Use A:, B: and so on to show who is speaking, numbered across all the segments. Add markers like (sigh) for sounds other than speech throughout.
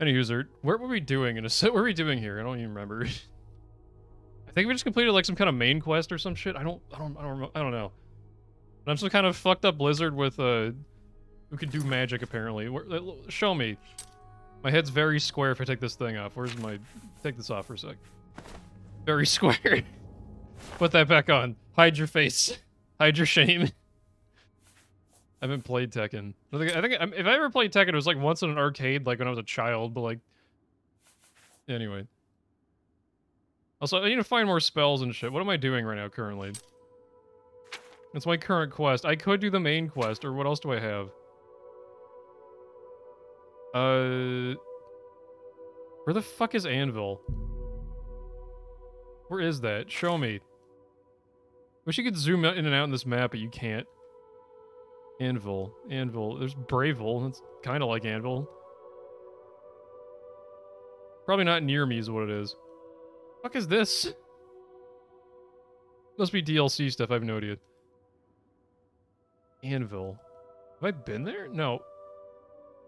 A: Any user, what were we doing in a? (laughs) What were we doing here? I don't even remember. (laughs) I think we just completed like some kind of main quest or some shit. I don't, I don't, I don't, I don't know. But I'm some kind of fucked up blizzard with uh, who can do magic apparently. Where, uh, show me. My head's very square if I take this thing off. Where's my? Take this off for a sec. Very (laughs) square. Put that back on. Hide your face. Hide your shame. I haven't played Tekken. I think, I think if I ever played Tekken, it was like once in an arcade, like when I was a child. But like, anyway. Also, I need to find more spells and shit. What am I doing right now currently? It's my current quest. I could do the main quest, or what else do I have? Uh, where the fuck is Anvil? Where is that? Show me. Wish you could zoom in and out in this map, but you can't. Anvil. Anvil. There's Bravil. It's kind of like Anvil. Probably not near me is what it is. Fuck is this? Must be DLC stuff, I have no idea. Anvil. Have I been there? No.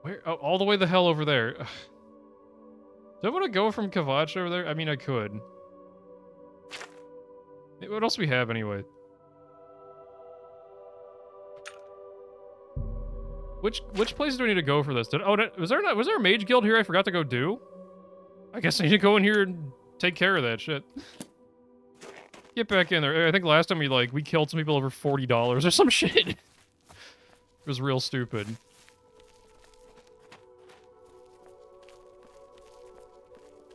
A: Where? Oh, all the way the hell over there. Do I want to go from Kvatch over there? I mean, I could. What else we have anyway? Which which place do I need to go for this? Did, oh, was there was there a mage guild here I forgot to go do? I guess I need to go in here and take care of that shit. Get back in there. I think last time we like we killed some people over forty dollars or some (laughs) shit. it was real stupid.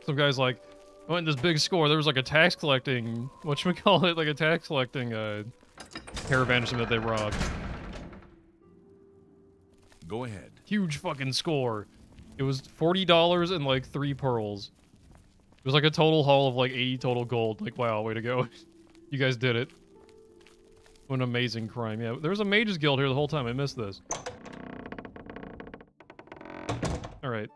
A: Some guy's like, went this big score. There was like a tax collecting, what should we (laughs) call it? Like a tax collecting uh, caravan or something that they robbed.
B: Go ahead.
A: Huge fucking score. It was $40 and like three pearls. It was like a total haul of like 80 total gold. Like, wow, way to go. (laughs) you guys did it. What an amazing crime. Yeah, there was a mages guild here the whole time. I missed this. Alright.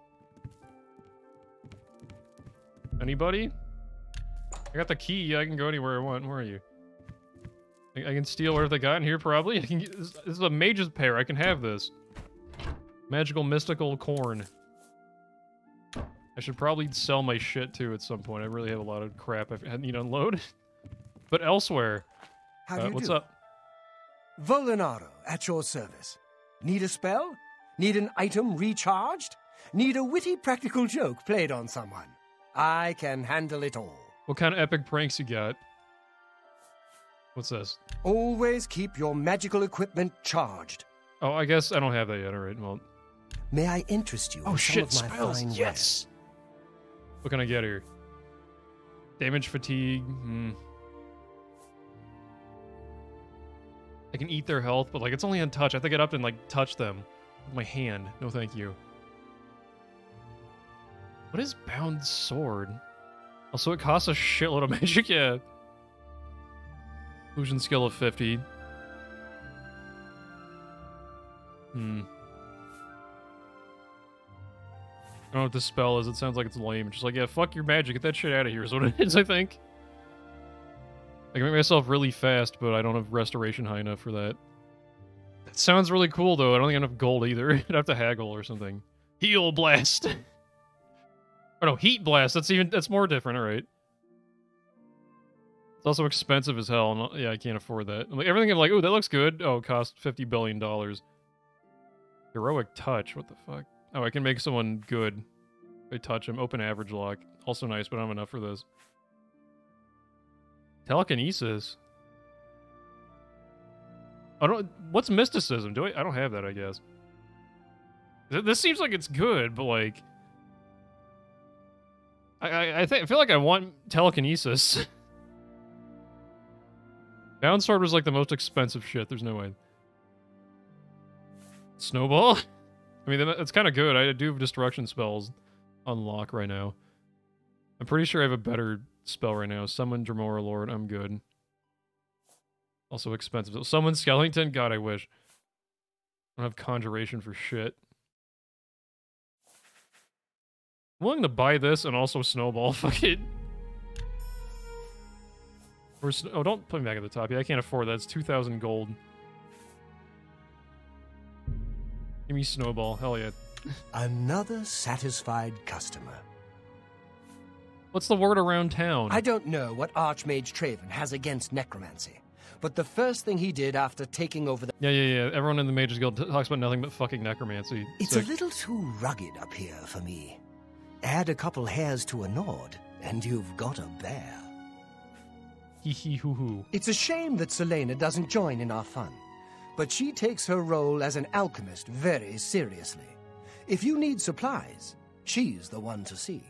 A: Anybody? I got the key. I can go anywhere I want. Where are you? I, I can steal whatever they got in here, probably. (laughs) Get, this, this is a mage's pair. I can have this. Magical mystical corn. I should probably sell my shit too at some point. I really have a lot of crap I need to unload. (laughs) but elsewhere.
C: How do
A: uh,
C: you
A: what's
C: do?
A: up?
C: Volanaro, at your service. Need a spell? Need an item recharged? Need a witty practical joke played on someone? I can handle it all.
A: What kind of epic pranks you got? What's this?
C: Always keep your magical equipment charged.
A: Oh, I guess I don't have that yet. All right, well.
C: May I interest you
A: Oh
C: in
A: shit,
C: some of my
A: spells!
C: fine
A: Yes! What can I get here? Damage fatigue. Hmm. I can eat their health, but like it's only on touch. I have to get up and like touch them with my hand. No, thank you. What is bound sword? Also, it costs a shitload of (laughs) magic. Yeah. Illusion skill of 50. Hmm. I don't know what this spell is. It sounds like it's lame. Just like, yeah, fuck your magic. Get that shit out of here is what it (laughs) is, I think. I can make myself really fast, but I don't have restoration high enough for that. That sounds really cool, though. I don't think I have enough gold either. (laughs) I'd have to haggle or something. Heal blast. (laughs) oh no, heat blast. That's even that's more different. All right. It's also expensive as hell. and, yeah, I can't afford that. I'm like everything. I'm like, oh, that looks good. Oh, it cost fifty billion dollars. Heroic touch. What the fuck? Oh, I can make someone good. I touch him. Open average lock. Also nice, but I don't have enough for this. Telekinesis. I don't. What's mysticism? Do I? I don't have that. I guess. This seems like it's good, but like, I I, I think I feel like I want telekinesis. Bound sword was like the most expensive shit. There's no way. Snowball. (laughs) I mean, that- that's kind of good. I do have destruction spells on lock right now. I'm pretty sure I have a better spell right now. Summon Dremora Lord. I'm good. Also expensive. Summon Skellington? God, I wish. I don't have Conjuration for shit. I'm willing to buy this and also Snowball. (laughs) Fuck it. Or oh, don't put me back at the top. Yeah, I can't afford that. It's 2,000 gold. Give me Snowball. Hell yeah.
C: Another satisfied customer.
A: What's the word around town?
C: I don't know what Archmage Traven has against necromancy, but the first thing he did after taking over the.
A: Yeah, yeah, yeah. Everyone in the Mages Guild talks about nothing but fucking necromancy.
C: It's
A: Sick.
C: a little too rugged up here for me. Add a couple hairs to a Nord, and you've got a bear.
A: Hee hee hoo hoo.
C: It's a shame that Selena doesn't join in our fun, but she takes her role as an alchemist very seriously. If you need supplies, she's the one to see.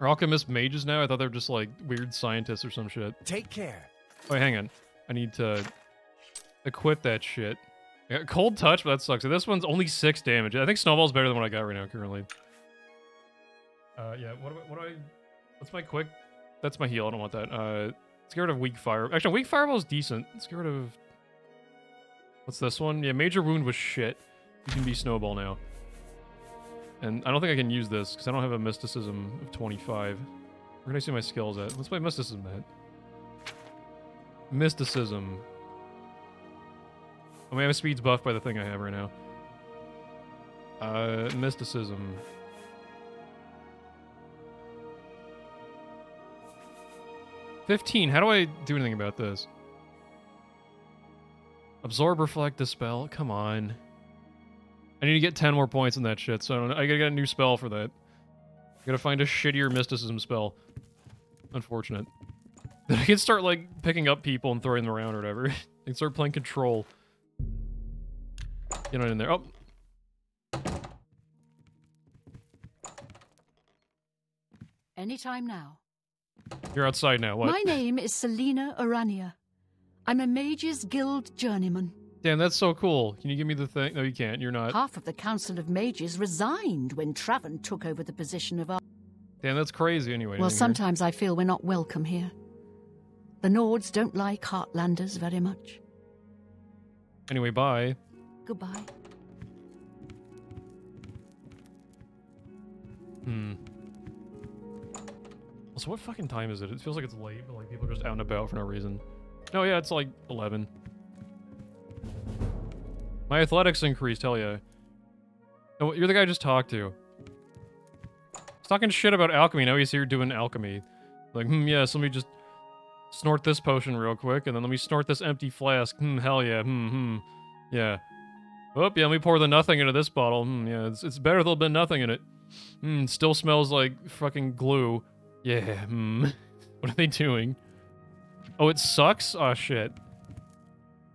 A: Are alchemist mages now? I thought they were just like weird scientists or some shit.
C: Take care.
A: Wait, hang on. I need to equip that shit. Got cold touch, but that sucks. This one's only six damage. I think snowball's better than what I got right now currently. Uh, yeah. What do I? What do I? What's my quick? That's my heal. I don't want that. Uh, let's get rid of weak fire. Actually, weak fireball is decent. Let's get rid of. What's this one? Yeah, major wound was shit. You can be snowball now. And I don't think I can use this because I don't have a mysticism of 25. Where can I see my skills at? What's my mysticism at? Mysticism. Oh, my speed's buffed by the thing I have right now. Uh, mysticism. Fifteen. How do I do anything about this? Absorb, reflect, dispel. Come on. I need to get ten more points in that shit. So I, don't, I gotta get a new spell for that. I gotta find a shittier mysticism spell. Unfortunate. (laughs) Then I can start like picking up people and throwing them around or whatever. (laughs) I can start playing control. Get on in there. Oh,
B: Anytime now.
A: you're outside now. What?
B: My name is Selena Orania. I'm a Mages Guild journeyman.
A: Damn, that's so cool. Can you give me the thing? No, you can't. You're not.
B: Half of the Council of Mages resigned when Traven took over the position of our.
A: Damn, that's crazy. Anyway.
B: Well,
A: anything here?
B: sometimes I feel we're not welcome here. The Nords don't like Heartlanders very much.
A: Anyway, bye.
B: Goodbye.
A: Hmm. So what fucking time is it? It feels like it's late, but like people are just out and about for no reason. No, yeah, it's like 11. My athletics increased, hell yeah. Oh, you're the guy I just talked to. He's talking shit about alchemy, now he's here doing alchemy. Like, hmm, yes, let me just snort this potion real quick, and then let me snort this empty flask. Hmm, hell yeah, hmm, hmm. Yeah. Oh, yeah, let me pour the nothing into this bottle. Hmm, yeah, it's, it's better little bit nothing in it. Hmm, still smells like fucking glue. Yeah, hmm. (laughs) what are they doing? Oh, it sucks? Oh, shit.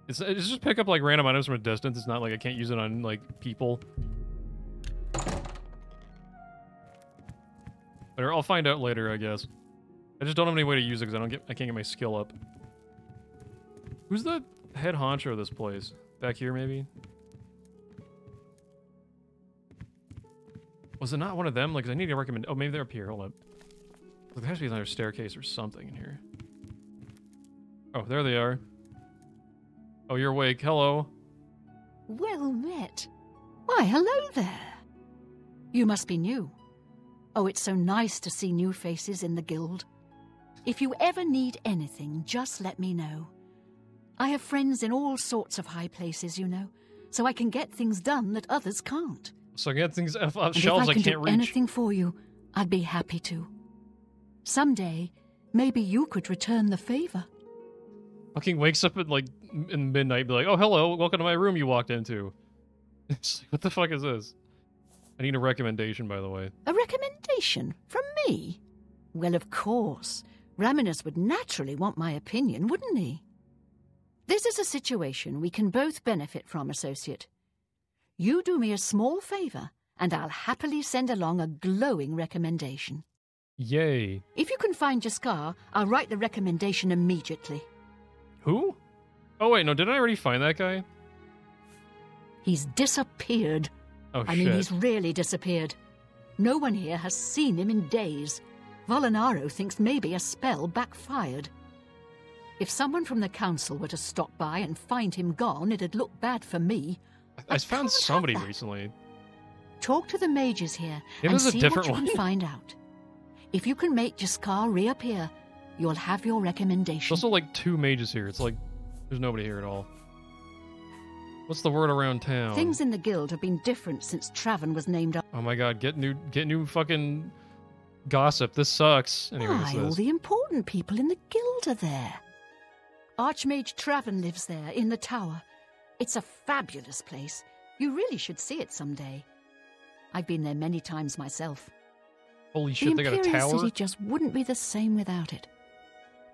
A: It's, it's just pick up, like, random items from a distance. It's not like I can't use it on, like, people. I'll find out later, I guess. I just don't have any way to use it because I don't get I can't get my skill up. Who's the head honcho of this place? Back here, maybe? Was it not one of them? Like, I need to recommend. Oh, maybe they're up here. Hold up. There has to be another staircase or something in here. Oh, there they are. Oh, you're awake. Hello.
B: Well met. Why, hello there. You must be new. Oh, it's so nice to see new faces in the guild. If you ever need anything, just let me know. I have friends in all sorts of high places, you know, so I can get things done that others can't.
A: So I get things off, shelves
B: if I
A: I
B: can
A: can't
B: do
A: reach.
B: anything for you, I'd be happy to. Someday, maybe you could return the favor.
A: Fucking wakes up at like in midnight, be like, "Oh, hello, welcome to my room you walked into." (laughs) It's like, what the fuck is this? I need a recommendation, by the way.
B: A recommendation from me? Well, of course. Raminus would naturally want my opinion, wouldn't he? This is a situation we can both benefit from, associate. You do me a small favor, and I'll happily send along a glowing recommendation.
A: Yay!
B: If you can find J'skar, I'll write the recommendation immediately.
A: Who? Oh wait, no, didn't I already find that guy?
B: He's disappeared.
A: Oh
B: I
A: shit!
B: mean, he's really disappeared. No one here has seen him in days. Volanaro thinks maybe a spell backfired. If someone from the council were to stop by and find him gone, it'd look bad for me.
A: I, I found somebody recently.
B: Talk to the mages here
A: It
B: and
A: was a
B: see
A: different
B: what you
A: one.
B: can find out. If you can make J'skar reappear, you'll have your
A: There's
B: recommendation.
A: also like two mages here. It's like there's nobody here at all. What's the word around town?
B: Things in the guild have been different since Traven was named up.
A: Oh my god, get new get new fucking gossip. This sucks. Anyway,
B: Why, all the important people in the guild are there. Archmage Traven lives there, in the tower. It's a fabulous place. You really should see it someday. I've been there many times myself.
A: Holy
B: The
A: shit, they got a
B: Imperial
A: tower?
B: City just wouldn't be the same without it.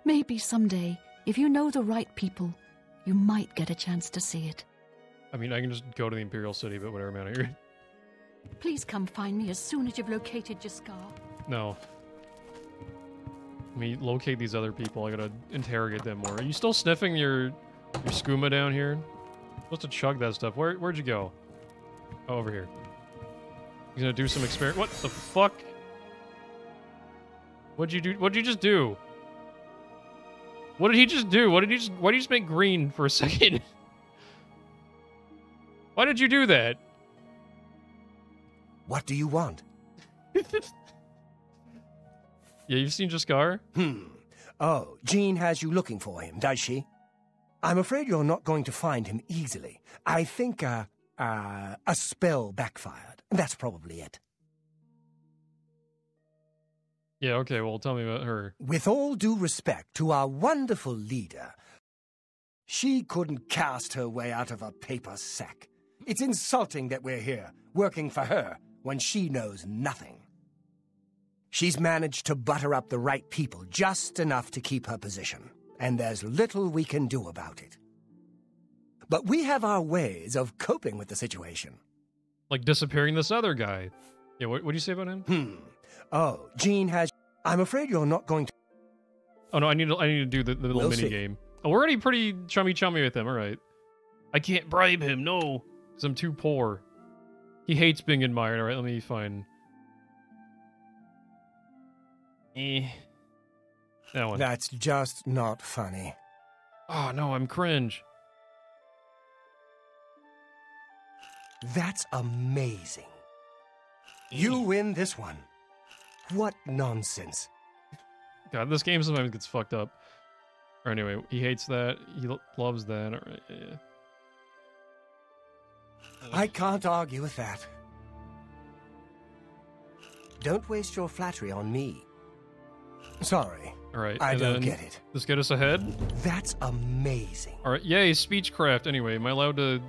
B: Maybe someday, if you know the right people, you might get a chance to see it.
A: I mean, I can just go to the Imperial City, but whatever, man. (laughs) Here.
B: Please come find me as soon as you've located J'skar.
A: No. Let me locate these other people. I gotta interrogate them more. Are you still sniffing your your skooma down here? supposed to chug that stuff. Where where'd you go? Oh, over here. He's gonna do some experiment. What the fuck? What'd you do? What'd you just do? What did he just do? What did he just? Why did you just make green for a (laughs) second? Why did you do that?
C: What do you want? (laughs)
A: Yeah, you've seen J'skar?
C: Hmm. Oh, Jean has you looking for him, does she? I'm afraid you're not going to find him easily. I think, uh, uh, a spell backfired. That's probably it.
A: Yeah, okay, well, tell me about her.
C: With all due respect to our wonderful leader, she couldn't cast her way out of a paper sack. It's insulting that we're here, working for her, when she knows nothing. She's managed to butter up the right people just enough to keep her position, and there's little we can do about it. But we have our ways of coping with the situation.
A: Like disappearing this other guy. Yeah, what what do you say about him?
C: Hmm. Oh, Jean has. I'm afraid you're not going to.
A: Oh no, I need to I need to do the, the little
C: We'll
A: mini
C: see.
A: game. Oh, we're already pretty chummy chummy with him. All right. I can't bribe him, no, because I'm too poor. He hates being admired. All right, let me find. Eh. That one.
C: That's just not funny.
A: Oh no, I'm cringe.
C: That's amazing. You win this one. What nonsense.
A: God, this game sometimes gets fucked up. Or anyway, he hates that. He lo- loves that. All right. Yeah. yeah.
C: I can't argue with that. Don't waste your flattery on me. Sorry,
A: All right.
C: I don't get it.
A: This get us ahead.
C: That's amazing.
A: All right, yay, speechcraft. Anyway, am I allowed to?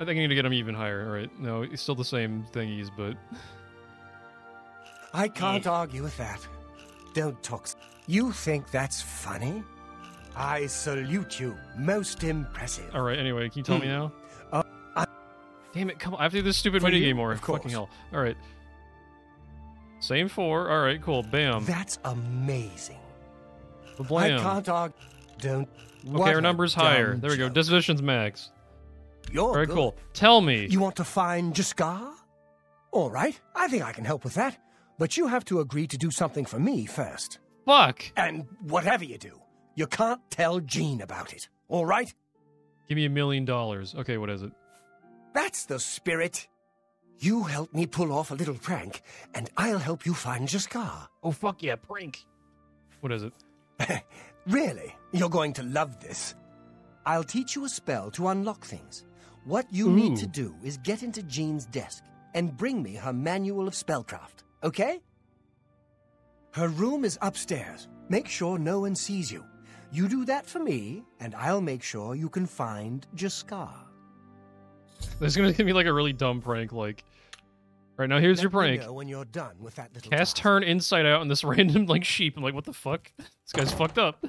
A: I think I need to get him even higher. All right, no, he's still the same thingies, but
C: I can't argue with that. Don't talk. You think that's funny? I salute you. Most impressive.
A: all right. Anyway, can you tell me
C: Hmm.
A: now?
C: Uh, I-
A: Damn it! Come on, I have to do this stupid
C: you?
A: game more.
C: Of
A: Fucking hell! All right, same four. All right, cool. Bam.
C: That's amazing. I
A: Blam.
C: can't argue. Don't.
A: Okay, our number's higher. There we go. Disposition's max.
C: You're
A: Very
C: good.
A: cool. Tell me.
C: You want to find J'skar? All right, I think I can help with that. But you have to agree to do something for me first.
A: Fuck.
C: And whatever you do, you can't tell Jean about it. All right?
A: Give me a million dollars. Okay, what is it?
C: That's the spirit. You help me pull off a little prank, and I'll help you find J'skar.
A: Oh fuck yeah, prank. What is it? (laughs)
C: really? You're going to love this. I'll teach you a spell to unlock things. What you need to do is get into Jean's desk and bring me her manual of spellcraft, okay? Her room is upstairs. Make sure no one sees you. You do that for me, and I'll make sure you can find J'skar.
A: This is gonna be like a really dumb prank. Like, right now, here's
C: Let
A: your prank.
C: when you're done with that little
A: Cast
C: task.
A: turn inside out on this (laughs) random like sheep. I'm like, what the fuck? This guy's fucked up.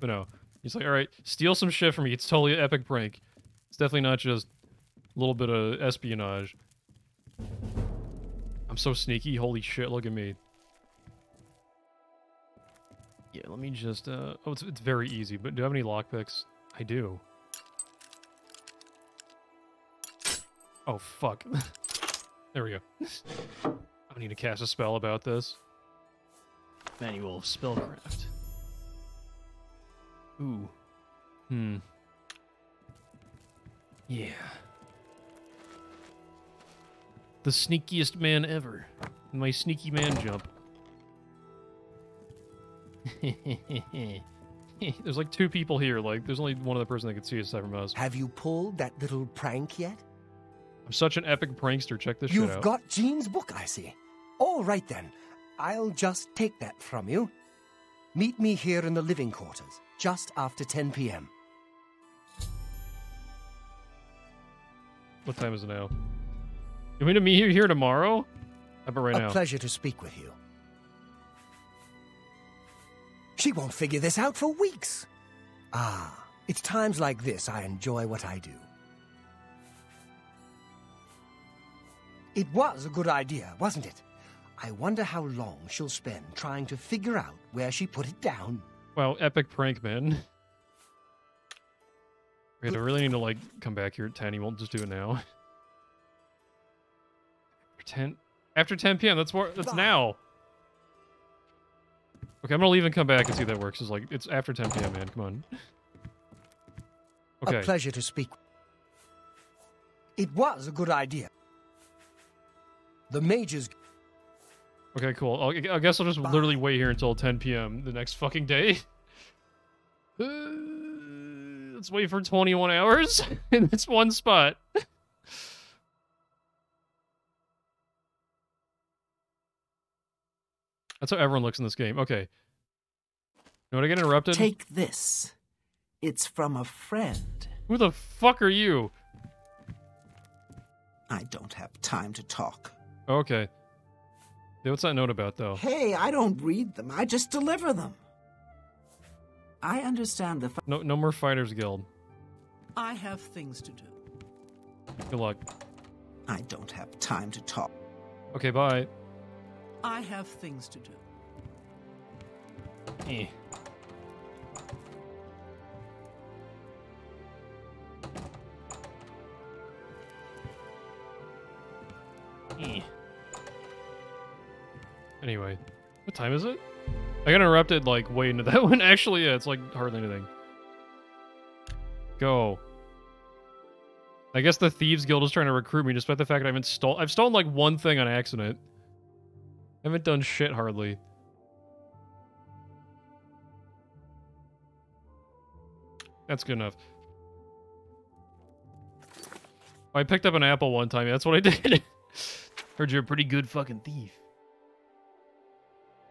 A: But no, he's like, all right, steal some shit from me. It's totally an epic prank. It's definitely not just a little bit of espionage. I'm so sneaky. Holy shit! Look at me. Yeah, let me just. uh Oh, it's it's very easy. But do I have any lockpicks? I do. Oh fuck. (laughs) there we go. I need to cast a spell about this. Manual of Spellcraft. Ooh. Hmm. Yeah. The sneakiest man ever. My sneaky man jump. (laughs) there's like two people here. Like, there's only one other person that can see us aside from us.
C: Have you pulled that little prank yet?
A: I'm such an epic prankster. Check this
C: You've
A: shit out.
C: got Jean's book, I see. All right then. I'll just take that from you. Meet me here in the living quarters, just after 10 p.m.
A: What time is it now? You mean to meet you here tomorrow? How about right
C: A
A: now?
C: pleasure to speak with you. She won't figure this out for weeks. Ah, it's times like this I enjoy what I do. It was a good idea, wasn't it? I wonder how long she'll spend trying to figure out where she put it down.
A: Wow, epic prank, man. Wait, I really need to like come back here at 10. He won't just do it now. After 10 after 10 p.m. That's more that's now. Okay, I'm gonna leave and come back and see if that works. It's like it's after 10 p.m. man. Come on. Okay.
C: A pleasure to speak. It was a good idea. The Major's
A: Okay, cool. I'll, I guess I'll just
C: Bye.
A: literally wait here until 10 p.m. the next fucking day. (laughs) Uh, let's wait for 21 hours (laughs) in this one spot. That's how everyone looks in this game. Okay. You want to get interrupted?
D: Take this. It's from a friend.
A: Who the fuck are you?
D: I don't have time to talk.
A: Okay. Yeah, what's that note about, though?
D: Hey, I don't read them. I just deliver them. I understand the.
A: No, no more Fighters Guild.
D: I have things to do.
A: Good luck.
D: I don't have time to talk.
A: Okay, bye.
D: I have things to do.
A: Eh. Eh. Anyway, what time is it? I got interrupted like way into (laughs) that one. Actually, yeah, it's like hardly anything. Go. I guess the Thieves Guild is trying to recruit me despite the fact that I've installed I've stolen like one thing on accident. Haven't done shit hardly. That's good enough. Oh, I picked up an apple one time. That's what I (laughs) did. Heard you're a pretty good fucking thief.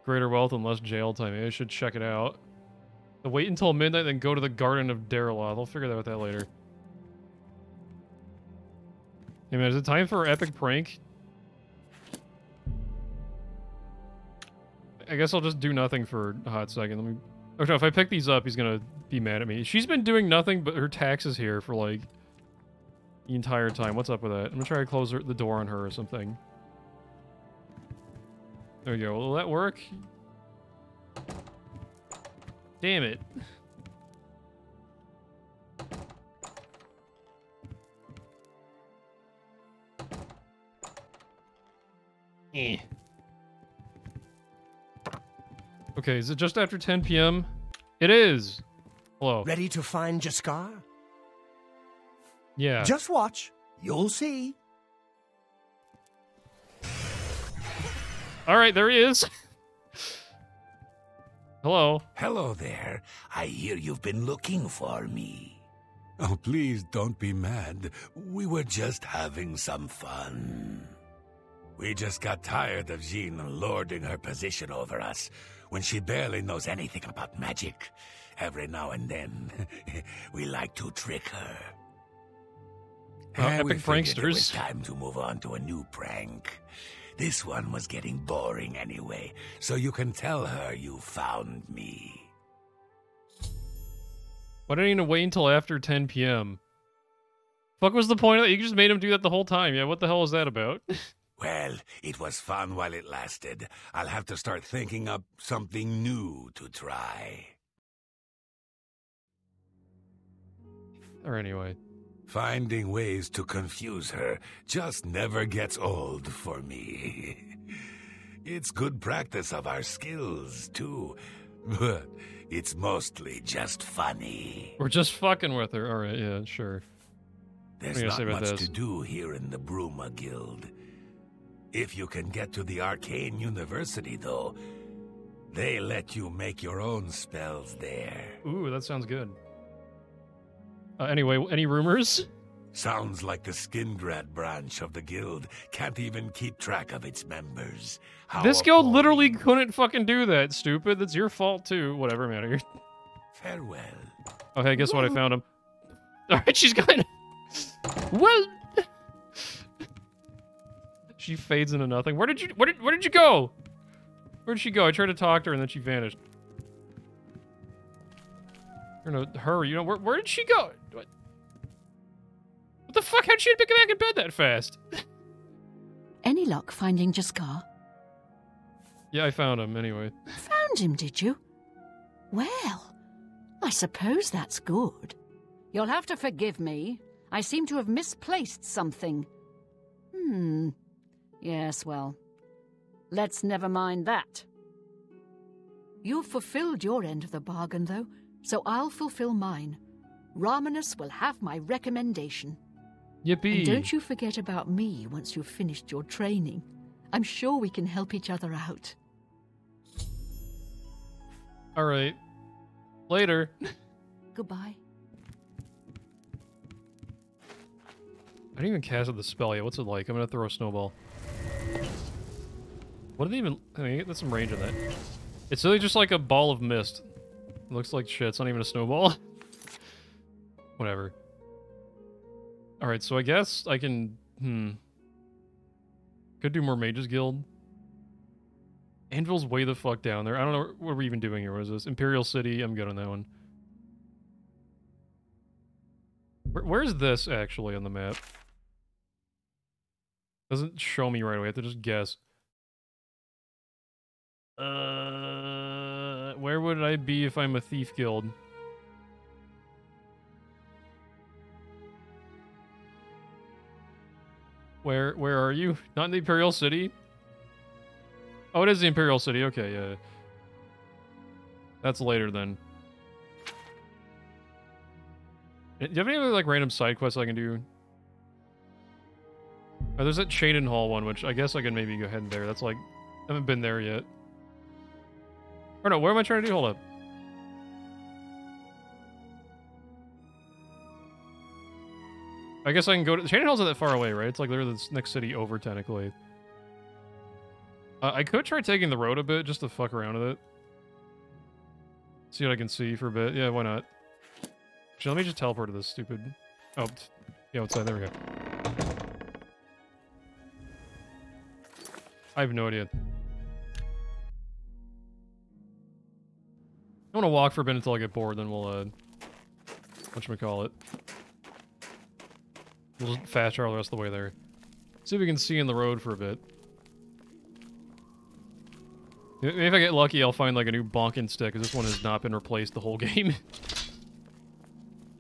A: Greater wealth and less jail time. Maybe I should check it out. Wait until midnight, then go to the Garden of Dareloth. I'll figure that out that later. Hey man, is it time for an epic prank? I guess I'll just do nothing for a hot second. Let me. Oh no, if I pick these up, he's gonna be mad at me. She's been doing nothing but her taxes here for like the entire time. What's up with that? I'm gonna try to close her, the door on her or something. There you go. Will that work? Damn it. Eh. Okay, is it just after 10 p.m.? It is. Hello.
C: ready to find J'skar?
A: Yeah.
C: Just watch. You'll see.
A: All right, there he is. Hello.
E: Hello there. I hear you've been looking for me.
F: Oh, please don't be mad.
E: We were just having some fun. We just got tired of Jean lording her position over us when she barely knows anything about magic. Every now and then, (laughs) we like to trick her.
A: Uh,
E: And
A: epic
E: figured It was time to move on to a new prank. This one was getting boring anyway, so you can tell her you found me.
A: Why don't to wait until after 10 p.m.? Fuck was the point of that? You just made him do that the whole time. Yeah, what the hell is that about? (laughs)
E: Well, it was fun while it lasted. I'll have to start thinking up something new to try.
A: or anyway.
E: Finding ways to confuse her just never gets old for me. (laughs) It's good practice of our skills, too. But it's mostly just funny.
A: We're just fucking with her. All right, yeah, sure.
E: There's
A: What are you
E: not much
A: this?
E: to do here in the Bruma Guild. If you can get to the Arcane University, though, They let you make your own spells there.
A: Ooh, that sounds good. Uh, anyway, any rumors?
E: Sounds like the Skingrad branch of the guild can't even keep track of its members. How
A: this guild literally couldn't fucking do that, stupid. That's your fault too. Whatever, man. You're...
E: Farewell.
A: Okay, guess what? I found him. (laughs) All right, she's going. well, she fades into nothing. Where did you? Where did? Where did you go? Where did she go? I tried to talk to her and then she vanished. You're in a hurry. You know where? Where did she go? What? What the fuck? How'd she get back in bed that fast? (laughs)
B: Any luck finding J'skar?
A: yeah, I found him anyway.
B: Found him, did you? Well, I suppose that's good. You'll have to forgive me. I seem to have misplaced something. Hmm. Yes, well. Let's never mind that. You've fulfilled your end of the bargain, though, so I'll fulfill mine. Raminus will have my recommendation.
A: Yippee!
B: And don't you forget about me once you've finished your training. I'm sure we can help each other out.
A: All right. Later. (laughs)
B: Goodbye.
A: I didn't even cast the spell yet. What's it like? I'm gonna throw a snowball. What did they even? I mean, there's some range in that. It's really just like a ball of mist. It looks like shit. It's not even a snowball. (laughs) Whatever. All right, so I guess I can. Hmm. Could do more Mages Guild. Anvil's way the fuck down there. I don't know what we're even doing here. What is this? Imperial City. I'm good on that one. Where, where's this actually on the map? Doesn't show me right away. I have to just guess. Uh, where would I be if I'm a thief guild? Where where are you? (laughs) Not in the Imperial City? Oh, it is the Imperial City. Okay, yeah. That's later then. Do you have any other like random side quests I can do? Oh, there's that Cheydinhal one, which I guess I can maybe go ahead and there. That's like, I haven't been there yet. Or no, what am I trying to do? Hold up. I guess I can go to Cheydinhal's not that far away, right? It's like they're the next city over, technically. Uh, I could try taking the road a bit just to fuck around with it. See what I can see for a bit. Yeah, why not? Actually, let me just teleport to this stupid. Oh, yeah, outside. There we go. I have no idea. I want to walk for a bit until I get bored, then we'll, uh... Whatchamacallit. We'll just fast travel the rest of the way there. See if we can see in the road for a bit. Maybe if I get lucky, I'll find like a new bonking stick, because this one has not been replaced the whole (laughs) game.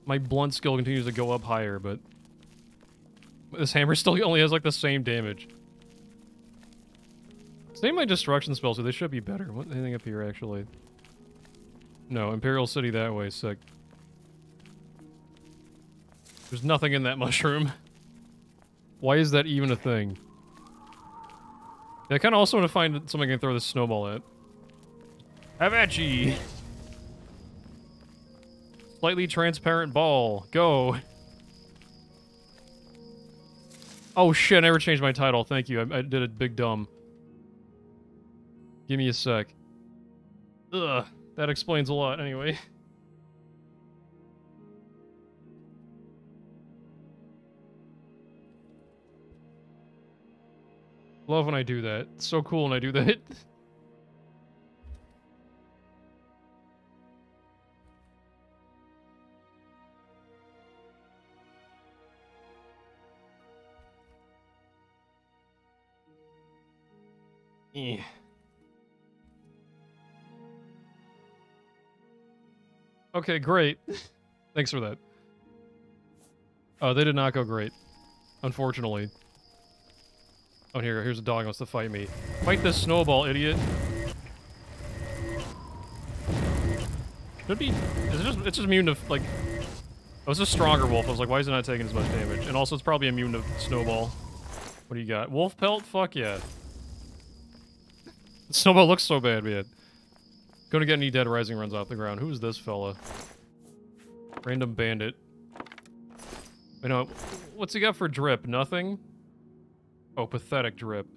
A: My blunt skill continues to go up higher, but... This hammer still only has like the same damage. Same my destruction spells, so they should be better. What anything up here actually? No, Imperial City that way, sick. There's nothing in that (laughs) mushroom. Why is that even a thing? Yeah, I kind of also want to find something I can throw this snowball at. Have at! Slightly transparent ball. Go! Oh shit, I never changed my title. Thank you. I, I did a big dumb. Give me a sec. Ugh. That explains a lot anyway. Love when I do that. It's so cool when I do that. Yeah. (laughs) Okay, great. Thanks for that. Oh, they did not go great. Unfortunately. Oh, here, here's a dog wants to fight me. Fight this snowball, idiot. Should be... Is it just... It's just immune to, like... Oh, it's a stronger wolf. I was like, why is it not taking as much damage? And also, it's probably immune to snowball. What do you got? Wolf pelt? Fuck yeah. Snowball looks so bad, man. Gonna get any dead rising runs off the ground. Who's this fella? Random bandit. You know, what's he got for drip? Nothing? Oh, pathetic drip.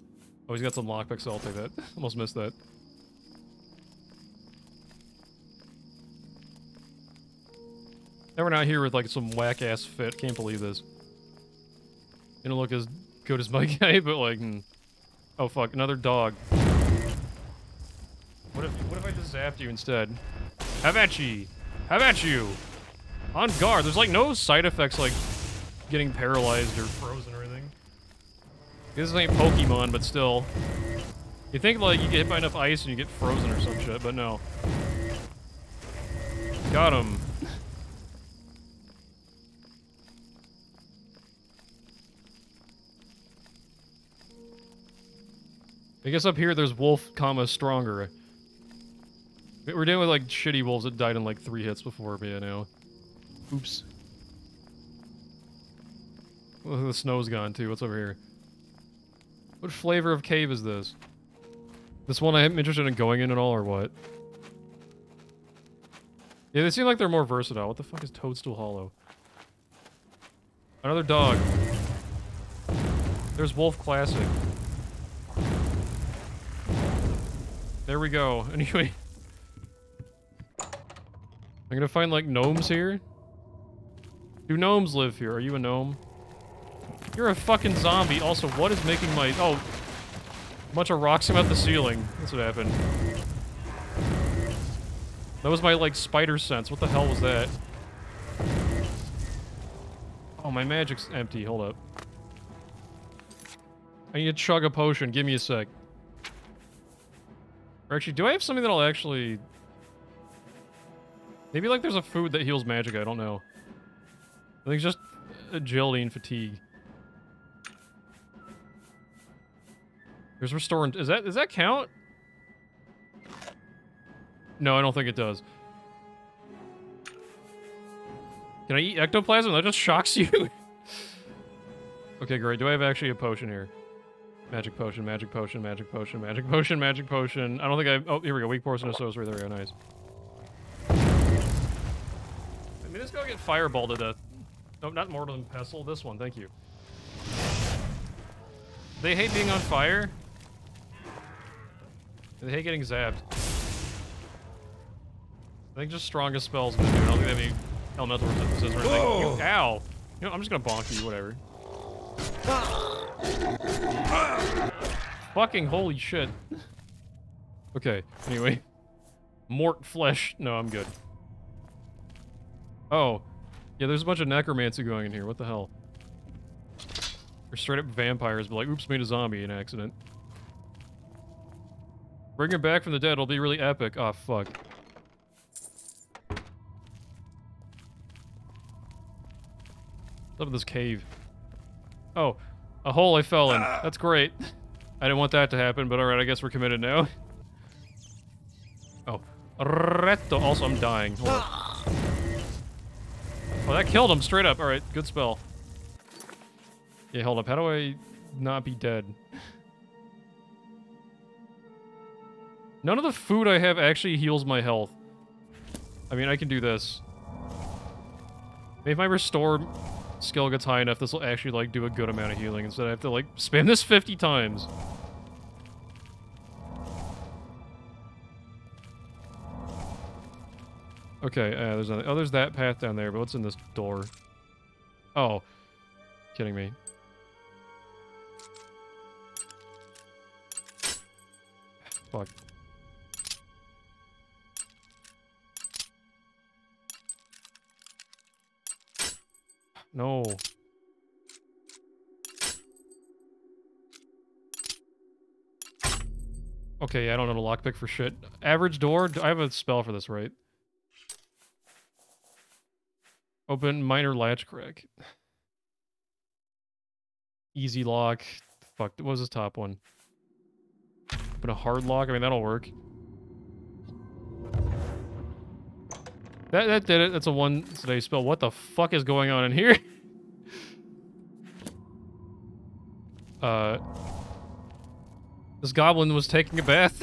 A: Oh, he's got some lockpicks, I'll take that. (laughs) Almost missed that. Now we're not here with like some whack ass fit. Can't believe this. Didn't look as good as my (laughs) guy, but like, hmm. oh fuck, another dog. What if what if I just zapped you instead? Have at ye! Have at you! On guard. There's like no side effects like getting paralyzed or frozen or anything. This ain't Pokemon, but still. You think like you get hit by enough ice and you get frozen or some shit, but no. Got him. I guess up here there's wolf, comma, stronger. We're dealing with like shitty wolves that died in like three hits before me, you know. Oops. The snow's gone too. What's over here? What flavor of cave is this? This one I'm interested in going in at all, or what? Yeah, they seem like they're more versatile. What the fuck is Toadstool Hollow? Another dog. There's Wolf Classic. There we go. (laughs) Anyway. I'm gonna find, like, gnomes here. Do gnomes live here? Are you a gnome? You're a fucking zombie. Also, what is making my... Oh. A bunch of rocks came out the ceiling. That's what happened. That was my, like, spider sense. What the hell was that? Oh, my magic's empty. Hold up. I need to chug a potion. Give me a sec. Or actually, do I have something that'll actually... Maybe, like, there's a food that heals magic. I don't know. I think it's just uh, agility and fatigue. There's restore. Is that does that count? No, I don't think it does. Can I eat ectoplasm? That just shocks you. (laughs) okay, great. Do I have actually a potion here? Magic potion, magic potion, magic potion, magic potion, magic potion. I don't think I. Oh, here we go. Weak portion of sorcery. There we go. Nice. Mean, let's go get fireball to death. No, not mortal and pestle. This one. Thank you. They hate being on fire. They hate getting zapped. I think just strongest spells. I don't think they have any elemental resistances or anything. You, ow! You know, I'm just gonna bonk you, whatever. Fucking holy shit. Okay, anyway. Mort flesh. No, I'm good. Oh. Yeah, there's a bunch of necromancy going in here. What the hell? They're straight up vampires, but like, oops, made a zombie in accident. Bring him back from the dead. It'll be really epic. Oh, fuck. With this cave? Oh, a hole I fell in. That's great. I didn't want that to happen, but alright, I guess we're committed now. Oh. Retto. Also, I'm dying. Up. Oh, that killed him straight up. Alright, good spell. Yeah, hold up. How do I not be dead? None of the food I have actually heals my health. I mean, I can do this. If my restore skill gets high enough, this will actually, like, do a good amount of healing instead I have to, like, spam this 50 times. Okay, uh, there's nothing. Oh, there's that path down there, but what's in this door? Oh. Kidding me. Fuck. No. Okay, I don't know the lockpick for shit. Average door? I have a spell for this, right? Open minor latch crack. Easy lock. Fuck, what was this top one? Open a hard lock? I mean, that'll work. That, that did it. That's a one today spell. What the fuck is going on in here? (laughs) uh... This goblin was taking a bath.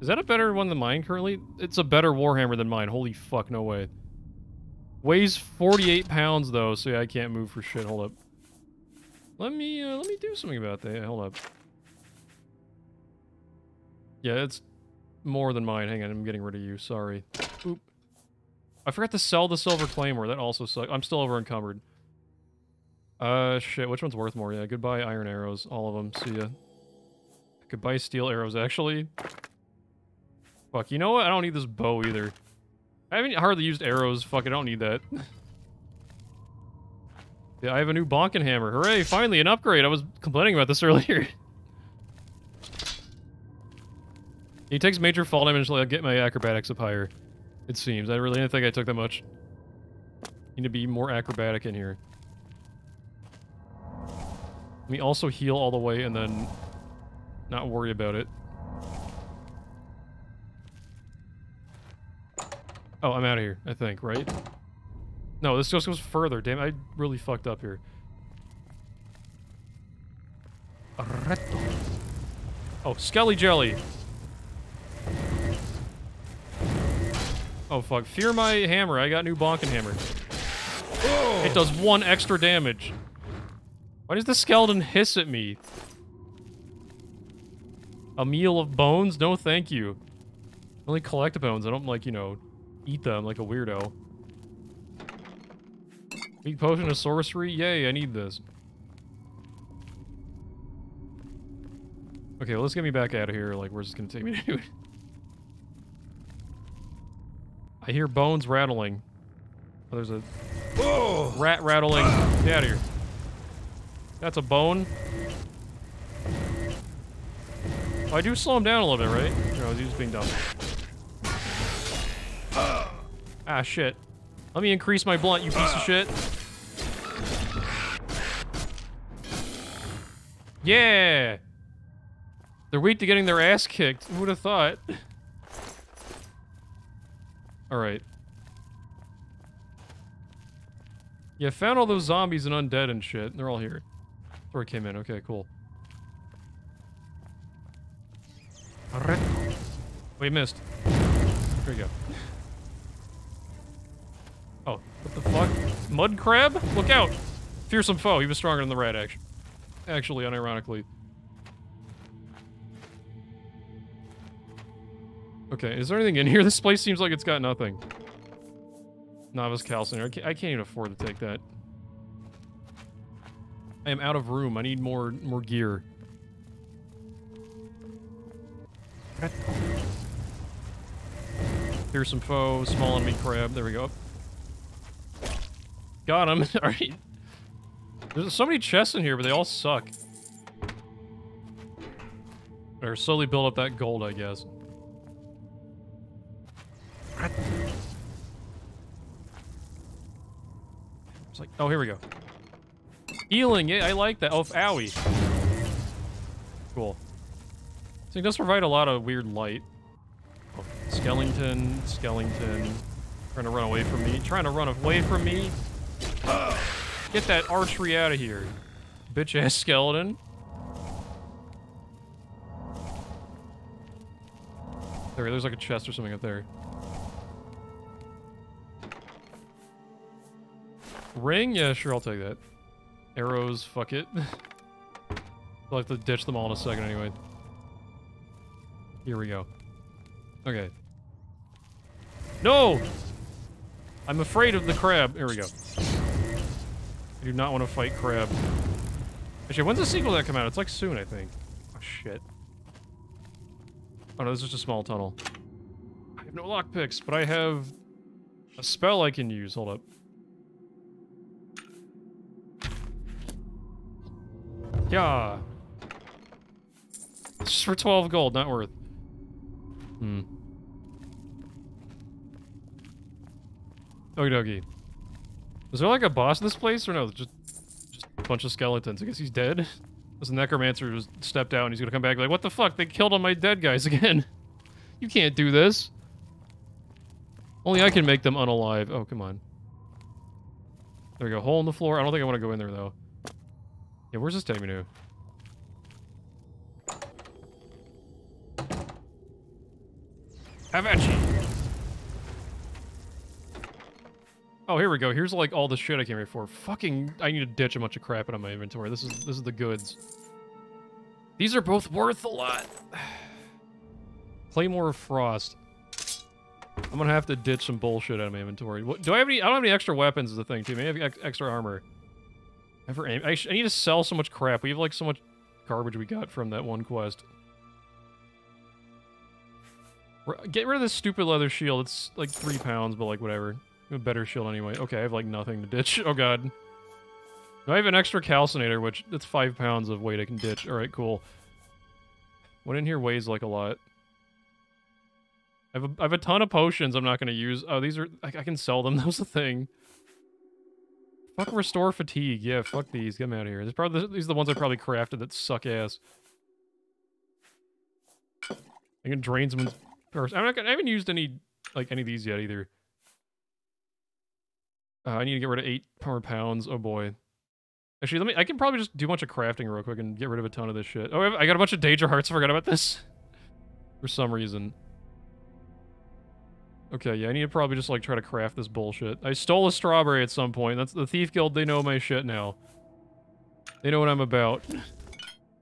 A: Is that a better one than mine currently? It's a better Warhammer than mine. Holy fuck, no way. Weighs 48 pounds though, so yeah, I can't move for shit. Hold up. Let me uh, let me do something about that. Hold up. Yeah, it's more than mine. Hang on, I'm getting rid of you. Sorry. Oop. I forgot to sell the Silver Claymore. That also sucks. I'm still over encumbered. Uh, shit. Which one's worth more? Yeah, goodbye Iron Arrows. All of them. See ya. Goodbye Steel Arrows, actually. Fuck, you know what? I don't need this bow either. I haven't hardly used arrows. Fuck, I don't need that. yeah, I have a new Bonkin Hammer. Hooray, finally an upgrade. I was complaining about this (laughs) earlier. he takes major fall damage I get my acrobatics up higher. It seems. I really didn't think I took that much. Need to be more acrobatic in here. Let me also heal all the way and then not worry about it. Oh, I'm out of here, I think, right? No, this just goes further. Damn, I really fucked up here. Oh, Skelly Jelly. Oh, fuck. Fear my hammer. I got new bonking hammer. It does one extra damage. Why does the skeleton hiss at me? A meal of bones? No, thank you. I only collect bones. I don't, like, you know, eat them like a weirdo. Weak potion of sorcery? Yay, I need this. Okay, well, let's get me back out of here. Like, where's this gonna take me to? I hear bones rattling. Oh, there's a rat rattling. Get out of here. That's a bone. Oh, I do slow him down a little bit, right? No, he's just being dumb. Ah, shit. Let me increase my blunt, you piece of shit. Yeah! They're weak to getting their ass kicked. Who would have thought? Alright. Yeah, found all those zombies and undead and shit. They're all here. That's where I came in. Okay, cool. We missed. There you go. Oh, what the fuck? Mud crab? Look out! Fearsome foe. He was stronger than the rat, actually. Actually, unironically. Okay, is there anything in here? (laughs) This place seems like it's got nothing. Novice calcinator. I can't, I can't even afford to take that. I am out of room. I need more more gear. Here's some foe, small enemy crab. There we go. Got him. (laughs) Alright. There's so many chests in here, but they all suck. Or slowly build up that gold, I guess. It's like, oh, here we go. Healing, yeah, I like that. Oh, owie. Cool. So it does provide a lot of weird light. Oh, skeleton, skeleton. Trying to run away from me. Trying to run away from me. Get that archery out of here. Bitch ass skeleton. There, there's like a chest or something up there. Ring? Yeah, sure, I'll take that. Arrows, fuck it. (laughs) I'll have to ditch them all in a second anyway. Here we go. Okay. No! I'm afraid of the crab. Here we go. I do not want to fight crab. Actually, when's the sequel that come out? It's like soon, I think. Oh, shit. Oh, no, this is just a small tunnel. I have no lockpicks, but I have a spell I can use. Hold up. Yeah. It's just for 12 gold, not worth. Hmm. Okie dokie. Is there like a boss in this place or no? Just, just a bunch of skeletons. I guess he's dead. This necromancer just stepped out and he's gonna come back like, what the fuck? They killed all my dead guys (laughs) again. you can't do this. Only I can make them unalive. Oh, come on. There we go. Hole in the floor. I don't think I want to go in there though. Yeah, where's this taking me to? Have at you. Oh, here we go. Here's like all the shit I came here for. Fucking, I need to ditch a bunch of crap out of my inventory. This is this is the goods. These are both worth a lot. (sighs) Claymore of Frost. I'm gonna have to ditch some bullshit out of my inventory. What, do I have any? I don't have any extra weapons. Is the thing too? Maybe I have ex extra armor. Ever aim? I, I need to sell so much crap. We have like so much garbage we got from that one quest. Get rid of this stupid leather shield. It's like three pounds, but like whatever. A better shield anyway. Okay, I have like nothing to ditch. (laughs) Oh god. I have an extra calcinator, which that's five pounds of weight I can ditch. Alright, cool. What in here weighs like a lot? I have a, I have a ton of potions I'm not going to use. Oh, these are... I, I can sell them. (laughs) That was the thing. Fuck restore fatigue. Yeah, fuck these. Get them out of here. These, probably, these are the ones I probably crafted that suck ass. I can drain someone's purse. I'm not gonna, I haven't used any, like, any of these yet either. Uh, I need to get rid of eight more pounds. Oh boy. Actually, let me. I can probably just do a bunch of crafting real quick and get rid of a ton of this shit. Oh, I got a bunch of Daedra hearts. I forgot about this. For some reason. Okay, yeah, I need to probably just like try to craft this bullshit. I stole a strawberry at some point. That's the Thief Guild. They know my shit now. They know what I'm about.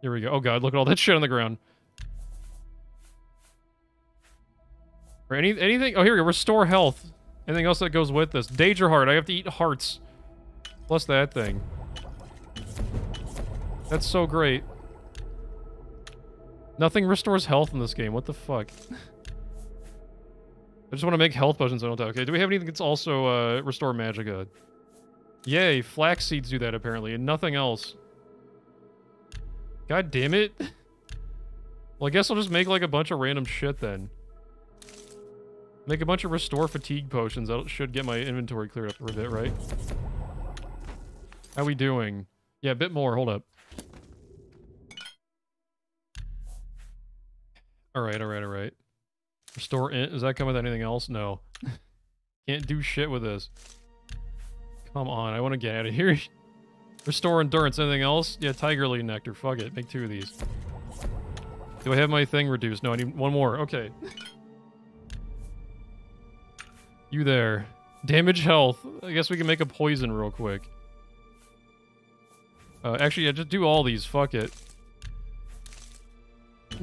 A: Here we go. Oh god, look at all that shit on the ground. Or any anything? Oh, here we go. Restore health. Anything else that goes with this? Daedra heart. I have to eat hearts. Plus that thing. That's so great. Nothing restores health in this game. What the fuck? I just want to make health potions. I don't know. Okay, do we have anything that's also uh, restore magicka? Yay, flax seeds do that apparently, and nothing else. God damn it. Well, I guess I'll just make like a bunch of random shit then. Make a bunch of restore fatigue potions. That should get my inventory cleared up for a bit, right? How we doing? Yeah, a bit more. Hold up. Alright, alright, alright. Restore int. Does that come with anything else? No. (laughs) Can't do shit with this. Come on, I want to get out of here. (laughs) Restore endurance. Anything else? Yeah, tiger lily nectar. Fuck it. Make two of these. Do I have my thing reduced? No, I need one more. Okay. You there. Damage health. I guess we can make a poison real quick. Uh, actually, yeah, just do all these. Fuck it. (laughs)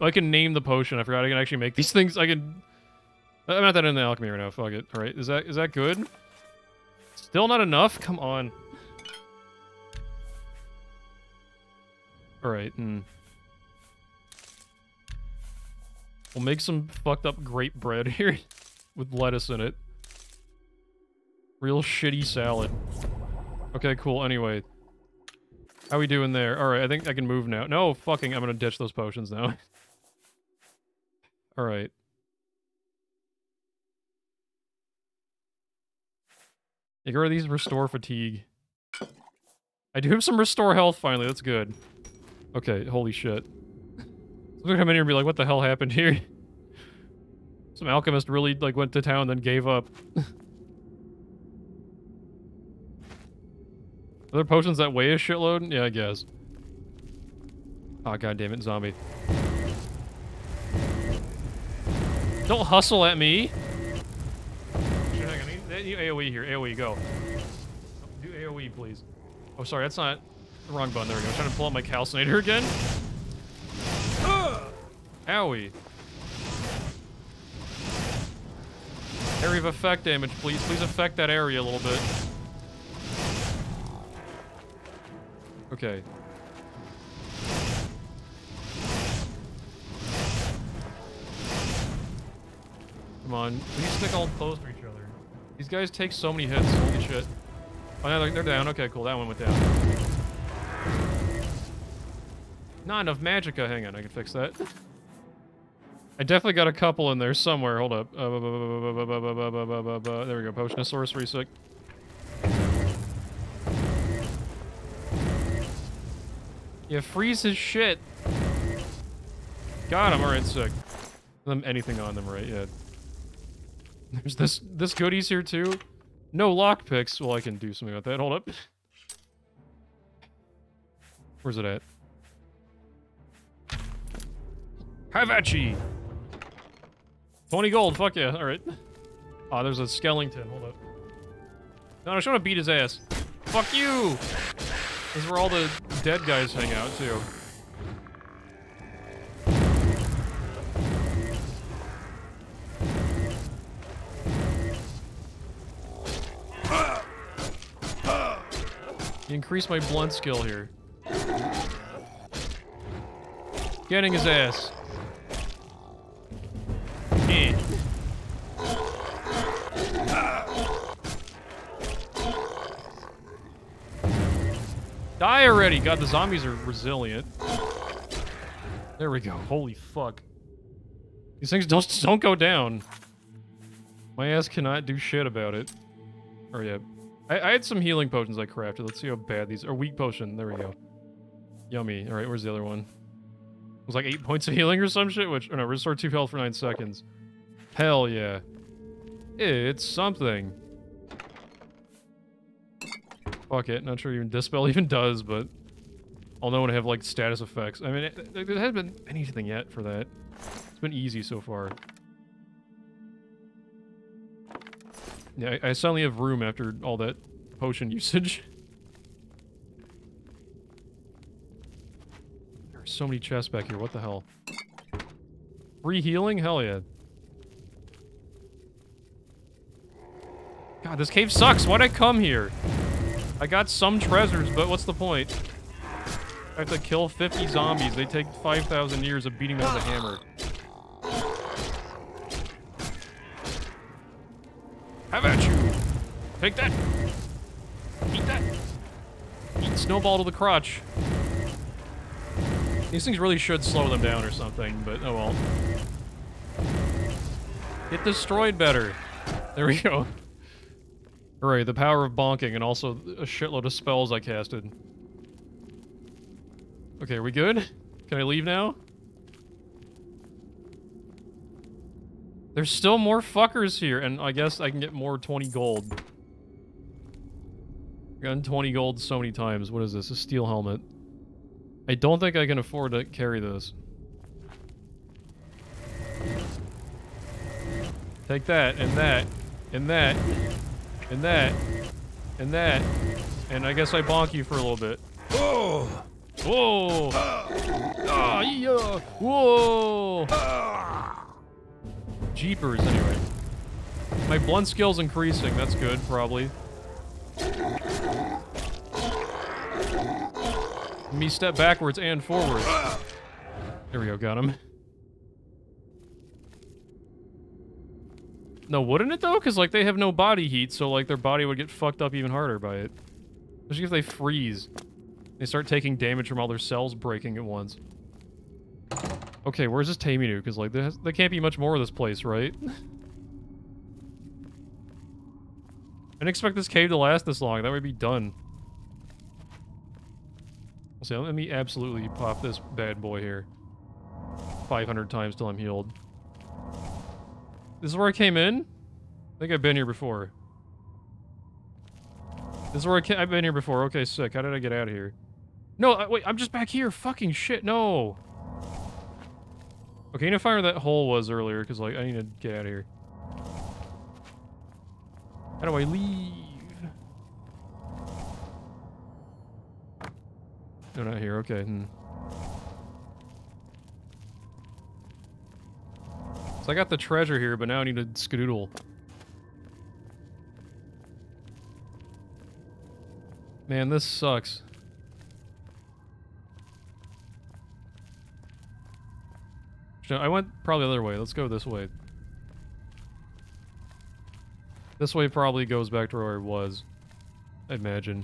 A: I can name the potion. I forgot I can actually make these things. I can. I'm not that in the alchemy right now. Fuck it. All right. Is that is that good? Still not enough. Come on. All right. Hmm. We'll make some fucked up grape bread (laughs) here with lettuce in it. Real shitty salad. Okay, cool. Anyway. How we doing there? Alright, I think I can move now. No, fucking, I'm gonna ditch those potions now. Alright. Yeah, get these restore fatigue. I do have some restore health finally, that's good. Okay, holy shit. I'm gonna come in here and be like, what the hell happened here? (laughs) Some alchemist really, like, went to town then gave up. (laughs) Are there potions that weigh a shitload? Yeah, I guess. Oh, god damn it, zombie. Don't hustle at me! Hang on, I need AoE here. AoE, go. Do AoE, please. Oh, sorry, that's not the wrong button. There we go. I'm trying to pull out my calcinator again. Owie. Area of effect damage, please. Please affect that area a little bit. Okay. Come on. We need to stick all close to each other. These guys take so many hits. Shit. Oh, no, they're down. Okay, cool. That one went down. Not enough magicka. Oh, hang on, I can fix that. I definitely got a couple in there somewhere. Hold up. there we go. Potion of sorcery sick. Yeah, freeze his shit. Got him. Alright, sick. Them anything on them, right? Yeah. There's this this goodies here too. No lockpicks. Well, I can do something about that. Hold up. Where's it at? Have at! 20 gold, fuck yeah, alright. Oh, there's a skeleton, hold up. No, I just want to beat his ass. Fuck you! This is where all the dead guys hang out, too. Increase my blunt skill here. Getting his ass. Die already! God, the zombies are resilient. There we go. Holy fuck. These things don't don't go down. My ass cannot do shit about it. Or yeah. I, I had some healing potions I crafted. Let's see how bad these are. Weak potion. There we go. Yummy. Alright, where's the other one? It was like 8 (laughs) points of healing or some shit? Which, or no, restore 2 health for 9 seconds. Hell yeah. It's something. Fuck it. Not sure even Dispel (laughs) even does, but I'll know when I have, like, status effects. I mean, it, there hasn't been anything yet for that. It's been easy so far. Yeah, I, I suddenly have room after all that potion (laughs) usage. There are so many chests back here. What the hell? Free healing? Hell yeah. God, this cave sucks. Why'd I come here? I got some treasures, but what's the point? I have to kill 50 zombies. They take 5,000 years of beating them with a hammer. Have at you! Take that! Eat that! Eat snowball to the crotch. These things really should slow them down or something, but oh well. Get destroyed better. There we go. Alright, the power of bonking and also a shitload of spells I casted. Okay, are we good? Can I leave now? There's still more fuckers here, and I guess I can get more 20 gold. I've gotten 20 gold so many times. What is this? A steel helmet. I don't think I can afford to carry this. Take that, and that, and that, and that, and that, and I guess I bonk you for a little bit.
E: Oh!
A: Whoa! Ah, yeah! Whoa! Jeepers, anyway. My blunt skill's increasing, that's good, probably. Me step backwards and forwards. There we go, got him. No, wouldn't it though? Because, like, they have no body heat, so, like, their body would get fucked up even harder by it. Especially if they freeze. They start taking damage from all their cells breaking at once. Okay, where's this Taminu? Because, like, there, there can't be much more of this place, right? I didn't expect this cave to last this long. That would be done. So let me absolutely pop this bad boy here. 500 times till I'm healed. This is where I came in? I think I've been here before. This is where I I've been here before. Okay, sick. How did I get out of here? No, I, wait, I'm just back here. Fucking shit, no. Okay, I need to find where that hole was earlier, because, like, I need to get out of here. How do I leave? No, not here. Okay. Hmm. So I got the treasure here, but now I need a skadoodle. Man, this sucks. I went probably the other way. Let's go this way. This way probably goes back to where I was. I imagine.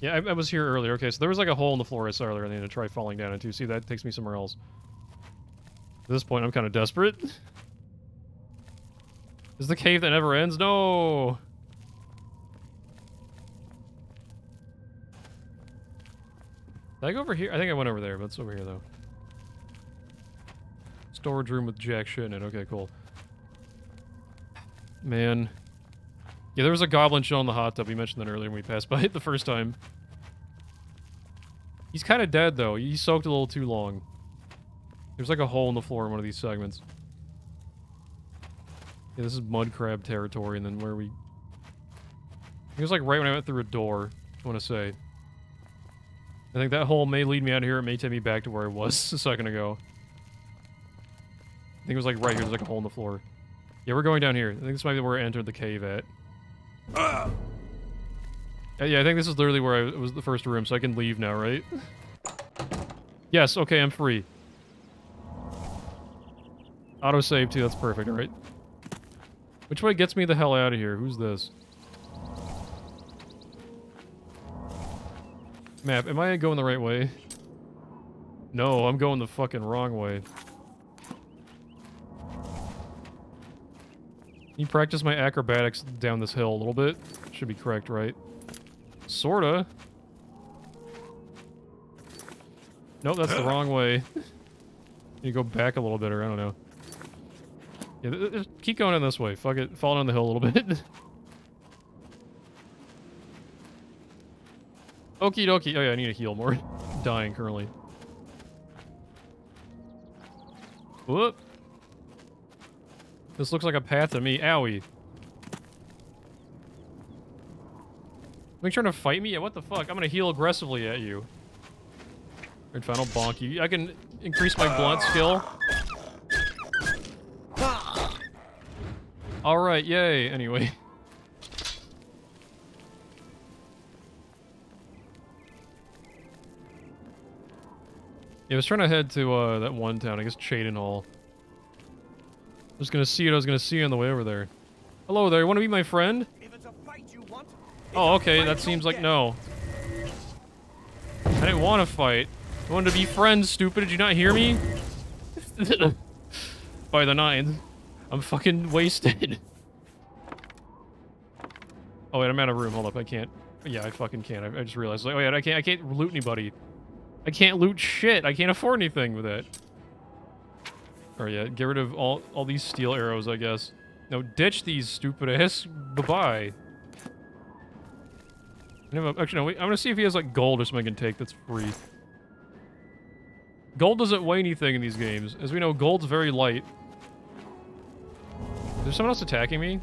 A: Yeah, I, I, was here earlier. Okay, so there was like a hole in the floor I saw earlier I need to try falling down into. See, that takes me somewhere else. At this point, I'm kind of desperate. Is the cave that never ends? No! Did I go over here? I think I went over there, but it's over here, though. Storage room with jack shit in it. Okay, cool. Man. Yeah, there was a goblin shell in the hot tub. We mentioned that earlier when we passed by it the first time. He's kind of dead, though. He soaked a little too long. There's like a hole in the floor in one of these segments. Yeah, this is mud crab territory, and then where we... It was like right when I went through a door, I want to say. I think that hole may lead me out of here. It may take me back to where I was (laughs) a second ago. I think it was like right here. There's like a hole in the floor. Yeah, we're going down here. I think this might be where I entered the cave at. Uh, yeah, I think this is literally where I was the first room, so I can leave now, right? yes, okay, I'm free. Auto save too, that's perfect, alright. Which way gets me the hell out of here? Who's this? Map, am I going the right way? No, I'm going the fucking wrong way. You practice my acrobatics down this hill a little bit? Should be correct, right? Sorta. Nope, that's the wrong way. (gasps) you go back a little bit, or I don't know. Yeah, keep going in this way. Fuck it. Fall down the hill a little (laughs) bit. Okie dokie. Oh yeah, I need to heal more. (laughs) dying currently. Whoop. This looks like a path to me. Owie. Are trying to fight me? Yeah, what the fuck? I'm gonna heal aggressively at you. Final bonk you. I can increase my blunt skill. Alright, yay. Anyway. Yeah, I was trying to head to uh, that one town, I guess Cheydinhal. I was gonna see it, I was gonna see you on the way over there. Hello there, you wanna be my friend? Oh, okay, that seems like no. I didn't want to fight. I wanted to be friends, stupid. Did you not hear me? (laughs) By the nines. I'm fucking wasted. oh, wait, I'm out of room. Hold up, I can't. Yeah, I fucking can't. I, I just realized. Like, oh, yeah, I can't, I can't loot anybody. I can't loot shit. I can't afford anything with it. Or yeah, get rid of all, all these steel arrows, I guess. No, ditch these stupid ass. (laughs) Bye-bye. Actually, no, wait, I'm gonna see if he has, like, gold or something I can take that's free. Gold doesn't weigh anything in these games. As we know, gold's very light. Is there someone else attacking me?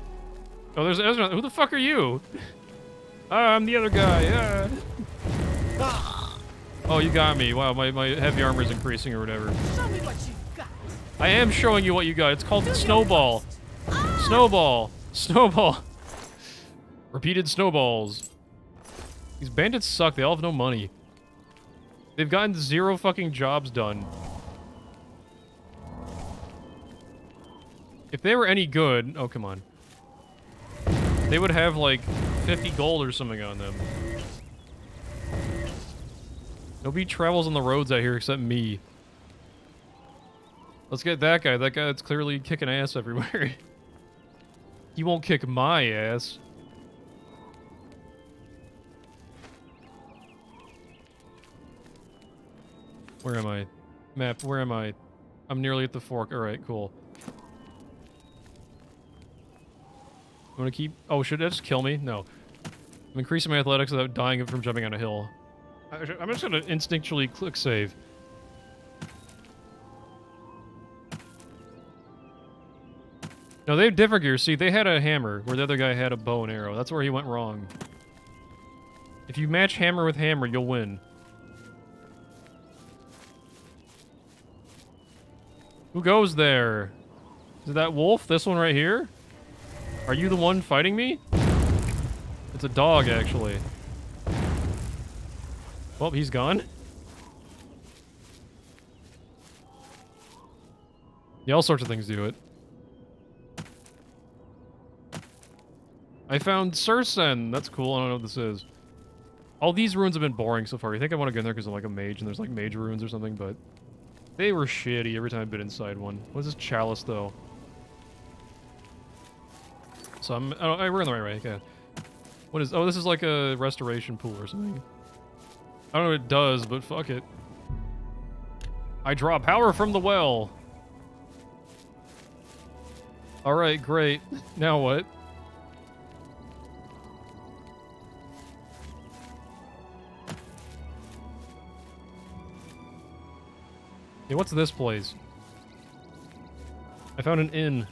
A: Oh, there's Ezra. Who the fuck are you? (laughs) ah, I'm the other guy. Yeah. Oh, you got me. Wow, my, my heavy armor is increasing or whatever. I am showing you what you got. It's called Snowball. Snowball. Snowball. (laughs) Repeated snowballs. These bandits suck. They all have no money. They've gotten zero fucking jobs done. If they were any good... Oh, come on. They would have, like, 50 gold or something on them. Nobody travels on the roads out here except me. Let's get that guy. That guy clearly kicking ass everywhere. (laughs) he won't kick my ass. Where am I? Map, where am I? I'm nearly at the fork. Alright, cool. I'm gonna keep... Oh, should that just kill me? No. I'm increasing my athletics without dying from jumping on a hill. I'm just gonna instinctually click save. No, they have different gear. See, they had a hammer, where the other guy had a bow and arrow. That's where he went wrong. If you match hammer with hammer, you'll win. Who goes there? Is that wolf? This one right here? Are you the one fighting me? It's a dog, actually. Well, he's gone. Yeah, all sorts of things do it. I found Sursen. That's cool. I don't know what this is. All these runes have been boring so far. You think I want to go in there because I'm like a mage and there's like mage runes or something, but they were shitty every time I've been inside one. What's this chalice, though? So I'm... Oh, we're in the right way. Okay. What is... Oh, this is like a restoration pool or something. I don't know what it does, but fuck it. I draw power from the well. Alright, great. Now what? Yeah, what's this place? I found an inn.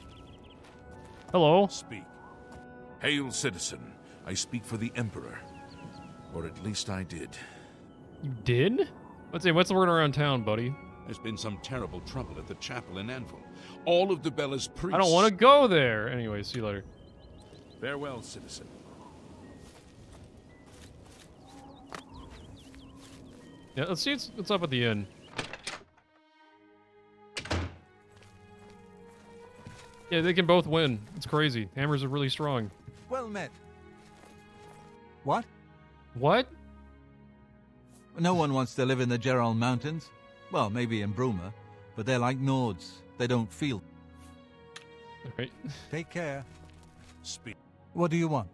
A: Hello?
G: Speak. Hail, citizen. I speak for the Emperor. Or at least I did.
A: You did? What's, what's the word around town, buddy?
G: There's been some terrible trouble at the chapel in Anvil. All of Dibella's priests.
A: I don't want to go there. Anyway, see you later.
G: Farewell, citizen.
A: Yeah, let's see what's up at the inn. Yeah, they can both win. It's crazy. Hammers are really strong.
H: Well met. What?
A: What?
H: No one wants to live in the Jerall Mountains. Well, maybe in Bruma, but they're like Nords. They don't feel.
A: Alright. (laughs)
H: Take care.
G: Speak.
H: What do you want?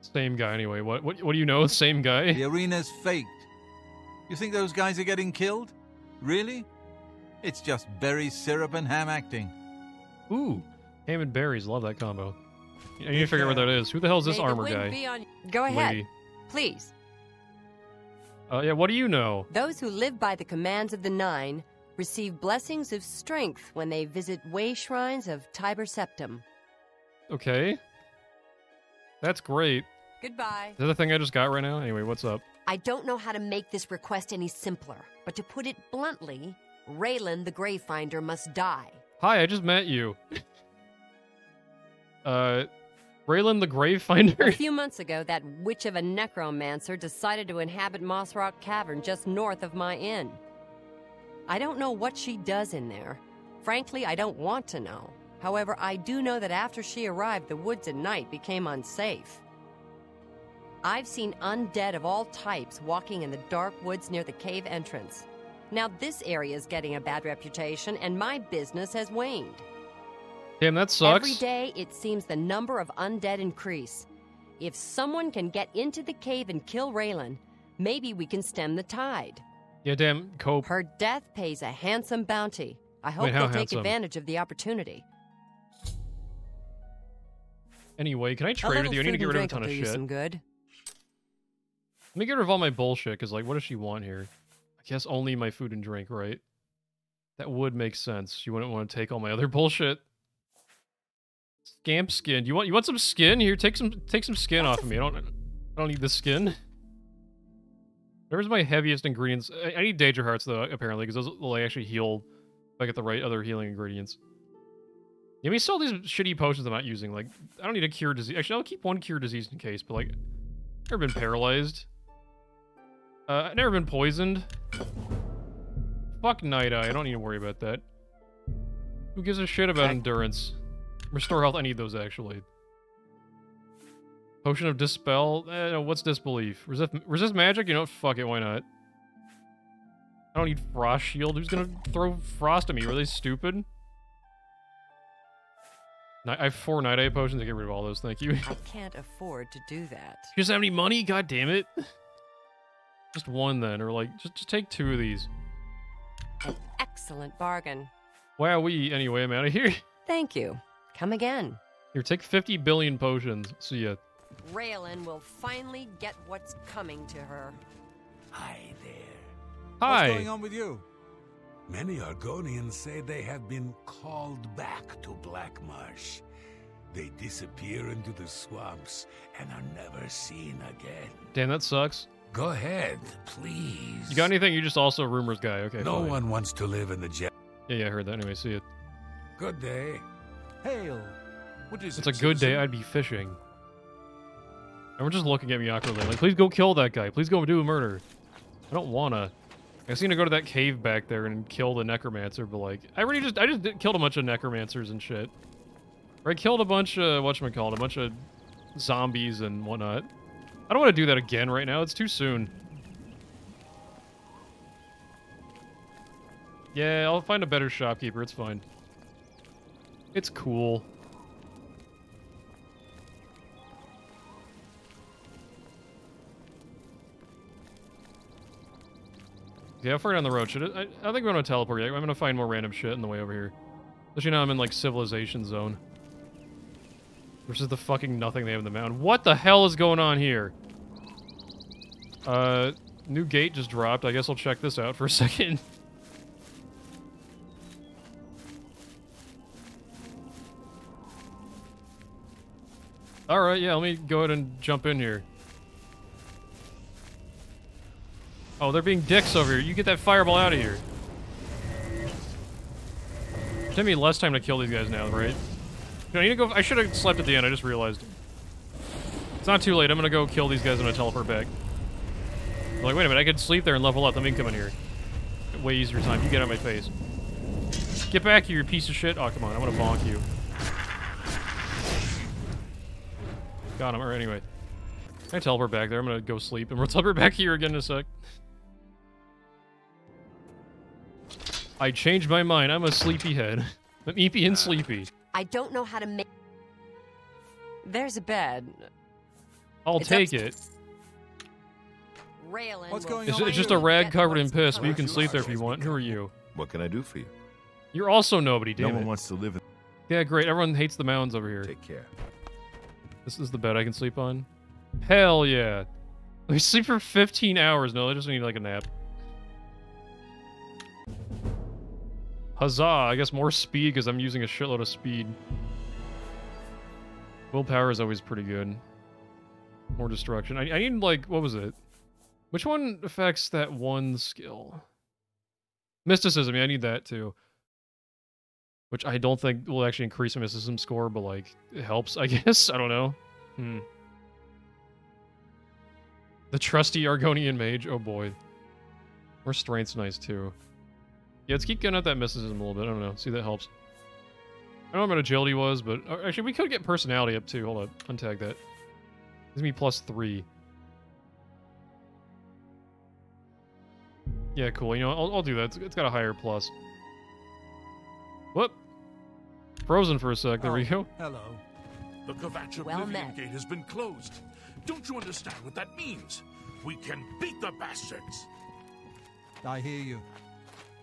A: Same guy anyway. What what what do you know? (laughs) Same guy?
H: The arena's faked. You think those guys are getting killed? Really? It's just berry syrup and ham acting.
A: Ooh. Ham and berries. Love that combo. I need to figure out what that is. Who the hell is this
I: May the
A: armor
I: wind
A: guy?
I: be on- Go ahead,
A: Lady.
I: please.
A: Uh, yeah, what do you know?
I: Those who live by the commands of the Nine receive blessings of strength when they visit way shrines of Tiber Septim.
A: Okay. That's great.
I: Goodbye.
A: Is that the thing I just got right now? Anyway, what's up?
I: I don't know how to make this request any simpler, but to put it bluntly, Raelynn the Gravefinder must die.
A: Hi, I just met you. uh, Raelynn the Gravefinder?
I: A few months ago, that witch of a necromancer decided to inhabit Moss Rock Cavern just north of my inn. I don't know what she does in there. Frankly, I don't want to know. However, I do know that after she arrived, the woods at night became unsafe. I've seen undead of all types walking in the dark woods near the cave entrance. Now, this area is getting a bad reputation, and my business has waned.
A: Damn, that sucks.
I: Every day, it seems the number of undead increase. If someone can get into the cave and kill Raelynn, maybe we can stem the tide.
A: Yeah, damn, Cope.
I: Her death pays a handsome bounty. I hope
A: Wait,
I: they'll take advantage of the opportunity.
A: Anyway, can I trade with you? I need to get rid of a ton of shit.
I: some good.
A: Let me get rid of all my bullshit, because, like, what does she want here? Guess only my food and drink, right? That would make sense. You wouldn't want to take all my other (laughs) bullshit. Scamp skin. You want you want some skin? Here, take some take some skin off of me. I don't I don't need the skin. Where's my heaviest ingredients? I, I need Daedra Hearts though, apparently, because those will like, actually heal if I get the right other healing ingredients. Give me still these shitty potions I'm not using. Like, I don't need a cure disease. Actually, I'll keep one cure disease in case, but like, I've never been paralyzed. Uh, I've never been poisoned. Fuck Night Eye. I don't need to worry about that. Who gives a shit about endurance? Restore health. I need those actually. Potion of Dispel. Eh, what's Disbelief? Resist, resist magic? You know what? Fuck it. Why not? I don't need Frost Shield. Who's gonna throw Frost at me? Are they stupid? I have four Night Eye potions to get rid of all those. Thank you.
I: I can't afford to do that.
A: You just have any money? God damn it. Just one then, or like, just, just take two of these.
I: An excellent bargain.
A: Wow, we anyway, I'm out of here. (laughs)
I: Thank you. Come again.
A: Here, take 50 billion potions. See ya.
I: Raelynn will finally get what's coming to her.
E: Hi there.
A: Hi.
H: What's going on with you?
E: Many Argonians say they have been called back to Black Marsh. They disappear into the swamps and are never seen again.
A: Damn, that sucks.
E: Go ahead, please.
A: You got anything? You're just also rumors guy. Okay.
E: No
A: fine.
E: one wants to live in the jet.
A: Yeah, yeah, I heard that. Anyway, see it.
E: Good day.
H: Hail.
G: What is
A: It's a
G: it,
A: good day. I'd be fishing. And we're just looking at me awkwardly. Like, please go kill that guy. Please go do a murder. I don't wanna. I seen to go to that cave back there and kill the necromancer, but like, I already just, I just did, killed a bunch of necromancers and shit. Or I killed a bunch of, whatchamacallit, a bunch of zombies and whatnot. I don't want to do that again right now. It's too soon. Yeah, I'll find a better shopkeeper. It's fine. It's cool. Yeah, how far down the road should it? I, I think we're gonna teleport. I'm gonna find more random shit in the way over here. Especially now I'm in like civilization zone. Versus the fucking nothing they have in the mound. What the hell is going on here? Uh, new gate just dropped. I guess I'll check this out for a (laughs) second. Alright, yeah, let me go ahead and jump in here. Oh, they're being dicks over here. You get that fireball out of here. Give me less time to kill these guys now, right? I need to go. I should have slept at the end. I just realized. It's not too late. I'm gonna go kill these guys and I teleport back. I'm like, wait a minute. I could sleep there and level up. Let me come in here. Way easier time. You get of my face. Get back here, you piece of shit. Oh, come on. I'm gonna bonk you. Got him. Or anyway. I teleport back there. I'm gonna go sleep, and we'll (laughs) teleport back here again in a sec. I changed my mind. I'm a sleepyhead. (laughs) I'm eepy and sleepy.
I: I don't know how to make. There's a bed.
A: I'll
I: It's
A: take
I: up-
A: it.
I: Railing.
H: What's going
A: It's,
H: on
A: it's just a rag covered in piss, but you can sleep there if you want. Who are you?
J: What can I do for you?
A: You're also nobody,
J: no
A: damn
J: one
A: it.
J: wants to live in.
A: Yeah, great. Everyone hates the mounds over here.
J: Take care.
A: This is the bed I can sleep on. Hell yeah. Let me sleep for 15 hours. No, I just need like a nap. Huzzah! I guess more speed because I'm using a shitload of speed. Willpower is always pretty good. More destruction. I, I need like what was it? Which one affects that one skill? Mysticism. Yeah, I need that too. Which I don't think will actually increase my mysticism score, but like it helps. I (laughs) guess I don't know. Hmm. The trusty Argonian mage. Oh boy. More strength's nice too. Yeah, let's keep getting at that mysticism a little bit. I don't know. See if that helps. I don't know what agility was, but uh, actually we could get personality up too. Hold up, untag that. Gives me plus three. Yeah, cool. You know, I'll, I'll do that. It's, it's got a higher plus. Whoop. Frozen for a sec. There we
H: Oh,
A: go.
H: Hello.
G: The Kvatch
I: Well
G: Oblivion
I: met.
G: Gate has been closed. Don't you understand what that means? We can beat the bastards.
H: I hear you.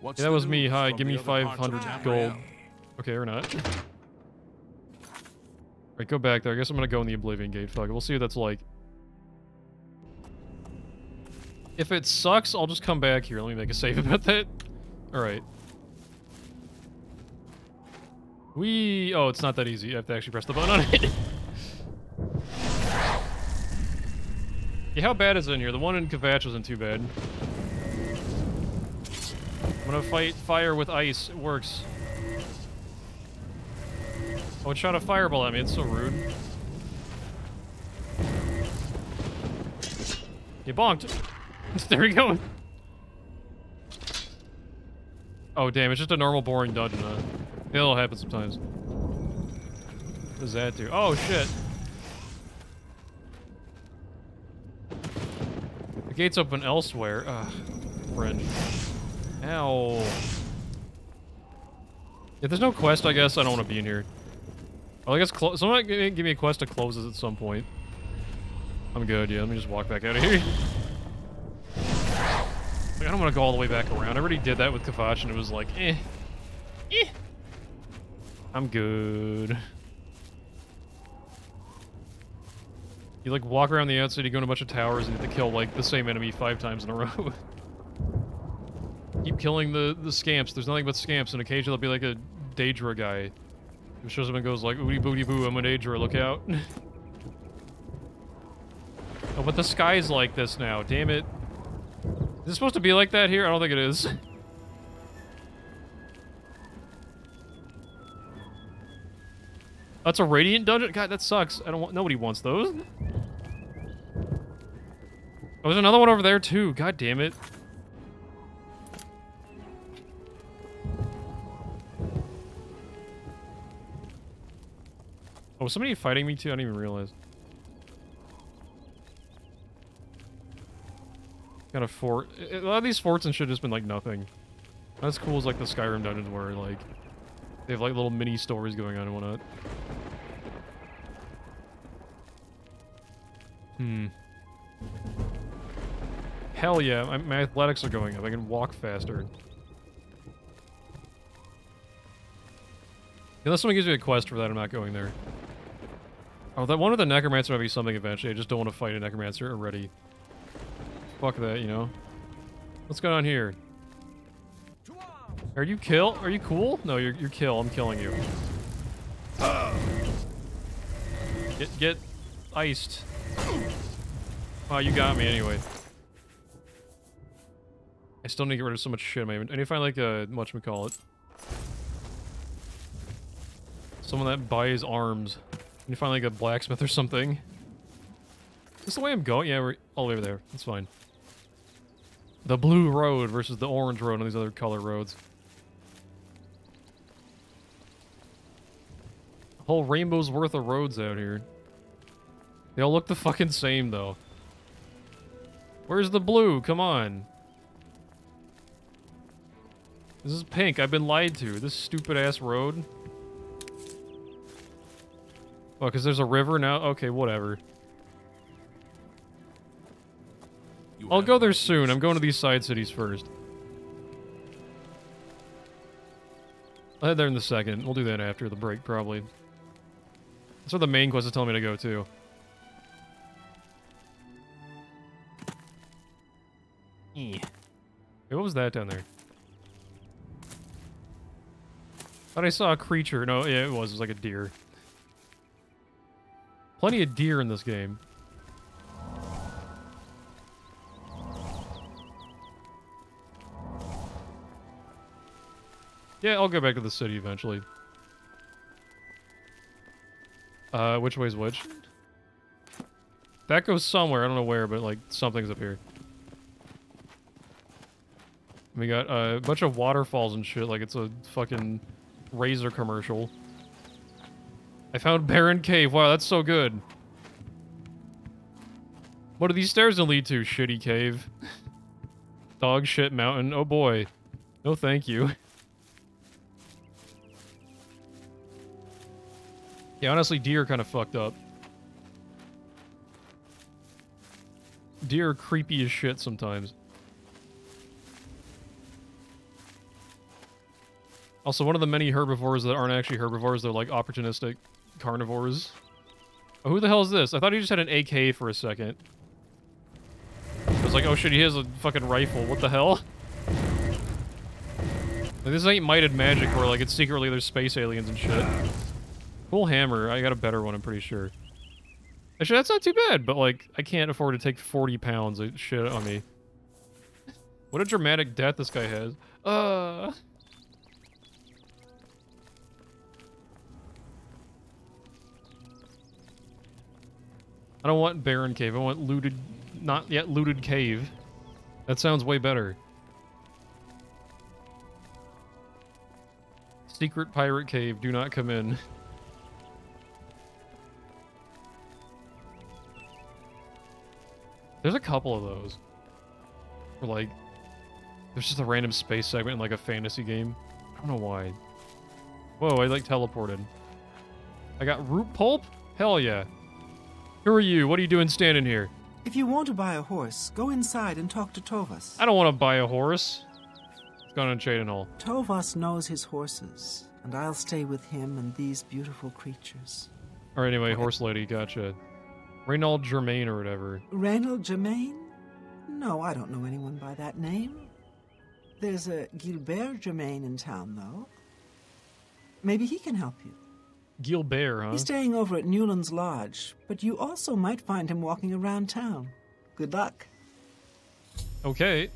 G: What's
A: Yeah, that was me. Hi, give me
G: other parts of
A: 500
G: Tamriel?
A: gold. Okay, or not. Alright, go back there. I guess I'm gonna go in the Oblivion Gate. Fuck. We'll see what that's like. If it sucks, I'll just come back here. Let me make a save (laughs) about that. Alright. We. Oh, it's not that easy. I have to actually press the button on it. (laughs) yeah, how bad is it in here? The one in Kvatch isn't too bad. I'm gonna fight fire with ice. It works. Oh, it shot a fireball at me. It's so rude. You bonked. (laughs) there we go. Oh, damn. It's just a normal, boring dungeon? It'll happen sometimes. What does that do? Oh, shit. The gate's open elsewhere. Ugh. Fringe. Ow. If there's no quest, I guess I don't want to be in here. Oh, I guess someone give me, a quest that closes at some point. I'm good, yeah. Let me just walk back out of here. Like, I don't want to go all the way back around. I already did that with Kvatch, and it was like, eh. Eh. I'm good. You, like, walk around the outside, you go in a bunch of towers, and you have to kill, like, the same enemy five times in a row. (laughs) Keep killing the, the scamps. There's nothing but scamps, and occasionally there'll be, like, a Daedra guy who shows up and goes like, ooty booty boo, I'm an Daedra, look out. (laughs) oh, but the sky's like this now, damn it. Is it supposed to be like that here? I don't think it is. (laughs) That's a radiant dungeon? God, that sucks. I don't want- nobody wants those. Oh, there's another one over there too. God damn it. Oh, somebody fighting me too? I didn't even realize. Got a fort. A lot of these forts and shit just been like nothing. Not as cool as like the Skyrim dungeons where like they have like little mini stories going on and whatnot. Hmm. Hell yeah, my, my athletics are going up. I can walk faster. Unless someone gives me a quest for that, I'm not going there. Oh, that one with the Necromancer might be something eventually. I just don't want to fight a Necromancer already. Fuck that, you know? What's going on here? Are you kill? Are you cool? No, you're, you're kill. I'm killing you. Get, get, iced. Oh, you got me anyway. I still need to get rid of so much shit. I need to find like a whatchamacallit. Someone that buys arms. To find like a blacksmith or something. Is this the way I'm going? Yeah, we're all the way over there. That's fine. The blue road versus the orange road and these other color roads. A whole rainbow's worth of roads out here. They all look the fucking same though. Where's the blue? Come on. This is pink. I've been lied to. This stupid ass road. Oh, because there's a river now? Okay, whatever.
G: You
A: I'll go there soon. I'm going to these side cities first. I'll head there in a second. We'll do that after the break, probably. That's where the main quest is telling me to go, too. Eh. Wait, what was that down there? Thought I saw a creature. No, yeah, it was. It was like a deer. Plenty of deer in this game. Yeah, I'll go back to the city eventually. Uh, which way's which? That goes somewhere. I don't know where, but like something's up here. We got a bunch of waterfalls and shit, like it's a fucking razor commercial. I found Barren Cave. Wow, that's so good. What are these stairs gonna lead to? Shitty cave. Dog shit mountain. Oh boy. No thank you. Yeah, honestly, deer kind of fucked up. Deer are creepy as shit sometimes. Also, one of the many herbivores that aren't actually herbivores, they're like opportunistic carnivores. Oh, who the hell is this? I thought he just had an AK for a second. I was like, oh shit, he has a fucking rifle. What the hell? Like, this ain't Might and Magic where like it's secretly there's space aliens and shit. Cool hammer. I got a better one, I'm pretty sure. Actually, that's not too bad, but like, I can't afford to take 40 pounds of shit on me. What a dramatic death this guy has. Uh. I don't want Barren Cave. I want looted, not yet looted cave. That sounds way better. Secret pirate cave. Do not come in. There's a couple of those. Where like, there's just a random space segment in like a fantasy game. I don't know why. Whoa, I like teleported. I got root pulp? Hell yeah. Who are you? What are you doing standing here?
D: If you want to buy a horse, go inside and talk to Tovas.
A: I don't want to buy a horse. It's gone on Cheydinhal.
D: Tovas knows his horses, and I'll stay with him and these beautiful creatures.
A: Alright, anyway, horse lady, gotcha. Reynald Jemane or whatever.
D: Reynald Jemane? No, I don't know anyone by that name. There's a Gilbert Jemane in town, though. Maybe he can help you.
A: Gilbert, huh?
D: He's staying over at Newland's Lodge, but you also might find him walking around town. Good luck.
A: Okay.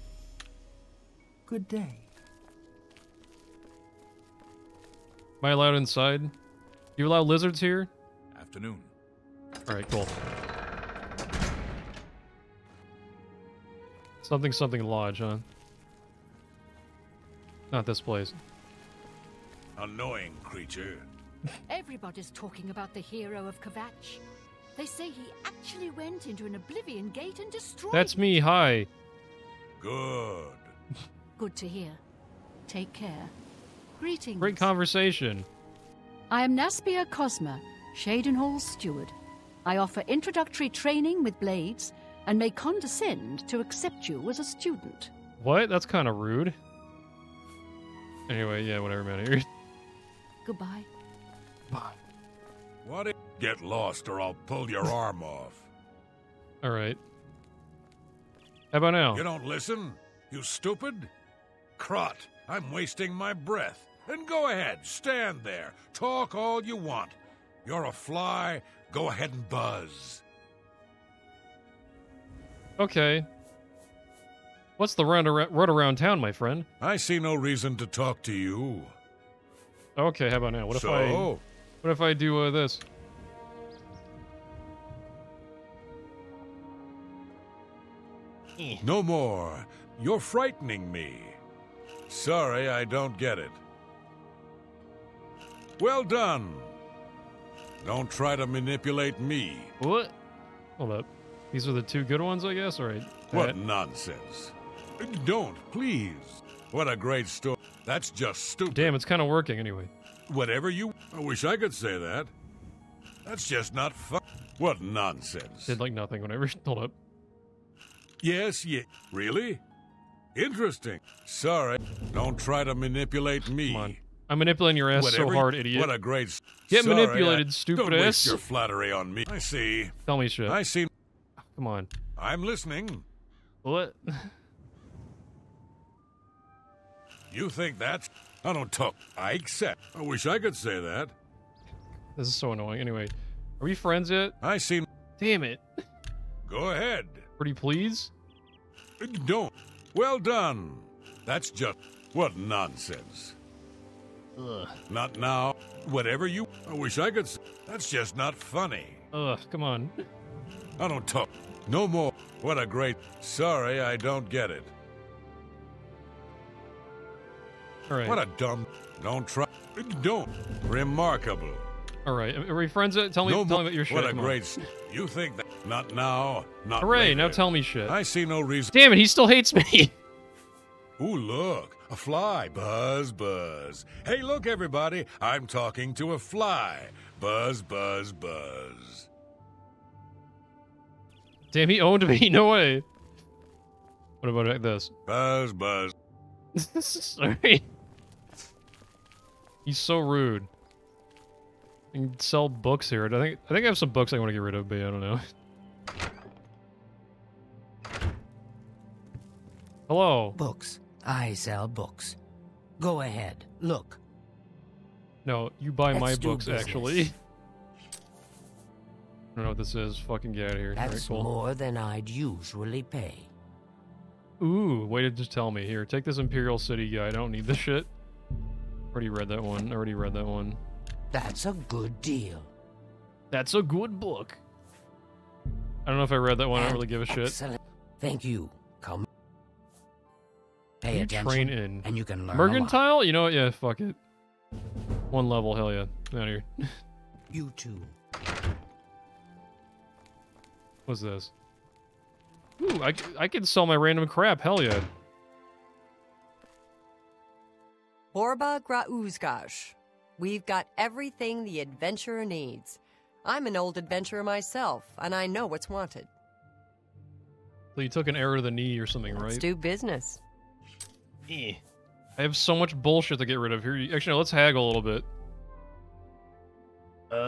D: Good day.
A: Am I allowed inside? You allow lizards here?
G: Afternoon.
A: Alright, cool. Something something lodge, huh? Not this place.
E: Annoying creature.
B: Everybody's talking about the hero of Kvatch. They say he actually went into an Oblivion Gate and destroyed
A: That's me, hi.
E: Good. (laughs)
B: Good to hear. Take care. Greetings.
A: Great conversation.
B: I am Naspia Cosma, Cheydinhal's steward. I offer introductory training with blades and may condescend to accept you as a student.
A: What? That's kind of rude. Anyway, yeah, whatever, man. (laughs)
B: Goodbye.
E: What if... Get lost or I'll pull your (laughs) arm off.
A: Alright. How about now?
E: You don't listen? You stupid? Crot, I'm wasting my breath. And go ahead, stand there. Talk all you want. You're a fly, go ahead and buzz.
A: Okay. What's the run around, run around town, my friend?
K: I see no reason to talk to you.
A: Okay, how about now? What if
K: so,
A: I what if I do uh, this?
K: no more. You're frightening me. Sorry, I don't get it. Well done. Don't try to manipulate me.
A: What? Hold up. These are the two good ones, I guess. All right.
K: What
A: That-
K: nonsense. Don't, please. What a great story. That's just stupid.
A: Damn, it's kind of working anyway.
K: Whatever you. I wish I could say that. That's just not fun. What nonsense.
A: Did like nothing whenever. Hold up.
K: Yes, yeah. Really? Interesting. Sorry. Don't try to manipulate me.
A: Come on. I'm manipulating your ass
K: Whatever
A: so hard, idiot.
K: What a great.
A: Get
K: Sorry,
A: manipulated,
K: I-
A: stupid
K: don't waste
A: ass.
K: your flattery on me. I see.
A: Tell me shit.
K: I see.
A: Come on.
K: I'm listening.
A: What?
K: You think that's. I don't talk. I accept. I wish I could say that.
A: This is so annoying. Anyway, are we friends yet?
K: I see.
A: Damn it.
K: Go ahead.
A: Pretty please?
K: Don't. Well done. That's just. What nonsense.
A: Ugh.
K: Not now. Whatever you. I wish I could. s- That's just not funny.
A: Ugh, come on.
K: I don't talk. No more. What a great. Sorry, I don't get it.
A: All right.
K: What a dumb. Don't try. Don't. Remarkable.
A: All right. Are we friends yet? Tell me,
K: no
A: tell me about your shit.
K: What a
A: Come
K: great. You think that. Not now. Not
A: Hooray, now tell me shit.
K: I see no reason.
A: Damn it, he still hates me. (laughs)
K: Ooh, look. A fly. Buzz, buzz. Hey, look, everybody. I'm talking to a fly. Buzz, buzz, buzz.
A: Damn, he owned me. (laughs) No way. What about like this?
K: Buzz, buzz. (laughs)
A: Sorry. He's so rude. I can sell books here. I think I think I have some books I want to get rid of, but I don't know. Hello.
J: Books. I sell books. Go ahead. Look.
A: No, you buy my
J: Let's do
A: books
J: business.
A: actually. (laughs) I don't know what this is. Fucking get out of here.
J: That's
A: cool.
J: more than I'd usually pay.
A: Ooh, way to tell me. Here, take this Imperial City guy. I don't need this shit. Already read that one. Already read that one.
J: That's a good deal.
A: That's a good book. I don't know if I read that one. I don't really give a shit.
J: Thank you. Come. Pay
A: You
J: attention.
A: train in
J: and you can learn a.
A: Mercantile? You know what? Yeah, fuck it. One level, hell yeah. Out of here. (laughs)
J: You too.
A: What's this? Ooh, I, I can sell my random crap. Hell yeah.
I: Borba Grauzgash. We've got everything the adventurer needs. I'm an old adventurer myself, and I know what's wanted.
A: So you took an arrow to the knee or something, right?
I: Let's do business.
A: Eh. I have so much bullshit to get rid of here. Actually, no, let's haggle a little bit. Uh,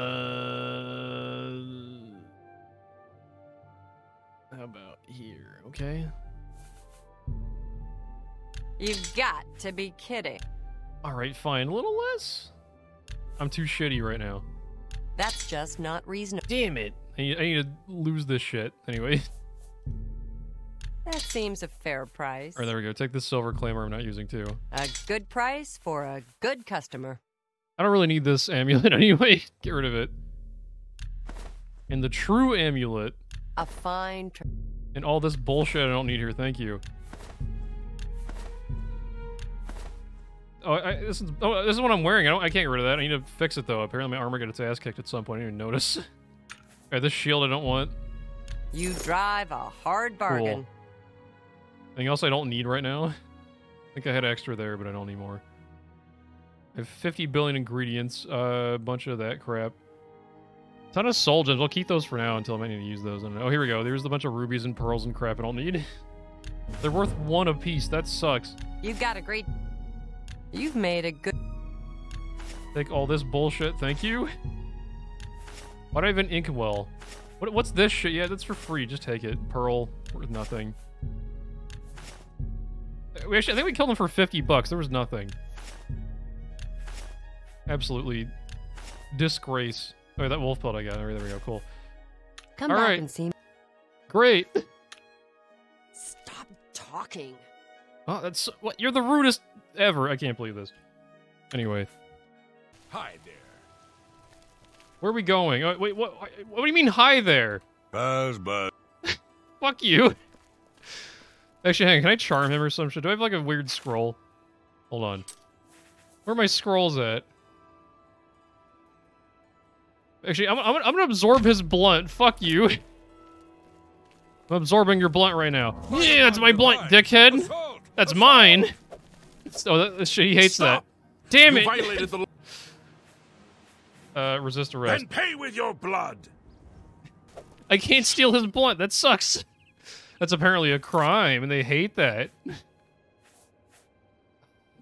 A: how about here? Okay.
I: You've got to be kidding.
A: All right, fine. A little less. I'm too shitty right now.
I: That's just not reasonable.
A: Damn it! I need, I need to lose this shit anyway. (laughs)
I: That seems a fair price.
A: All right, there we go. Take this silver claimer I'm not using too.
I: A good price for a good customer.
A: I don't really need this (laughs) amulet anyway. Get rid of it. And the true amulet
I: A fine.
A: And all this bullshit I don't need here. Thank you. Oh, I, this is oh, this is what I'm wearing. I don't. I can't get rid of that. I need to fix it though. Apparently, my armor got its ass kicked at some point. I didn't even notice. (laughs) All right, this shield I don't want.
I: you drive a hard bargain. Cool.
A: Anything else I don't need right now? I think I had extra there, but I don't need more. I have 50 billion ingredients, uh, a bunch of that crap. A Ton of soul gems. I'll keep those for now until I might need to use those. And oh, here we go. There's a bunch of rubies and pearls and crap I don't need. (laughs) They're worth one apiece. That sucks.
I: You've got a great. You've made a good.
A: Take all this bullshit. Thank you. Why do I have an inkwell? What, what's this shit? Yeah, that's for free. Just take it. Pearl worth nothing. We actually, I think we killed him for 50 bucks. There was nothing. Absolutely disgrace. Oh, that wolf pelt I got. All right, there we go. Cool.
I: Come
A: All
I: back
A: right.
I: and see. me.
A: Great.
I: Stop talking?
A: Oh, that's what you're the rudest ever. I can't believe this. Anyway,
E: Hi there.
A: where are we going? Oh, wait, what? What do you mean, hi there?
E: Buzz, buzz. (laughs)
A: Fuck you. Actually, hang on, can I charm him or some shit? Do I have like a weird scroll? Hold on. Where are my scrolls at? Actually, I'm, I'm, I'm gonna absorb his blunt. Fuck you. I'm absorbing your blunt right now. Yeah, that's my blunt, dickhead. That's mine. (laughs) Oh, that, that shit, he hates
E: Stop.
A: that. Damn
E: you
A: it.
E: violated the (laughs)
A: Uh, resist arrest.
E: Then pay with your blood.
A: I can't steal his blunt. That sucks. (laughs) That's apparently a crime, and they hate that.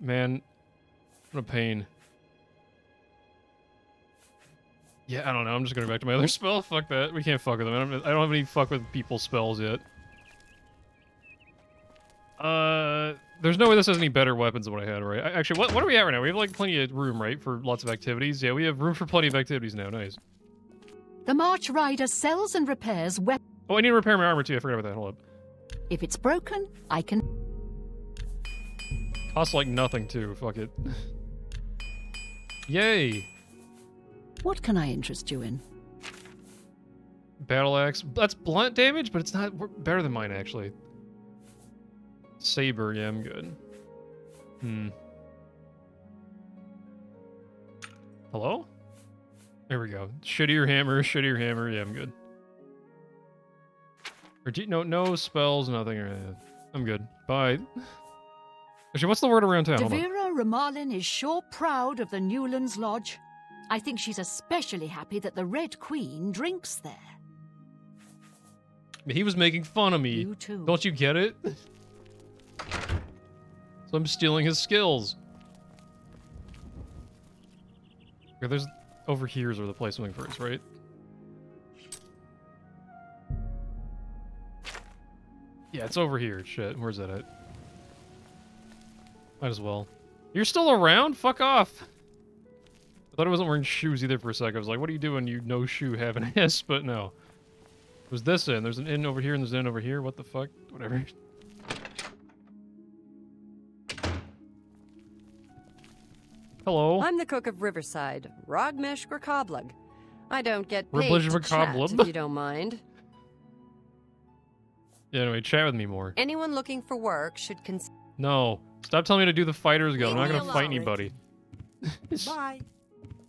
A: Man, what a pain. Yeah, I don't know. I'm just going back to my other spell. Fuck that. We can't fuck with them. I don't, I don't have any fuck with people spells yet. Uh, there's no way this has any better weapons than what I had, right? Actually, what, what are we at right now? We have like plenty of room, right, for lots of activities. Yeah, we have room for plenty of activities now. Nice.
B: The March Rider sells and repairs weapons.
A: Oh, I need to repair my armor too. I forgot about that. Hold up.
B: If it's broken, I can.
A: Costs like nothing too. Fuck it. Yay!
B: What can I interest you in?
A: Battle axe. That's blunt damage, but it's not better than mine actually. Saber, yeah, I'm good. Hmm. Hello? There we go. Shittier hammer, shittier hammer. Yeah, I'm good. Or do you, no, no spells, nothing. I'm good. Bye. Actually, what's the word around town?
B: Dervera Romalen is sure proud of the Newlands Lodge. I think she's especially happy that the Red Queen drinks there.
A: He was making fun of me.
B: You too.
A: Don't you get it? (laughs) So I'm stealing his skills. Okay, there's over here's where the place went first, right? Yeah, it's over here. Shit, where's that at? Might as well. You're still around? Fuck off. I thought I wasn't wearing shoes either for a sec. I was like, what are you doing, you no shoe having ass? (laughs) But no. Was this in? There's an inn over here and there's an inn over here. What the fuck? Whatever. (laughs) Hello.
I: I'm the cook of Riverside, Rogmesh Grakablug. I don't get paid
A: Riblish
I: to chat, if you don't mind. (laughs)
A: Yeah, anyway, chat with me more.
I: Anyone looking for work should consider.
A: No. Stop telling me to do the fighter's guild. I'm not gonna fight anybody. (laughs)
D: Bye.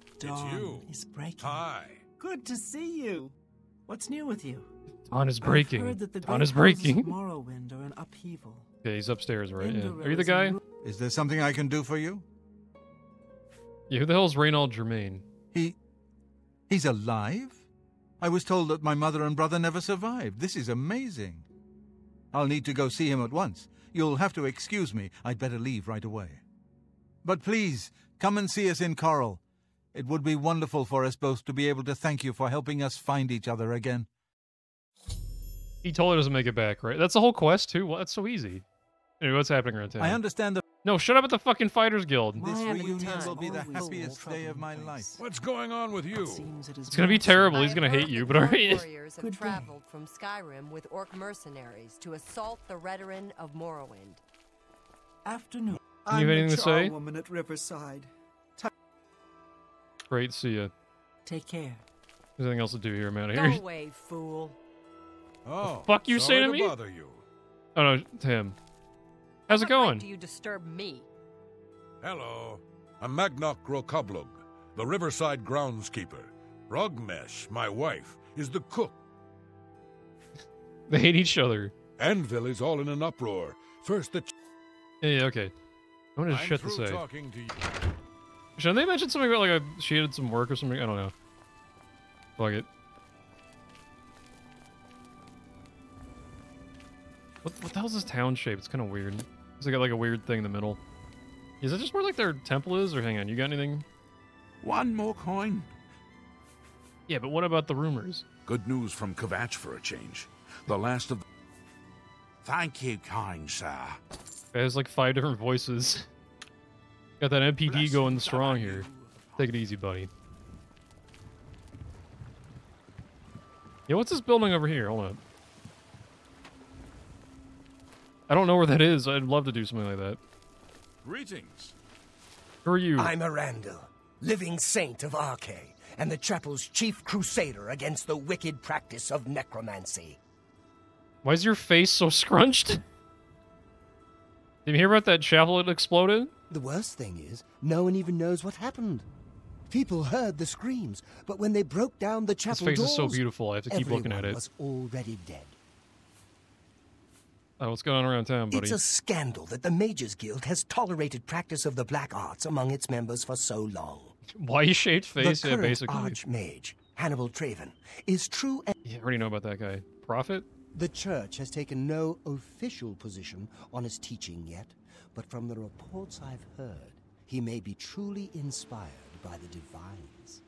E: It's
D: Dawn
E: you.
D: is breaking.
E: Hi.
D: Good to see you. What's new with you?
A: Dawn is
D: I've
A: breaking.
D: heard that the
A: Dawn is breaking.
D: of Morrowind are in upheaval.
A: Okay, he's upstairs, right? Yeah. Are you the guy?
H: Is there something I can do for you?
A: Yeah, who the hell is Reynald Jemane?
H: He. He's alive? I was told that my mother and brother never survived. This is amazing. I'll need to go see him at once. You'll have to excuse me. I'd better leave right away. But please, come and see us in Chorrol. It would be wonderful for us both to be able to thank you for helping us find each other again.
A: He totally doesn't make it back, right? That's the whole quest, too? Well, that's so easy. Anyway, what's happening around town?
H: I understand that
A: No, shut up at the fucking Fighters Guild.
H: this
D: haven't
H: reunion
D: time?
H: will be the
D: Always
H: happiest
D: trouble
H: day of my
D: place.
H: life.
E: What's going on with you?
D: Seems it is
A: It's gonna be terrible. He's
I: I
A: gonna
I: have
A: hate
I: heard
A: you,
I: that
A: but
I: your
A: alright.
I: warriors have traveled from Skyrim with orc mercenaries to assault the Redoran of Morrowind.
D: Afternoon.
A: You
D: I'm
A: have
D: the
A: anything to say?
D: woman at Riverside.
A: Great, see ya.
D: Take care.
A: There's anything else to do here, I'm out of
I: Go
A: here.
I: away, fool.
E: Oh,
A: fuck you
E: sorry
A: say to me?
E: bother you.
A: Oh no, to him. How's it
I: What right
A: going?
I: Do you disturb me?
E: Hello. I'm Magnok Grokablug, the Riverside groundskeeper. Rogmesh, my wife, is the cook. (laughs)
A: They hate each other.
E: Anvil is all in an uproar. First the ch-
A: Yeah, yeah, okay. I wanted
E: I'm
A: shit to
E: through
A: say.
E: talking to you.
A: Should they mention something about like a, she had some work or something? I don't know. Fuck it. What, what the hell's this town shape? It's kind of weird. It's like got like a weird thing in the middle. Is it just where like their temple is, or hang on, you got anything?
G: One more coin.
A: Yeah, but what about the rumors?
G: Good news from Kvatch for a change. The last of. The... Thank you, kind sir.
A: It has like five different voices. Got that MPD going strong here. Take it easy, buddy. Yeah, what's this building over here? Hold on. I don't know where that is. I'd love to do something like that.
G: Greetings.
A: Who are you?
C: I'm Arandel, living saint of Arkay, and the chapel's chief crusader against the wicked practice of necromancy.
A: Why is your face so scrunched? Did you hear about that chapel that exploded?
C: The worst thing is, no one even knows what happened. People heard the screams, but when they broke down the
A: His
C: chapel
A: face
C: doors,
A: is so beautiful. I have to keep looking at
C: everyone
A: it.
C: was already dead.
A: Oh, what's going on around town, buddy?
C: It's a scandal that the Mages Guild has tolerated practice of the black arts among its members for so long.
A: Why shaped face?
C: the
A: Yeah,
C: current
A: basically.
C: Archmage, Hannibal Traven, is true and
A: Yeah, I already know about that guy. Prophet?
C: The church has taken no official position on his teaching yet, but from the reports I've heard, he may be truly inspired by the divines.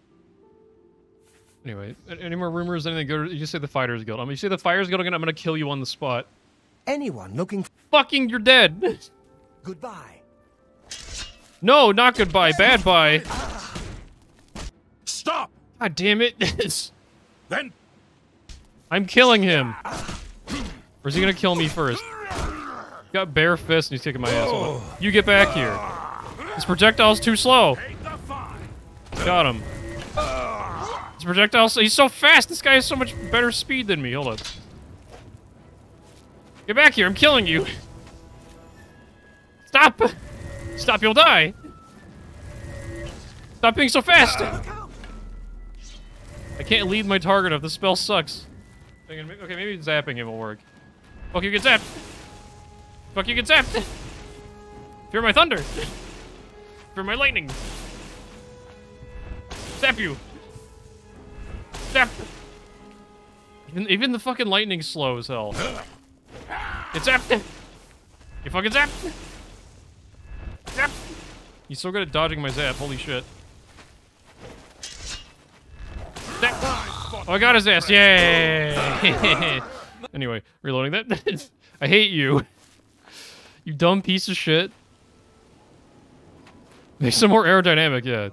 A: Anyway, any more rumors? Anything good? You just say the Fighters Guild. I mean, you say the Fighters Guild again, I'm gonna kill you on the spot.
C: Anyone looking for
A: Fucking, you're dead.
C: goodbye.
A: No, not goodbye. Bad bye.
G: Stop!
A: God damn it. (laughs)
G: Then
A: I'm killing him. Or is he gonna kill me first? Got bare fists and he's kicking my ass. Hold. You get back here. This projectile's too slow. Got him. This projectile's he's so fast. This guy has so much better speed than me. Hold up. Get back here. I'm killing you. Stop. Stop. You'll die. Stop being so fast. I can't lead my target if the spell sucks. Okay, maybe zapping him will work. Fuck you, get zapped! Fuck you, get zapped! Fear my thunder! Fear my lightning! Zap you! Zap! Even, even the fucking lightning's slow as hell. Get zapped! You fucking zapped! Zap! He's so good at dodging my zap, holy shit. Zap! Oh, I got his ass, yay! (laughs) anyway, reloading that. (laughs) I hate you. You dumb piece of shit. Make some more aerodynamic, yeah.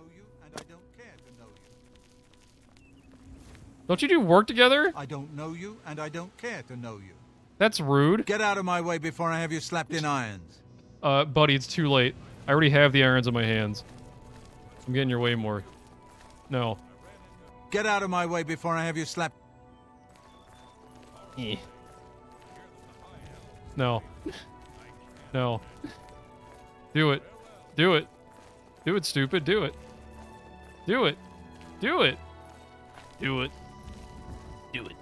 H: Don't you
A: do work together?
H: I don't know you, and I don't care to know you.
A: That's rude.
H: Get out of my way before I have you slapped in irons.
A: Uh, buddy, it's too late. I already have the irons in my hands. I'm getting your way more. No.
H: Get out of my way before I have you slapped.
A: Eh. No. No. Do it. Do it. Do it, stupid. Do it. Do it. Do it. Do it. Do it.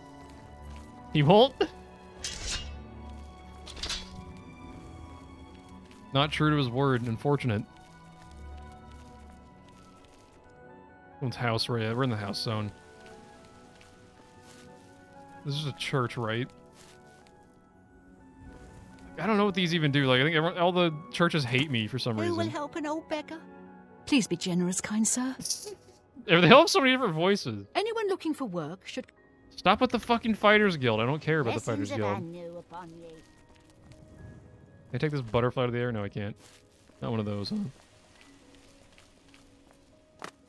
A: He won't? Not true to his word. Unfortunate. One's house, right? We're in the house zone. This is a church, right? I don't know what these even do. Like, I think everyone, all the churches hate me for some
B: Who will help an old beggar? Please be generous, kind sir. (laughs)
A: They all have so many different voices.
B: Anyone looking for work should.
A: Stop with the fucking Fighters Guild. I don't care about the
L: Blessings
A: Fighters
L: of
A: Guild.
L: Anu upon ye.
A: Can I take this butterfly to the air? No, I can't. Not one of those, huh?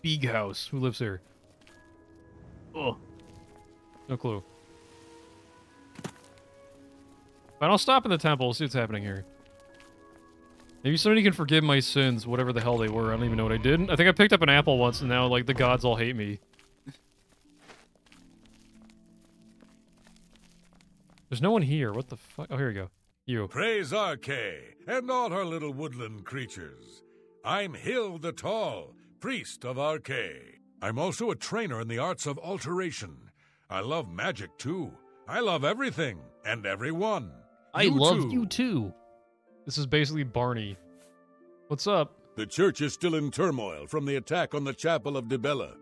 A: Big house. Who lives here? Oh. No clue. But I'll stop in the temple, see what's happening here. Maybe somebody can forgive my sins, whatever the hell they were. I don't even know what I did. I think I picked up an apple once, and now, like, the gods all hate me. There's no one here. What the fuck? Oh, here we go. You.
K: Praise Arkay and all her little woodland creatures. I'm Hill the Tall, priest of Arkay. I'm also a trainer in the arts of alteration. I love magic too. I love everything and everyone.
A: I
K: You
A: love
K: too.
A: you too. This is basically Barney. What's up?
K: The church is still in turmoil from the attack on the chapel of Dibella.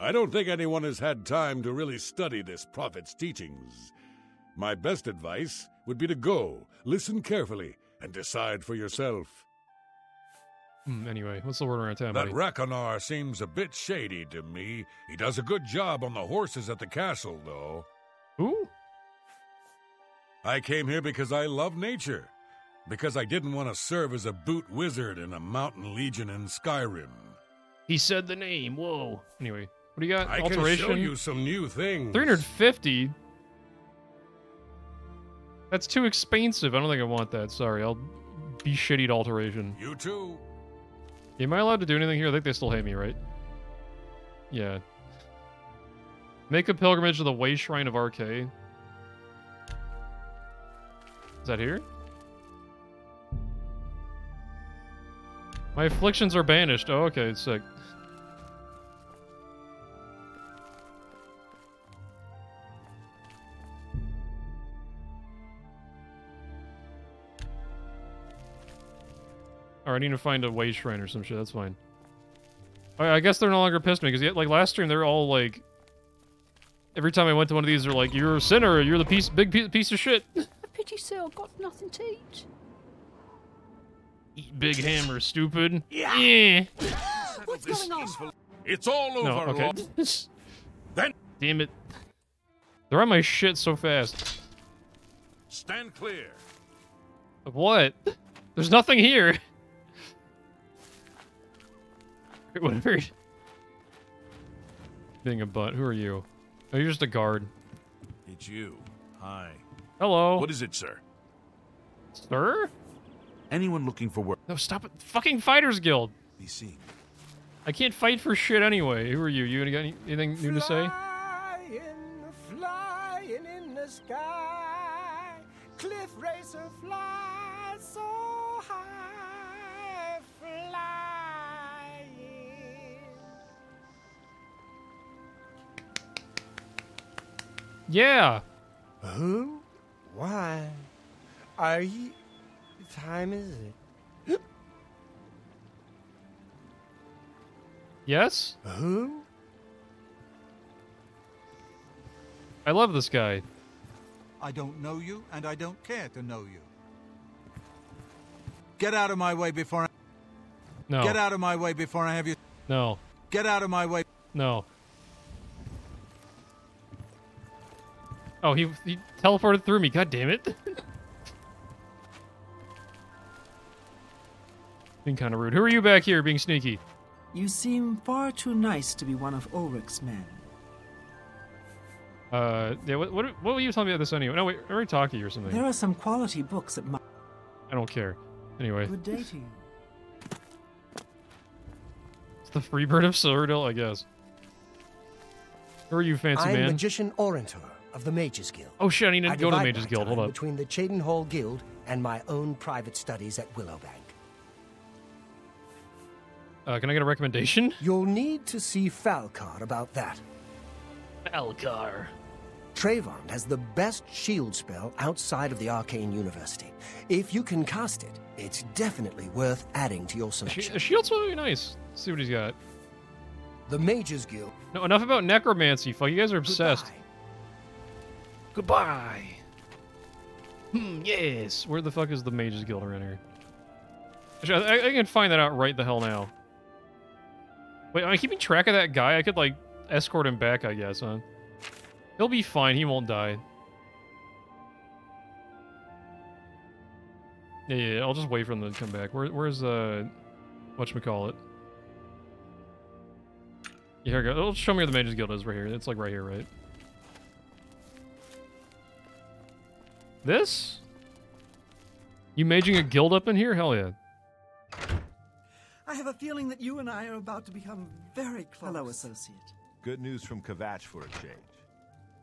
K: I don't think anyone has had time to really study this prophet's teachings. My best advice would be to go, listen carefully, and decide for yourself.
A: Hmm, anyway, what's the word around town,
K: That
A: buddy?
K: Rakonar seems a bit shady to me. He does a good job on the horses at the castle, though.
A: Who?
K: I came here because I love nature. Because I didn't want to serve as a boot wizard in a mountain legion in Skyrim.
A: He said the name. Whoa. Anyway, what do you got?
K: I
A: Alteration.
K: can show you some new things.
A: 350. That's too expensive. I don't think I want that. Sorry, I'll be shitty to alteration.
E: You too.
A: Am I allowed to do anything here? I think they still hate me, right? Yeah. Make a pilgrimage to the Way Shrine of Arkay. Is that here? My afflictions are banished. Oh, okay, sick. Or I need to find a way shrine or some shit. That's fine. I, I guess they're no longer pissed at me because like last stream they're all like. Every time I went to one of these, they're like, "You're a sinner. You're the piece, big piece, piece of shit." (laughs)
B: A pity Sal got nothing to eat.
A: Eat big hammer, stupid.
E: Yeah.
A: Yeah. (gasps)
B: What's going on?
E: It's all over,
A: No. Okay. (laughs)
E: Then
A: Damn it. They're on my shit so fast.
E: stand clear.
A: Of What? There's nothing here. (laughs) (laughs) Whatever. Being a butt. Who are you? Oh, you're just a guard.
G: It's you. Hi.
A: Hello.
G: What is it, sir?
A: Sir?
G: Anyone looking for work?
A: No, stop it. Fucking Fighters Guild.
G: Be seen.
A: I can't fight for shit anyway. Who are you? You got any, anything new to say?
C: Flying, flying in the sky. Cliff racer fly
A: Yeah.
C: Who? Why? Are you. Time is it?
A: Yes?
C: Who?
A: I love this guy.
H: I don't know you, and I don't care to know you. Get out of my way before I...
A: No.
H: Get out of my way before I have you...
A: No.
H: Get out of my way...
A: No. Oh, he, he teleported through me. God damn it. (laughs) being kind of rude. Who are you back here being sneaky?
D: You seem far too nice to be one of Ulrich's men.
A: Uh, yeah, what, what, what were you telling me about this anyway? No, wait, I already talked to you or something.
D: There are some quality books at my.
A: I don't care. Anyway,
D: Good day to you. (laughs)
A: it's the Freebird of Cyrodiil, I guess. Who are you, fancy
C: I'm
A: man?
C: Magician Orintur of the Mages Guild.
A: Oh shit, I need to
C: I
A: go to the Mages Guild. Hold
C: time
A: up.
C: Between the Cheydinhal Guild and my own private studies at Willowbank.
A: Uh, can I get a recommendation? (laughs)
C: You'll need to see Falcar about that.
A: Falcar.
C: Trayvon has the best shield spell outside of the Arcane University. If you can cast it, it's definitely worth adding to your selection.
A: A
C: selection.
A: shield's will be nice. Let's see what he's got.
C: The Mages Guild.
A: No, enough about necromancy. Fuck, you guys are obsessed.
C: Goodbye.
A: Goodbye. Hmm, yes. Where the fuck is the Mages Guild around here? Actually, I, I can find that out right the hell now. Wait, am I keeping track of that guy? I could, like, escort him back, I guess, huh? He'll be fine. He won't die. Yeah, yeah, I'll just wait for him to come back. Where, where's, uh... Whatchamacallit? Yeah, here we go. It'll show me where the Mages Guild is right here. It's, like, right here, right? This? You maging a guild up in here? Hell yeah.
D: I have a feeling that you and I are about to become very close. Hello, associate.
M: Good news from Kvatch for a change.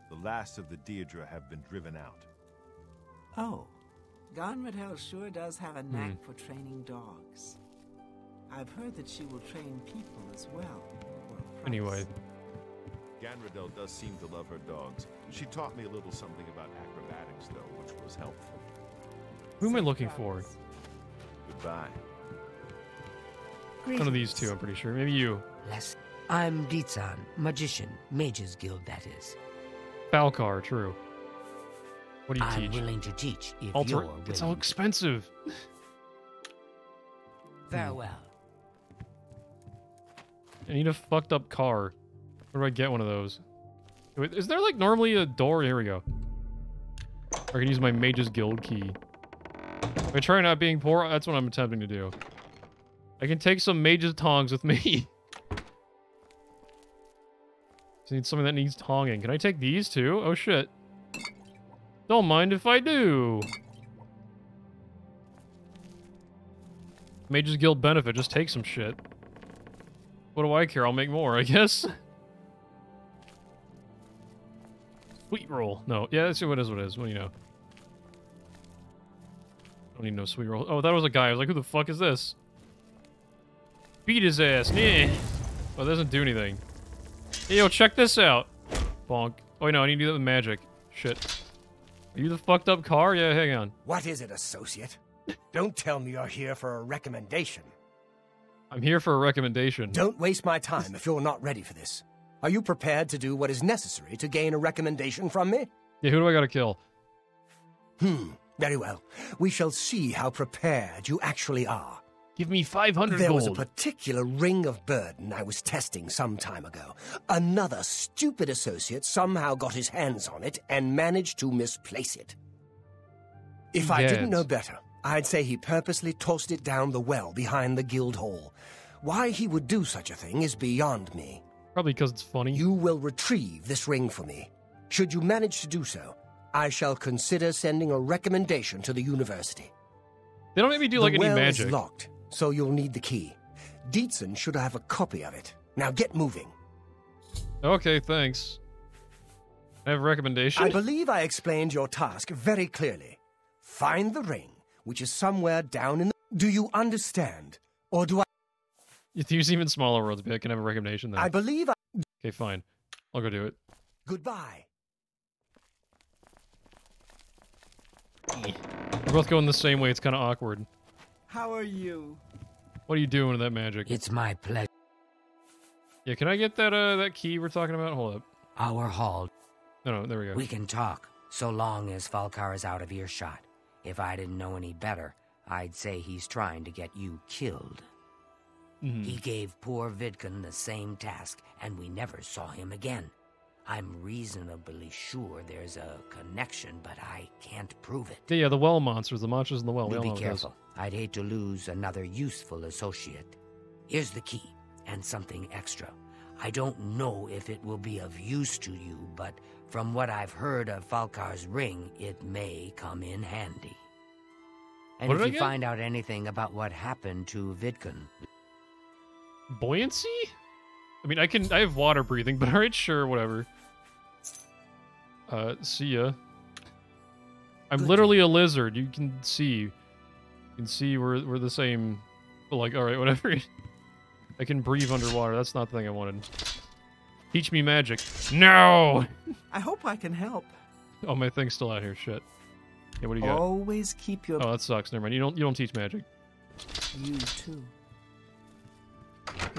M: The last of the Daedra have been driven out.
D: Oh, Ganredhel sure does have a knack hmm. for training dogs. I've heard that she will train people as well. for a price.
A: Anyway.
M: Ganredhel does seem to love her dogs. She taught me a little something about acrobatics, though, which was helpful.
A: Who am I looking for?
M: Goodbye.
A: One of these two, I'm pretty sure. Maybe you.
J: Les, I'm Deetsan, magician, Mages Guild, that is.
A: Falcar, true. What do you
J: I'm
A: teach?
J: willing to teach if
A: Alter-
J: you're willing.
A: It's all expensive.
J: Farewell.
A: I need a fucked up car. Where do I get one of those? Wait, is there like normally a door? Here we go. I can use my Mage's Guild key. I try not being poor? That's what I'm attempting to do. I can take some Mage's tongs with me. (laughs) Need something that needs tonging. Can I take these too? Oh shit. Don't mind if I do. Mage's Guild benefit, just take some shit. What do I care? I'll make more, I guess. (laughs) Sweet roll. No, yeah, that's what it is, what it is. Well, you know. Don't need no sweet roll. Oh, that was a guy. I was like, who the fuck is this? Beat his ass. Yeah. Oh, it doesn't do anything. Hey, yo, check this out. Bonk. Oh, wait, no, I need to do that with magic. Shit. Are you the fucked up car? Yeah, hang on.
C: What is it, associate? Don't tell me you're here for a recommendation.
A: I'm here for a recommendation.
C: Don't waste my time if you're not ready for this. Are you prepared to do what is necessary to gain a recommendation from me?
A: Yeah, who do I gotta kill?
C: Hmm, very well. We shall see how prepared you actually are.
A: Give me 500
C: There
A: gold.
C: was a particular ring of burden I was testing some time ago. Another stupid associate somehow got his hands on it and managed to misplace it. If I didn't know better, I'd say he purposely tossed it down the well behind the guild hall. Why he would do such a thing is beyond me.
A: Probably because it's funny.
C: You will retrieve this ring for me. Should you manage to do so, I shall consider sending a recommendation to the university.
A: They don't make me do like
C: the
A: any
C: well
A: magic.
C: is locked, so you'll need the key. Deetsan should have a copy of it. Now get moving.
A: Okay, thanks. I have a recommendation.
C: I believe I explained your task very clearly. Find the ring, which is somewhere down in the. Do you understand? Or do I.
A: You use even smaller words, but I can have a recommendation then.
C: I believe I.
A: Okay, fine. I'll go do it.
C: Goodbye.
A: We're both going the same way. It's kind of awkward.
D: How are you?
A: What are you doing with that magic?
J: It's my pleasure.
A: Yeah, can I get that uh that key we're talking about? Hold up.
J: Our hall.
A: No, no, there we go.
J: We can talk, so long as Falcar is out of earshot. If I didn't know any better, I'd say he's trying to get you killed.
A: Mhm.
J: He gave poor Vidkun the same task, and we never saw him again. I'm reasonably sure there's a connection, but I can't prove it.
A: Yeah, yeah, the well monsters, the monsters in the well. We
J: be
A: know what it is.
J: careful. I'd hate to lose another useful associate. Here's the key, and something extra. I don't know if it will be of use to you, but from what I've heard of Falcar's ring, it may come in handy. And
A: What
J: if you find out anything about what happened to Vidkun,
A: Buoyancy? I mean, I can. I have water breathing, (laughs) but alright, sure, whatever. Uh, see ya. I'm
J: Good
A: literally a lizard. You can see. You can see we're we're the same. but, Like, all right, (laughs) whatever. I can breathe underwater. That's not the thing I wanted. Teach me magic. No.
D: I hope I can help.
A: Oh, my thing's still out here. Shit. Yeah, what do you got?
D: Always keep your
A: Oh, that sucks. Never mind. You don't. You don't teach magic.
D: you too.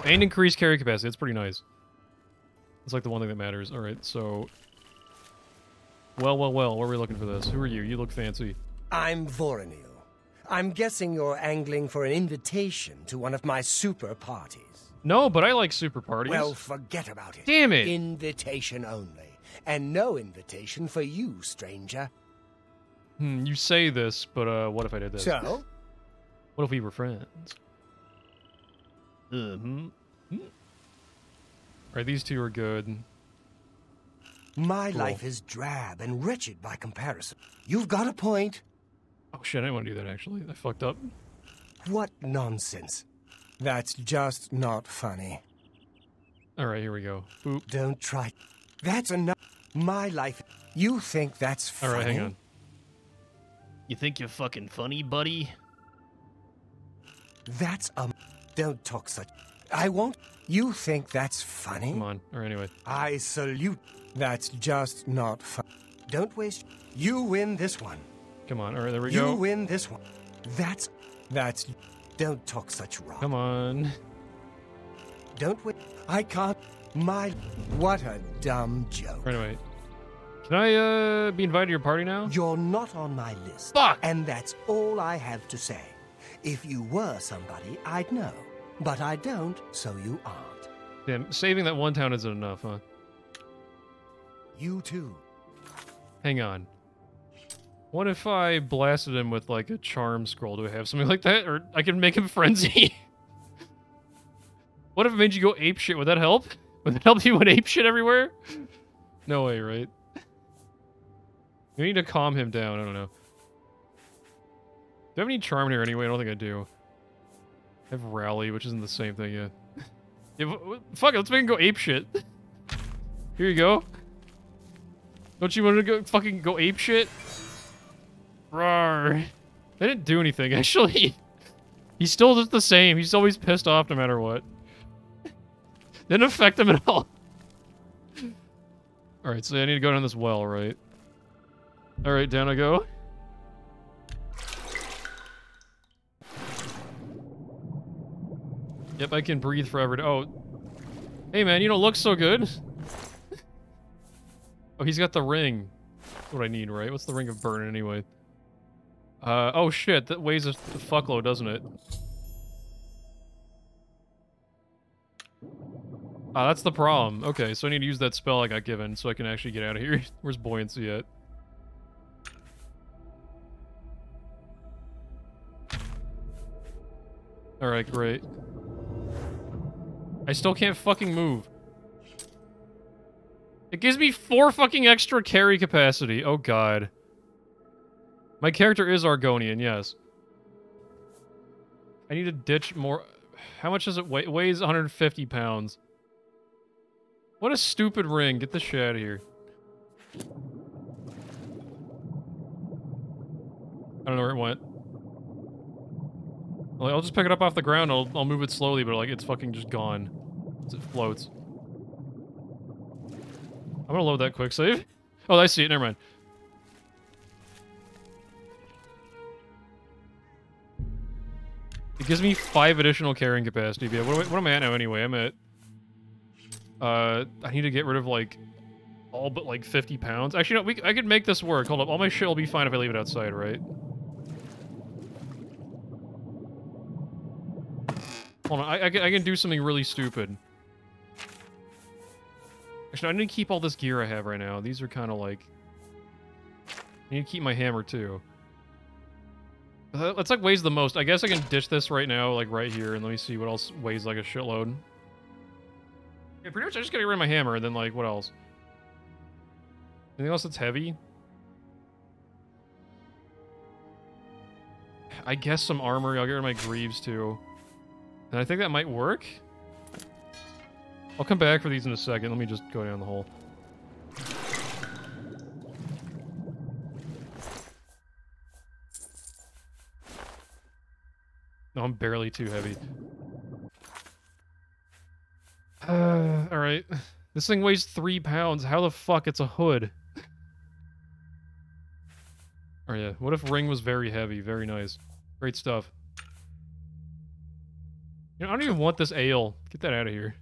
A: And increase carry capacity. That's pretty nice. It's like the one thing that matters. All right, so. Well, well, well. Where are we looking for this? Who are you? You look fancy.
C: I'm Voranil. I'm guessing you're angling for an invitation to one of my super parties.
A: No, but I like super parties.
C: Well, forget about it.
A: Damn it.
C: Invitation only. And no invitation for you, stranger.
A: Hmm, you say this, but uh, what if I did this?
C: So,
A: What if we were friends? Mm-hmm. Alright, these two are good.
C: my
A: Cool.
C: life is drab and wretched by comparison. You've got a point.
A: Oh shit, I didn't want to do that actually. I fucked up.
C: What nonsense. That's just not funny.
A: Alright, here we go. Boop.
C: Don't try. That's enough. My life. You think that's funny?
A: Alright, hang on. You think you're fucking funny, buddy?
C: That's a. Don't talk such. I won't. You think that's funny?
A: Come on. Or anyway.
C: I salute. That's just not fun. Don't waste. You win this one.
A: Come on. Alright, there we
C: you
A: go.
C: You win this one. That's. That's. Don't talk such rot.
A: Come on.
C: Don't wait. I can't. My. What a dumb joke.
A: Or anyway. Can I uh be invited to your party now?
C: You're not on my list.
A: Fuck!
C: And that's all I have to say. If you were somebody, I'd know. But I don't, so you aren't.
A: Damn, saving that one town isn't enough, huh?
C: You too.
A: Hang on. What if I blasted him with like a charm scroll? Do I have something (laughs) like that? Or I can make him frenzy? (laughs) what if it made you go ape shit? Would that help? Would that help you with ape shit everywhere? No way, right? We need to calm him down. I don't know. Do I have any charm in here anyway? I don't think I do. I have rally, which isn't the same thing yet. yeah, fuck it, let's make him go ape shit. Here you go. Don't you want to go fucking go ape shit? Rawr. They didn't do anything, (laughs) actually. He's still just the same. He's always pissed off no matter what. Didn't affect him at all. Alright, so I need to go down this well, right? Alright, down I go. Yep, I can breathe forever. Oh. Hey, man, you don't look so good. oh, he's got the ring. That's what I need, right? What's the ring of burn anyway? Uh, oh shit, that weighs a fuckload, doesn't it? Ah, that's the problem. Okay, so I need to use that spell I got given so I can actually get out of here. (laughs) Where's buoyancy at? Alright, great. I still can't fucking move. It gives me four fucking extra carry capacity. Oh god. My character is Argonian, yes. I need to ditch more... How much does it weigh? It weighs 150 pounds. What a stupid ring. Get the shit out of here. I don't know where it went. I'll just pick it up off the ground. I'll, I'll move it slowly, but like it's fucking just gone. It floats. I'm gonna load that quick save. Oh, I see it. Never mind. It gives me five additional carrying capacity. But what, am I, what am I at now anyway? I'm at... Uh, I need to get rid of, like, all but, like, 50 pounds. Actually, no, we, I could make this work. Hold up. All my shit will be fine if I leave it outside, right? Hold on. I, I, can, I can do something really stupid. Actually, I need to keep all this gear I have right now. These are kind of, like... I need to keep my hammer, too. Uh, that's like weighs the most. I guess I can ditch this right now, like right here, and let me see what else weighs like a shitload. Yeah, pretty much I just gotta get rid of my hammer, and then like, what else? Anything else that's heavy? I guess some armor. I'll get rid of my greaves too. And I think that might work. I'll come back for these in a second. Let me just go down the hole. No, I'm barely too heavy. Uh, alright. This thing weighs three pounds. How the fuck it's a hood? Oh yeah, what if Ring was very heavy? Very nice. Great stuff. You know, I don't even want this ale. Get that out of here.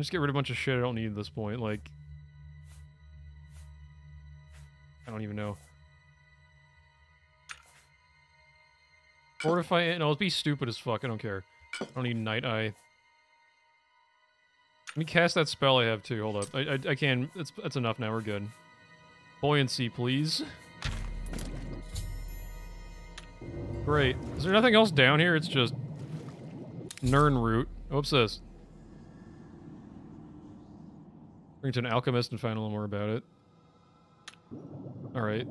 A: Just get rid of a bunch of shit I don't need at this point. Like... I don't even know. Fortify it. No, let's be stupid as fuck. I don't care. I don't need Night Eye. Let me cast that spell I have too. Hold up. I, I, I can. That's, that's enough now. We're good. Buoyancy, please. Great. Is there nothing else down here? It's just... Nirnroot. What's this? Bring to an alchemist and find a little more about it. Alright.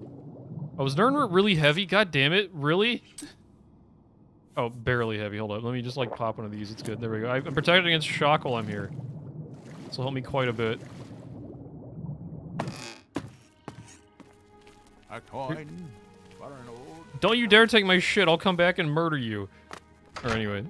A: Oh, is Nirnroot really heavy? God damn it. Really? Oh, barely heavy. Hold up. Let me just, like, pop one of these. It's good. There we go. I'm protected against shock while I'm here. This will help me quite a bit.
M: A coin for an old...
A: Don't you dare take my shit. I'll come back and murder you. Or anyway.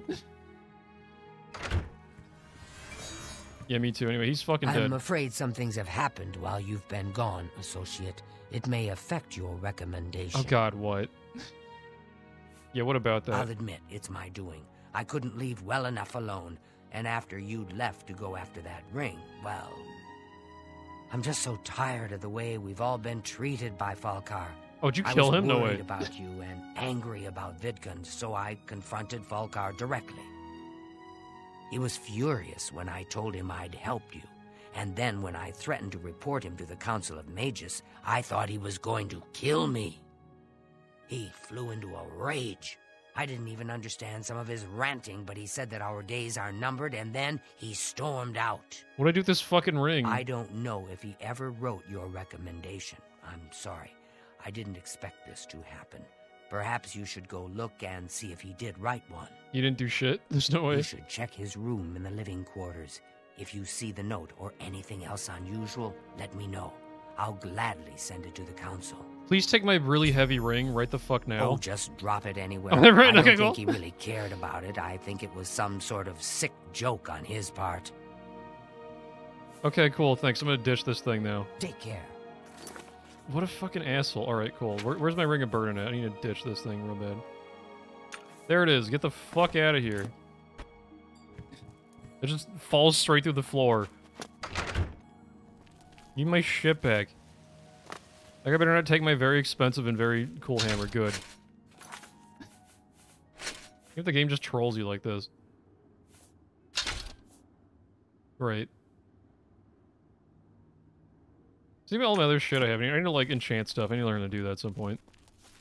A: Yeah, me too. Anyway, he's fucking dead.
J: I'm afraid some things have happened while you've been gone, Associate. It may affect your recommendation.
A: Oh god, what? (laughs) Yeah, what about that?
J: I'll admit, it's my doing. I couldn't leave well enough alone, and after you'd left to go after that ring, well... I'm just so tired of the way we've all been treated by Falcar.
A: Oh, did you kill him?
J: No
A: way.
J: I'm worried about you and angry about Vidkun, so I confronted Falcar directly. He was furious when I told him I'd helped you, and then when I threatened to report him to the Council of Mages, I thought he was going to kill me. He flew into a rage. I didn't even understand some of his ranting, but he said that our days are numbered, and then he stormed out.
A: What do I do with this fucking ring?
J: I don't know if he ever wrote your recommendation. I'm sorry. I didn't expect this to happen. Perhaps you should go look and see if he did write one.
A: You didn't do shit. (laughs) There's no way.
J: You should check his room in the living quarters. If you see the note or anything else unusual, let me know. I'll gladly send it to the council.
A: Please take my really heavy ring right the fuck now.
J: Oh, just drop it anywhere. (laughs) I don't
A: okay,
J: think
A: cool.
J: he really cared about it. I think it was some sort of sick joke on his part.
A: Okay, cool. Thanks. I'm gonna ditch this thing now.
J: Take care.
A: What a fucking asshole. All right, cool. Where, where's my ring of burden at? I need to ditch this thing real bad. There it is. Get the fuck out of here. It just falls straight through the floor. Need my shit back. Like I better not take my very expensive and very cool hammer. Good. If the game just trolls you like this. Right. See all my other shit I have. I need to like enchant stuff. I need to learn to do that at some point.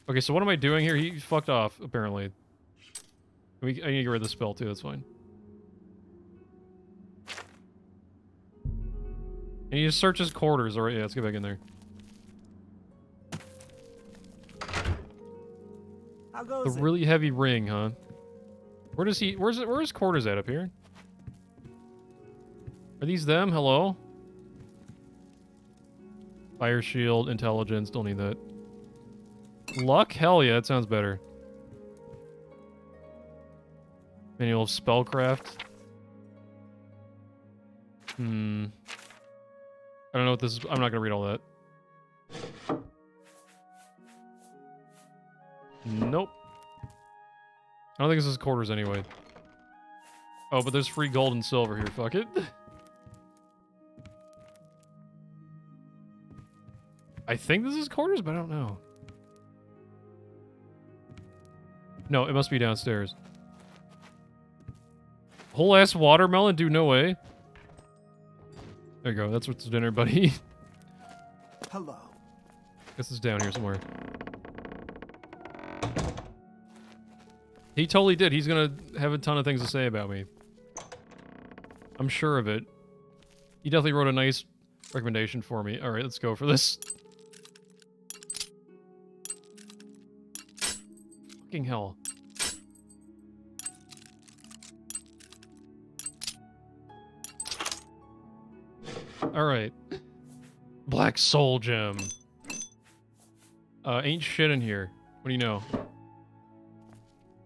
A: Okay, so what am I doing here? He fucked off, apparently. We, I need to get rid of the spell too, that's fine. And you just search his quarters. Alright, yeah, let's get back in there.
D: How
A: The
D: it?
A: really heavy ring, huh? Where does he where's it where's quarters at up here? Are these them? Hello? Fire shield, intelligence, don't need that. Luck? Hell yeah, that sounds better. Manual of spellcraft. Hmm. I don't know what this is. I'm not gonna read all that. Nope. I don't think this is quarters anyway. Oh, but there's free gold and silver here. Fuck it. (laughs) I think this is quarters, but I don't know. No, it must be downstairs. Whole ass watermelon? Dude, no way. There you go. That's what's dinner, buddy. (laughs)
D: Hello.
A: Guess it's down here somewhere. He totally did. He's gonna have a ton of things to say about me. I'm sure of it. He definitely wrote a nice recommendation for me. Alright, let's go for this. Fucking hell. Alright. Black Soul Gem. Uh, ain't shit in here. What do you know? Is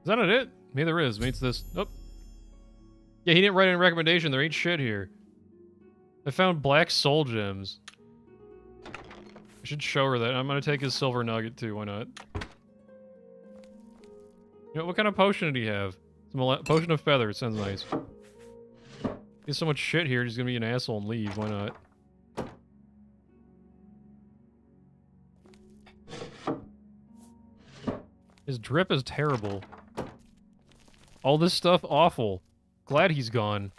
A: that not it? Maybe there is. Maybe it's this. Nope. Yeah, he didn't write any recommendation. There ain't shit here. I found black soul gems. I should show her that. I'm gonna take his silver nugget too. Why not? You know, what kind of potion did he have? Potion of feathers. Sounds nice. He has so much shit here. He's gonna be an asshole and leave. Why not? His drip is terrible. All this stuff awful. Glad he's gone.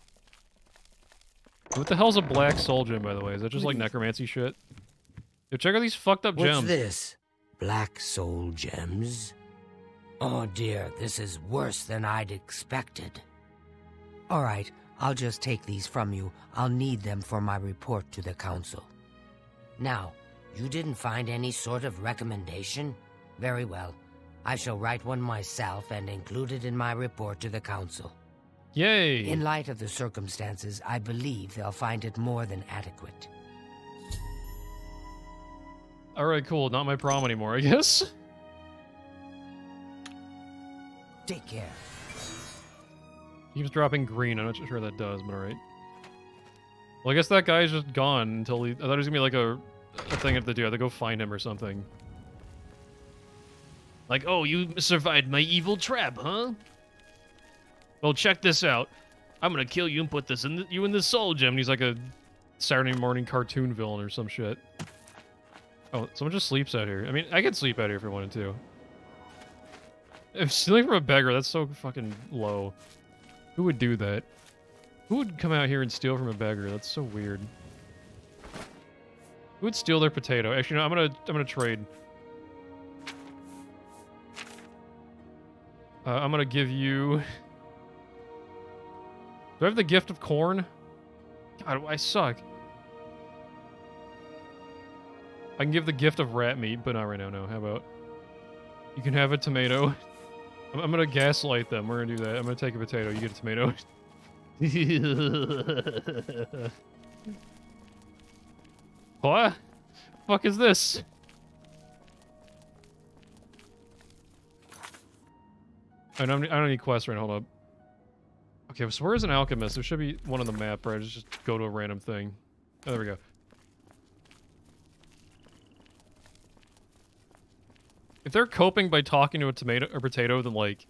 A: What the hell's a black soul gem, by the way? Is that just like necromancy shit? Yo, check out these fucked up
J: What's
A: gems.
J: What's this? Black soul gems? Oh dear, this is worse than I'd expected. All right, I'll just take these from you. I'll need them for my report to the council. Now, you didn't find any sort of recommendation? Very well. I shall write one myself and include it in my report to the council.
A: Yay!
J: In light of the circumstances, I believe they'll find it more than adequate.
A: Alright, cool. Not my prom anymore, I guess.
J: Take care.
A: Keeps dropping green. I'm not sure that does, but alright. Well, I guess that guy's just gone until he... I thought it was gonna be like a, a thing I have to do. I have to go find him or something. Like, oh, you survived my evil trap, huh? Well, check this out. I'm gonna kill you and put this in the, you in the soul gem. He's like a Saturday morning cartoon villain or some shit. Oh, someone just sleeps out here. I mean, I could sleep out here if I wanted to. If stealing from a beggar, that's so fucking low. Who would do that? Who would come out here and steal from a beggar? That's so weird. Who would steal their potato? Actually, no, I'm gonna I'm gonna trade. Uh, I'm gonna give you. Do I have the gift of corn? God, I suck. I can give the gift of rat meat, but not right now. No, how about you can have a tomato. I'm, I'm gonna gaslight them. We're gonna do that. I'm gonna take a potato. You get a tomato. (laughs) what? Fuck is this? I don't, I don't need quests right. Hold up. Okay, so where is an alchemist? There should be one on the map, right? Just go to a random thing. Oh, there we go. If they're coping by talking to a tomato or potato, then like,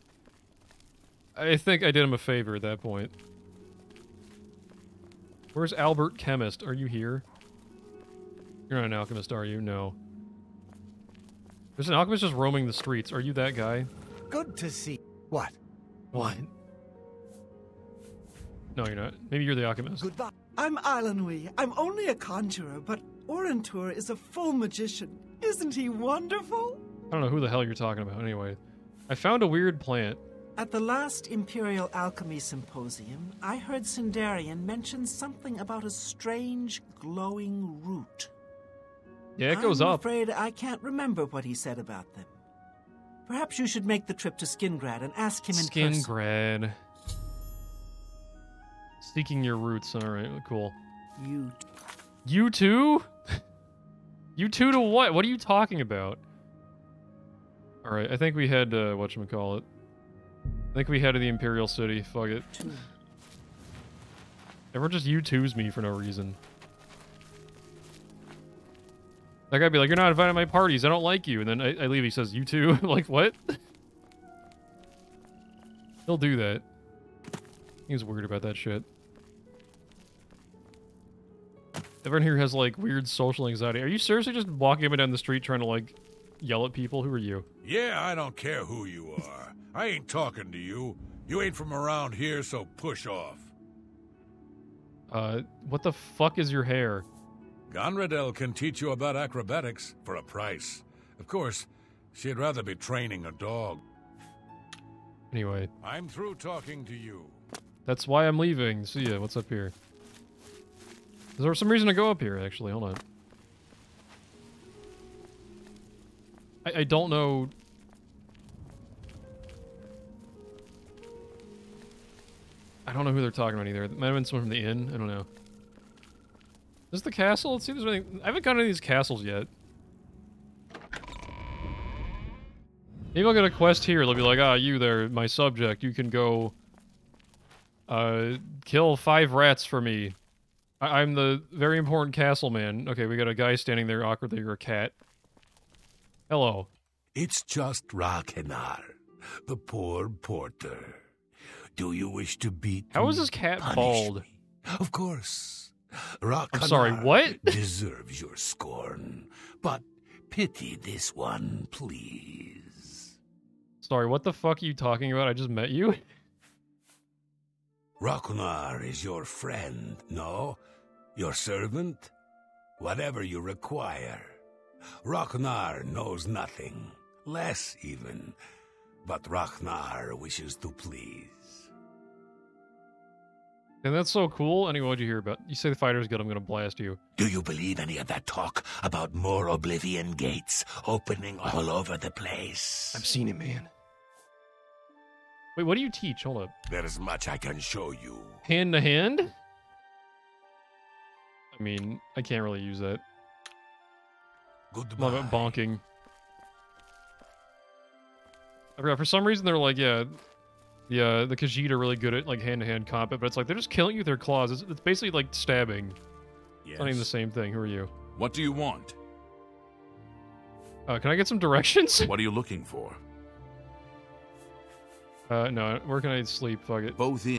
A: I think I did him a favor at that point. Where's Albert Chemist? Are you here? You're not an alchemist, are you? No. There's an alchemist just roaming the streets. Are you that guy?
C: Good to see. What?
A: What? No, you're not. Maybe you're the alchemist.
C: Goodbye.
D: I'm Ilanui. I'm only a conjurer, but Orintur is a full magician. Isn't he wonderful?
A: I don't know who the hell you're talking about. Anyway, I found a weird plant.
D: At the last Imperial Alchemy Symposium, I heard Sinderion mention something about a strange glowing root.
A: Yeah, it goes
D: I'm afraid I can't remember what he said about them. Perhaps you should make the trip to Skingrad and ask him in person.
A: Skingrad. Seeking your roots. All right, cool.
D: You.
A: You too? (laughs) you two to what? What are you talking about? All right, I think we had uh, it. I think we head to the Imperial City. Fuck it. Everyone just U2s me for no reason. That guy be like, you're not invited to my parties. I don't like you. And then I, I leave. He says, you too? (laughs) I'm like, what? (laughs) He'll do that. He's weird about that shit. Everyone here has, like, weird social anxiety. Are you seriously just walking up and down the street trying to, like, yell at people? Who are you?
E: Yeah, I don't care who you are. I ain't talking to you. You ain't from around here, so push off.
A: Uh, what the fuck is your hair?
E: Ganredhel can teach you about acrobatics for a price. Of course, she'd rather be training a dog.
A: Anyway,
E: I'm through talking to you.
A: that's why I'm leaving. See ya. What's up here? Is there some reason to go up here, actually? Hold on. I, I don't know... I don't know who they're talking about either. It might have been someone from the inn. I don't know. Is this the castle? Let's see if there's anything... I haven't got any of these castles yet. Maybe I'll get a quest here. They'll be like, ah, you there, my subject. You can go... Uh, kill five rats for me. I I'm the very important castle man. Okay, we got a guy standing there awkwardly. You're a cat. Hello.
E: It's just Rakenar, the poor porter. Do you wish to beat
A: How is this cat bald?
E: me. Of course. Rakenar
A: sorry, what? (laughs)
E: deserves your scorn, but pity this one, please.
A: Sorry, what the fuck are you talking about? I just met you.
E: Rakunar is your friend, no? Your servant? Whatever you require. Rakunar knows nothing, less even, but Ragnar wishes to please.
A: And that's so cool. Anyway, what'd you hear about? You say the fighter's good, I'm gonna blast you.
E: Do you believe any of that talk about more Oblivion gates opening all over the place?
N: I've seen it, man.
A: Wait, what do you teach? Hold up.
E: There's much I can show you.
A: Hand to hand? I mean, I can't really use that.
E: Goodbye.
A: Love it bonking. I forgot, for some reason they're like, yeah, the uh, the Khajiit are really good at like hand to hand combat, but it's like they're just killing you with their claws. It's, it's basically like stabbing. It's not even the same thing. Who are you?
G: What do you want?
A: Uh, can I get some directions?
G: What are you looking for?
A: Uh, no. Where can I sleep? Fuck it.
G: Both in.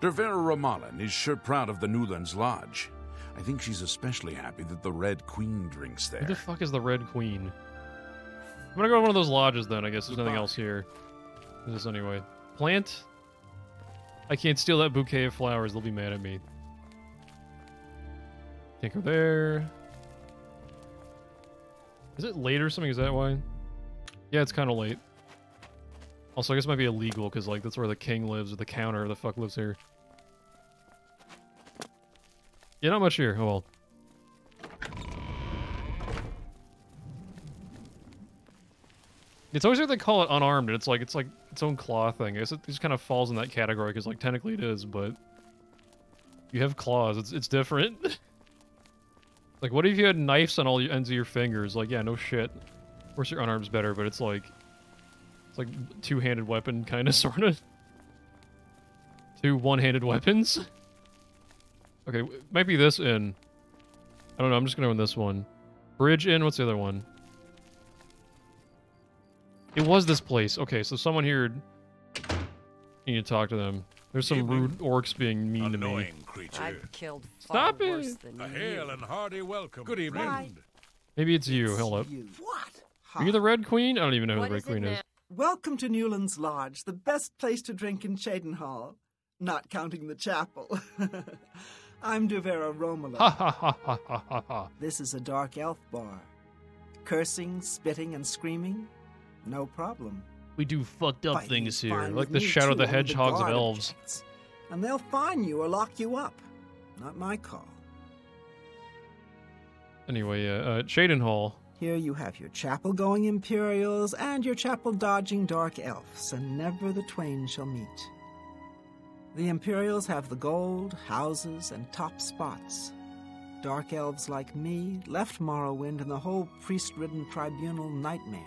G: Dervera Romalen is sure proud of the Newlands Lodge. I think she's especially happy that the Red Queen drinks there.
A: Who the fuck is the Red Queen? I'm gonna go to one of those lodges then. I guess there's nothing else here. This is anyway. Plant. I can't steal that bouquet of flowers. They'll be mad at me. Can't go there. Is it late or something? Is that why? Yeah, it's kind of late. Also, I guess it might be illegal because like that's where the king lives or the counter or the fuck lives here. You're not much here. Oh well. It's always weird they call it unarmed, and it's like it's like its own claw thing. I guess it just kind of falls in that category because like technically it is, but you have claws. It's it's different. (laughs) like what if you had knives on all the ends of your fingers? Like yeah, no shit. Of course your unarmed's better, but it's like it's like two-handed weapon kind of (laughs) sort of. Two one-handed weapons. Okay, w- might be this in. I don't know. I'm just gonna win this one. Bridge in. What's the other one? It was this place. Okay, so someone here. You need to talk to them. There's some rude orcs being mean to me.
E: Annoying creature.
I: I've killed far
A: Stop
I: worse
A: it!
I: than
E: A
I: you.
E: hail and hearty welcome. Good evening.
A: Maybe it's you. Hold up.
D: What?
A: Are you the Red Queen? I don't even know who the Red
I: is it
A: Queen is.
D: Welcome to Newlands Lodge, the best place to drink in Cheydinhal, not counting the chapel. (laughs) I'm Dervera Romalen.
A: Ha ha ha ha ha ha ha.
D: This is a dark elf bar. Cursing, spitting, and screaming? No problem.
A: We do fucked up
D: Fighting
A: things here, like the Shadow
D: too,
A: the Hedgehogs of elves.
D: objects. And they'll fine you or lock you up. Not my call.
A: Anyway, uh, uh Cheydinhal.
D: Here you have your chapel going Imperials and your chapel dodging dark elves, and never the twain shall meet. The Imperials have the gold, houses, and top spots. Dark elves like me left Morrowind and the whole priest ridden tribunal nightmare.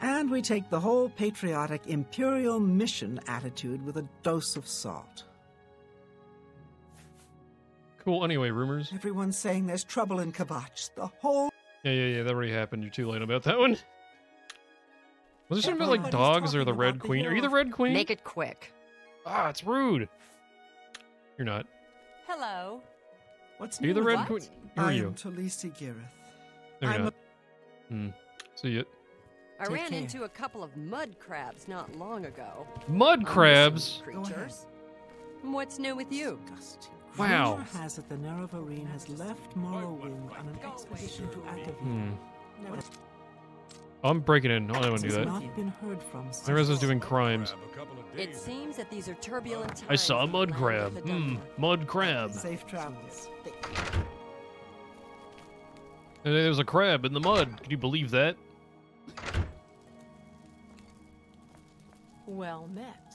D: And we take the whole patriotic Imperial mission attitude with a dose of salt.
A: Cool. Anyway, rumors.
D: Everyone's saying there's trouble in Kvatch. The whole
A: Yeah, yeah, yeah. That already happened. You're too late about that one. Was there something about like dogs or the Red
D: about the
A: Queen? Are you the. Red Queen?
I: Make it quick.
A: Ah, it's rude. You're not.
I: Hello.
D: What's
A: Are you the
D: new
A: Red
D: with
A: Queen? Who are
D: I
A: you?
D: am Talisi Girith.
A: No, you're
D: I'm
A: not. Hmm. See it.
I: I
D: Take
I: ran
D: care.
I: into a couple of mud crabs not long ago.
A: Mud crabs.
I: Innocent
D: Go.
I: Creatures. What's new with you?
D: Disgusting.
A: Wow.
D: Rumor has it the Nerevarine has left Morrowind on an expedition to Akavir.
A: Hmm. I'm breaking in. I don't want to do that.
D: not been heard from
A: I realize I doing crimes.
I: It seems that these are turbulent times.
A: I saw a mud crab.
I: of
A: Hmm. Mud crab.
D: Safe travels.
A: And there was a crab in the mud. Can you believe that?
N: Well met.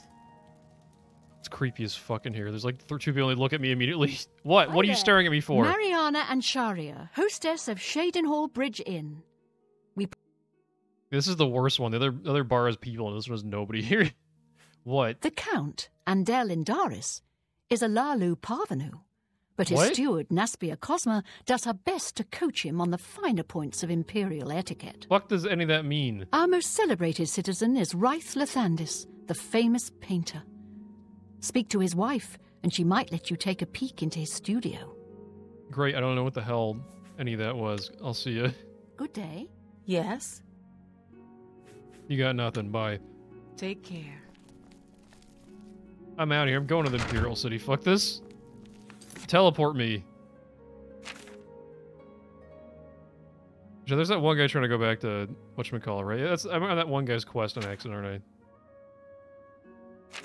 A: It's creepy as fuck in here. There's like th- two people that look at me immediately. (laughs) What? What are you staring at me for?
B: Mariana Ancharia, hostess of Cheydinhal Bridge Inn. We.
A: This is the worst one. The other other bar has people, and this one has nobody here. (laughs) what?
B: The Count, Andel Indarys, is a Hlaalu parvenu, but his
A: What?
B: steward, Naspia Cosma, does her best to coach him on the finer points of imperial etiquette.
A: What does any of that mean?
B: Our most celebrated citizen is Rythe Lythandas, the famous painter. Speak to his wife, and she might let you take a peek into his studio.
A: Great. I don't know what the hell any of that was. I'll see you.
B: Good day.
N: Yes?
A: You got nothing. Bye.
N: Take care.
A: I'm out here. I'm going to the Imperial City. Fuck this. Teleport me. So there's that one guy trying to go back to whatchamacallit, right? Yeah, that's I'm on that one guy's quest on accident, aren't I?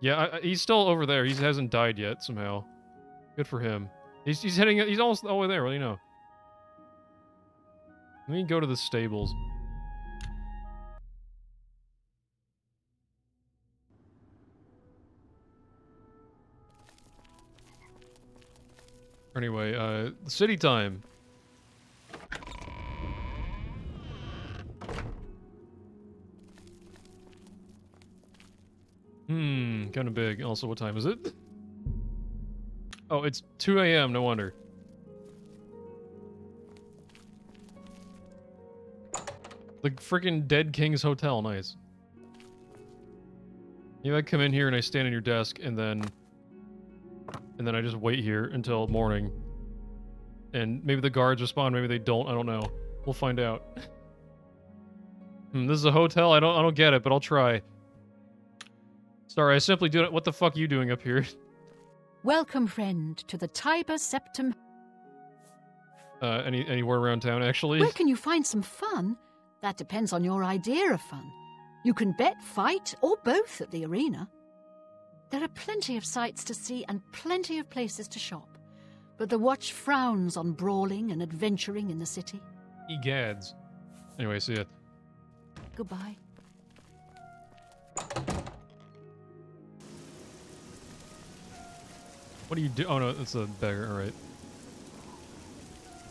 A: Yeah, I, I- he's still over there. He hasn't died yet somehow. Good for him. He's he's heading. He's almost all the way there. What do you know? Let me go to the stables. Anyway, uh, city time. Hmm, kind of big. Also, what time is it? Oh, it's 2 a.m. No wonder. The freaking Dead King's Hotel. Nice. You I come in here and I stand on your desk and then and then I just wait here until morning. And maybe the guards respond, maybe they don't. I don't know. We'll find out. (laughs) hmm, this is a hotel. I don't I don't get it, but I'll try. Sorry, I simply do it. What the fuck are you doing up here? (laughs)
B: Welcome, friend, to the Tiber Septim.
A: Uh, any anywhere around town actually?
B: Where can you find some fun? That depends on your idea of fun. You can bet, fight, or both at the arena. There are plenty of sights to see and plenty of places to shop, but the watch frowns on brawling and adventuring in the city.
A: Egads. Anyway, see ya.
B: Goodbye.
A: What do you do? Oh no, it's a beggar. All right.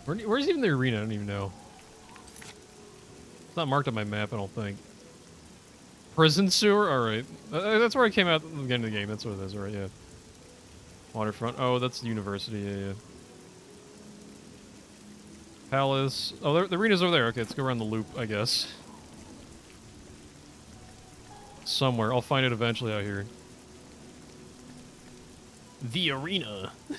A: Where, where's even the arena? I don't even know. It's not marked on my map. I don't think. Prison sewer. All right. Uh, that's where I came out at the beginning of the game. That's what it is. All right. Yeah. Waterfront. Oh, that's the university. Yeah, yeah. Palace. Oh, the, the arena's over there. Okay, let's go around the loop, I guess. Somewhere. I'll find it eventually out here. The arena. (laughs)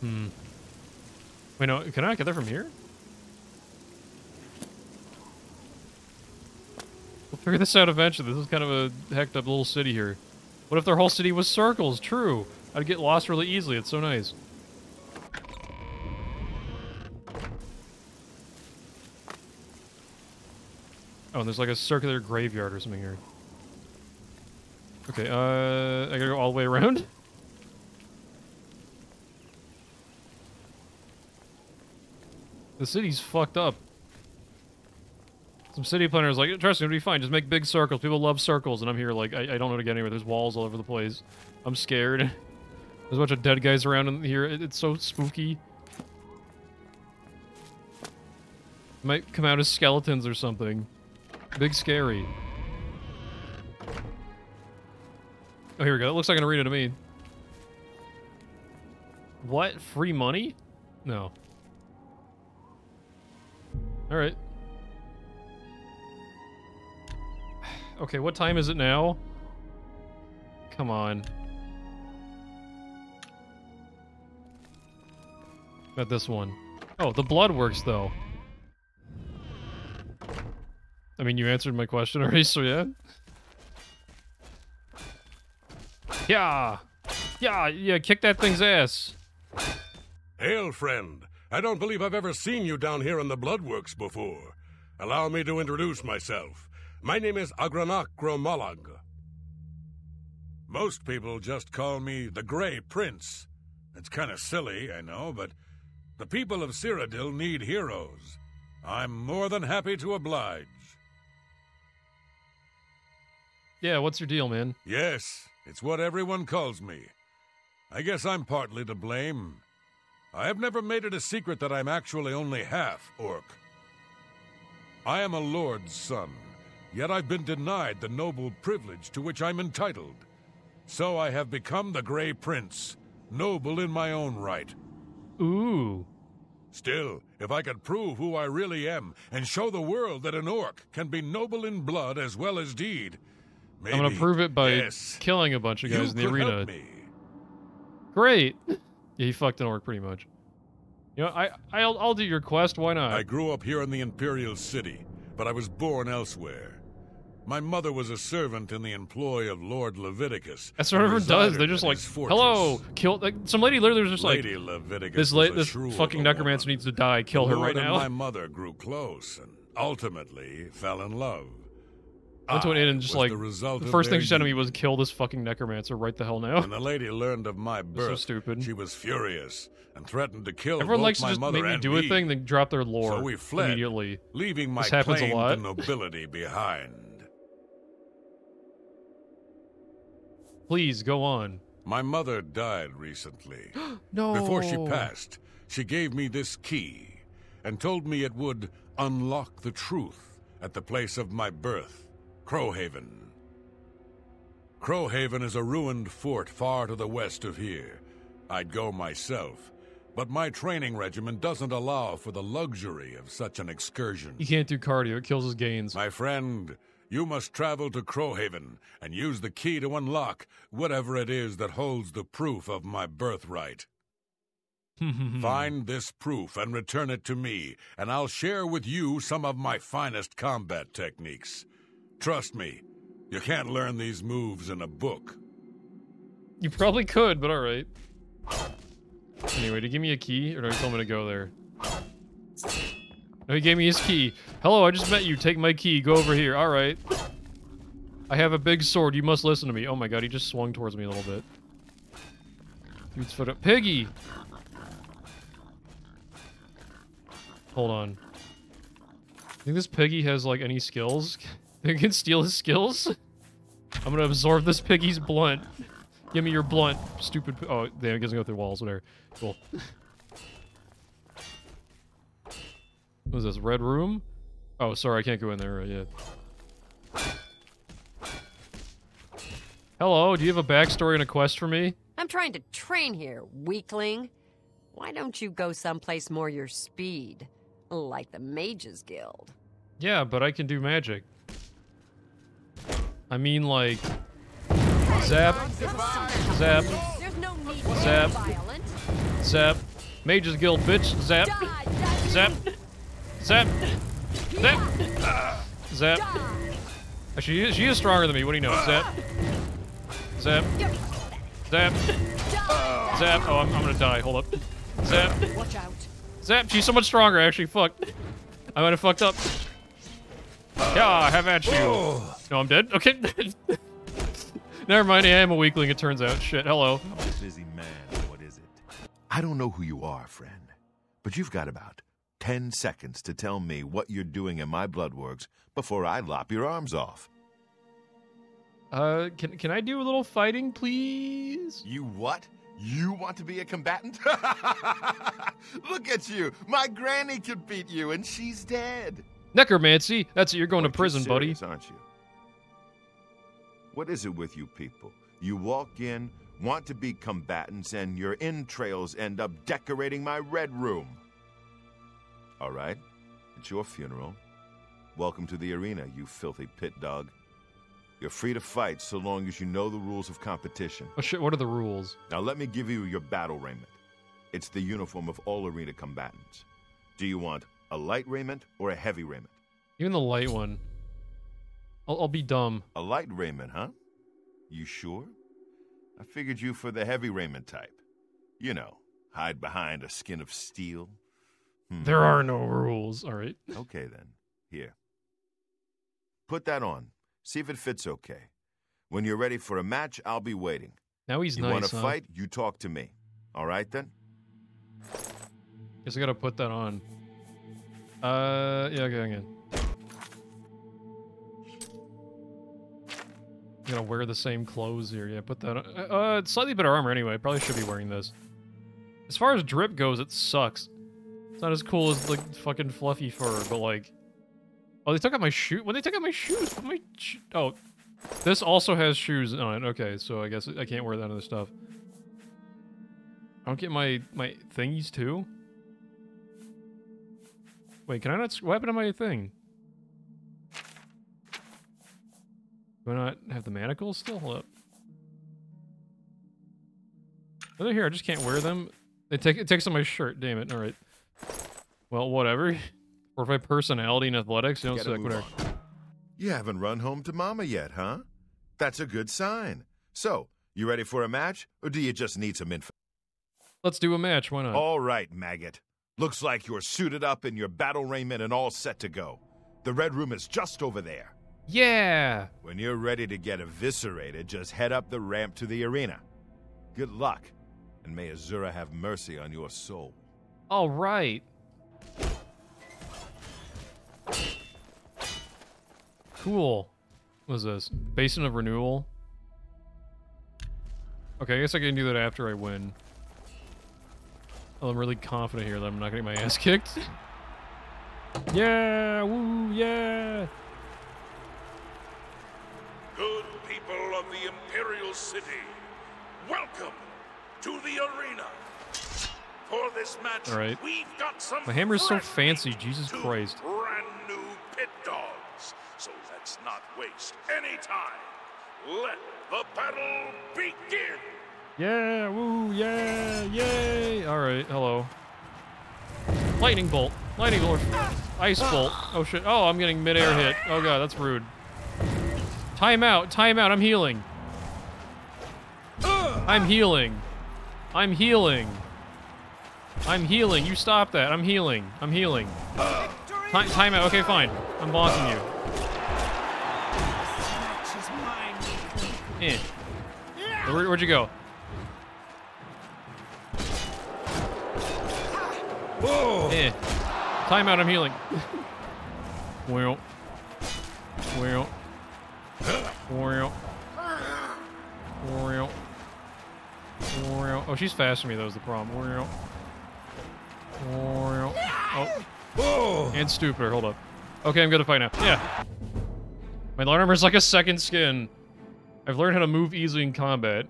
A: hmm. Wait, no, can I get there from here? We'll figure this out eventually. This is kind of a hecked up little city here. What if their whole city was circles? True. I'd get lost really easily. It's so nice. Oh, and there's like a circular graveyard or something here. Okay, uh, I gotta go all the way around? The city's fucked up. Some city planners like, trust me, it'll be fine. Just make big circles. People love circles, and I'm here like, I, I don't know to get anywhere. There's walls all over the place. I'm scared. (laughs) There's a bunch of dead guys around in here. It, it's so spooky. Might come out as skeletons or something. Big scary. Oh, here we go. It looks like an arena to me. What? Free money? No. Alright. Okay, what time is it now? Come on. Not this one. Oh, the blood works, though. I mean, you answered my question (laughs) already, so yeah. Yeah! Yeah, yeah, kick that thing's ass.
K: Hail, friend. I don't believe I've ever seen you down here in the Bloodworks before. Allow me to introduce myself. My name is Agronak gro-Malog. Most people just call me the Grey Prince. It's kind of silly, I know, but the people of Cyrodiil need heroes. I'm more than happy to oblige.
A: Yeah, what's your deal, man?
K: Yes, it's what everyone calls me. I guess I'm partly to blame. I have never made it a secret that I'm actually only half orc. I am a lord's son, yet I've been denied the noble privilege to which I'm entitled. So I have become the Grey Prince, noble in my own right.
A: Ooh.
K: Still, if I could prove who I really am and show the world that an orc can be noble in blood as well as deed, maybe,
A: I'm gonna prove it by
K: yes,
A: killing a bunch of guys in the arena. Great. Yeah, he fucked an orc pretty much. You know, I I'll I'll do your quest. Why not?
K: I grew up here in the Imperial City, but I was born elsewhere. My mother was a servant in the employ of Lord Lovidicus.
A: That's what everyone does. They're just like, "Hello, kill." Like some lady literally was just like,
K: Lady
A: like,
K: Lovidicus
A: "This la- this fucking necromancer needs to die. Kill her
K: Lord
A: right now."
K: my mother grew close and ultimately fell in love.
A: Went to an ah, inn and just like
K: the,
A: the first thing she said to me was, "Kill this fucking necromancer right the hell now."
K: When the lady learned of my birth, so
A: stupid.
K: she was furious and threatened to kill
A: Everyone likes to just
K: mother
A: make me
K: and
A: do a thing, then drop their lore
K: So we fled,
A: immediately.
K: leaving my
A: This happens a
K: claim
A: lot.
K: to nobility behind. (laughs)
A: Please go on.
K: My mother died recently.
A: No. (gasps)
K: Before she passed, she gave me this key and told me it would unlock the truth at the place of my birth, Crowhaven. Crowhaven is a ruined fort far to the west of here. I'd go myself, but my training regimen doesn't allow for the luxury of such an excursion.
A: He can't do cardio; it kills his gains.
K: My friend, you must travel to Crowhaven and use the key to unlock whatever it is that holds the proof of my birthright. (laughs) Find this proof and return it to me, and I'll share with you some of my finest combat techniques. Trust me, you can't learn these moves in a book.
A: You probably could, but all right. Anyway, to give me a key, or do I tell him to go there? No, he gave me his key. Hello, I just met you. Take my key. Go over here. All right. I have a big sword. You must listen to me. Oh my god, he just swung towards me a little bit. Dude's foot up. Piggy! Hold on. I Think this piggy has like any skills? (laughs) (laughs) It can steal his skills? I'm gonna absorb this piggy's blunt. Give me your blunt, stupid. Oh, damn, it doesn't go through walls. Whatever. Cool. What is this? Red room? Oh, sorry, I can't go in there right yet. Hello, do you have a backstory and a quest for me?
I: I'm trying to train here, weakling. Why don't you go someplace more your speed? Like the Mages Guild.
A: Yeah, but I can do magic. I mean, like. Zap. Zap.
I: There's no need to
A: Zap. Zap. Mages Guild, bitch. Zap. Zap. Zap. Zap. Zap. Uh, She is, she is stronger than me. What do you know? Zap. Zap. Zap. Zap. Oh, I'm, I'm gonna die. Hold up. Zap.
I: Watch out.
A: Zap. She's so much stronger, actually. Fuck. I might have fucked up. Yeah, have at you. No, I'm dead? Okay. (laughs) Never mind, I am a weakling, it turns out. Shit, hello.
M: I'm a busy man. What is it? I don't know who you are, friend, but you've got about 10 seconds to tell me what you're doing in my bloodworks before I lop your arms off.
A: Uh, can, can I do a little fighting, please?
M: You what? You want to be a combatant? (laughs) Look at you. My granny could beat you, and she's dead.
A: Necromancy? That's it, you're going to prison, buddy.
M: serious, aren't you? What is it with you people? You walk in, want to be combatants, and your entrails end up decorating my red room. All right, it's your funeral. Welcome to the arena, you filthy pit dog. You're free to fight so long as you know the rules of competition.
A: Oh shit, what are the rules?
M: Now let me give you your battle raiment. It's the uniform of all arena combatants. Do you want a light raiment or a heavy raiment?
A: Even the light one. I'll, I'll be dumb.
M: A light raiment, huh? You sure? I figured you for the heavy raiment type. You know, hide behind a skin of steel. Hmm.
A: There are no rules, alright. (laughs)
M: Okay then. Here. Put that on. See if it fits okay. When you're ready for a match, I'll be waiting.
A: Now he's
M: you
A: nice,
M: want to
A: huh?
M: fight? You talk to me. All right then?
A: Guess I gotta put that on. Uh, yeah, okay, again. I'm gonna wear the same clothes here. Yeah, put that on. Uh, uh, it's slightly better armor anyway. Probably should be wearing this. As far as drip goes, it sucks. It's not as cool as like fucking fluffy fur, but like, oh, they took out my shoe. When they took out my shoes, my sh- oh, this also has shoes on it. Okay, so I guess I can't wear that other stuff. I don't get my my thingies too. Wait, can I not? What happened to my thing? Do I not have the manacles still? Hold up. Oh, they're here. I just can't wear them. It, take, it takes on my shirt. Damn it. All right. Well, whatever. (laughs) Or if I have personality and athletics, you know,
M: Gotta
A: whatever.
M: on. You haven't run home to Mama yet, huh? That's a good sign. So, you ready for a match, or do you just need some info?
A: Let's do a match. Why not?
M: All right, maggot. Looks like you're suited up in your battle raiment and all set to go. The red room is just over there.
A: Yeah.
M: When you're ready to get eviscerated, just head up the ramp to the arena. Good luck, and may Azura have mercy on your soul.
A: All right. Cool. What is this? Basin of Renewal? Okay, I guess I can do that after I win. Oh, I'm really confident here that I'm not getting my ass kicked. yeah! Woo! Yeah!
O: Good people of the Imperial City, welcome to the arena. For this match,
A: All right.
O: we've got some
A: My hammer's so fancy, Jesus Christ.
O: brand new pit dogs. So let's not waste any time. Let the battle begin.
A: Yeah! Woo! Yeah! Yay! Alright, hello. Lightning bolt. Lightning bolt. Ice bolt. Oh shit. Oh, I'm getting midair hit. Oh god, that's rude. Time out. Time out. I'm healing. I'm healing. I'm healing. I'm healing. You stop that. I'm healing. I'm healing. Time, time out. Okay, fine. I'm bonking you. Eh. Where, where'd you go? Eh. Timeout, I'm healing. well. Well. Well. Well. Well. Oh, she's faster than me, though, is the problem. Well. Well. Oh. And stupider, hold up. Okay, I'm gonna fight now. Yeah. My light armor's like a second skin. I've learned how to move easily in combat.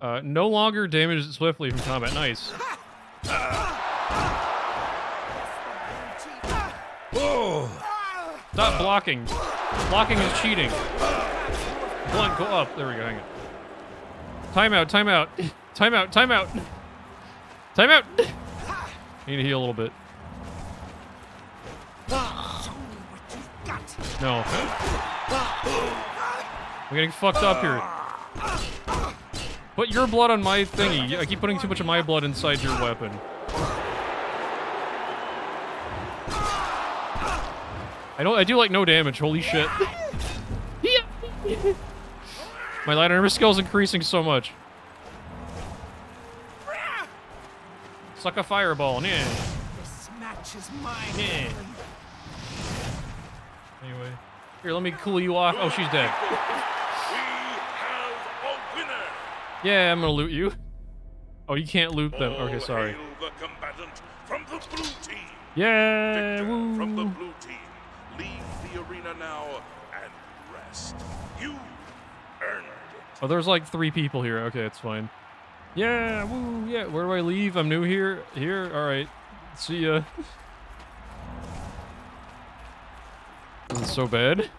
A: Uh, no longer damage swiftly from combat. Nice. Stop blocking. Blocking is cheating. Blunt, go up. There we go, hang on. Timeout, timeout. Timeout, timeout. Timeout. Need to heal a little bit. No. I'm getting fucked up here. Put your blood on my thingy. I keep putting too much of my blood inside your weapon. I don't. I do like no damage. Holy shit. (laughs) my light armor skill is increasing so much. Suck a fireball. Yeah.
N: This match is mine.
A: Yeah. Anyway, here. Let me cool you off. Oh, she's dead. (laughs) Yeah, I'm gonna loot you. Oh, you can't loot them. Okay, sorry.
O: Hail the combatant from the blue team.
A: Yeah. Woo.
O: Arena now and rest. You earned it.
A: Oh, there's like three people here. Okay, it's fine. Yeah, woo, yeah. Where do I leave? I'm new here. Here, all right. See ya. This is so bad.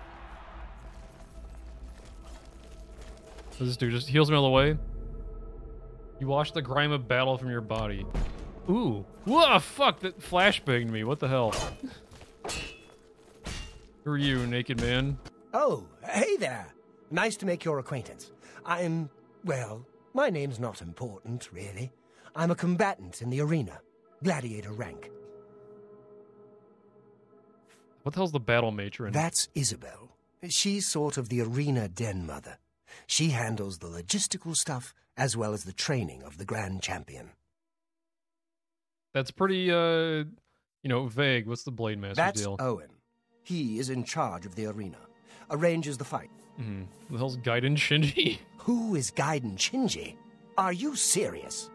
A: This dude just heals me all the way. You wash the grime of battle from your body. Ooh. Whoa, fuck, that flashbanged me. What the hell? (laughs) Who are you, naked man?
C: Oh, hey there. Nice to make your acquaintance. I'm, well, my name's not important, really. I'm a combatant in the arena, gladiator rank.
A: What the hell's the battle matron?
C: That's Ysabel. She's sort of the arena den mother. She handles the logistical stuff as well as the training of the grand champion.
A: That's pretty, uh, you know, vague. What's the Blade Master
C: That's
A: deal?
C: Owen. He is in charge of the arena, arranges the fight.
A: Hmm. The hell's Gaiden Shinji? (laughs)
C: Who is Gaiden Shinji? Are you serious?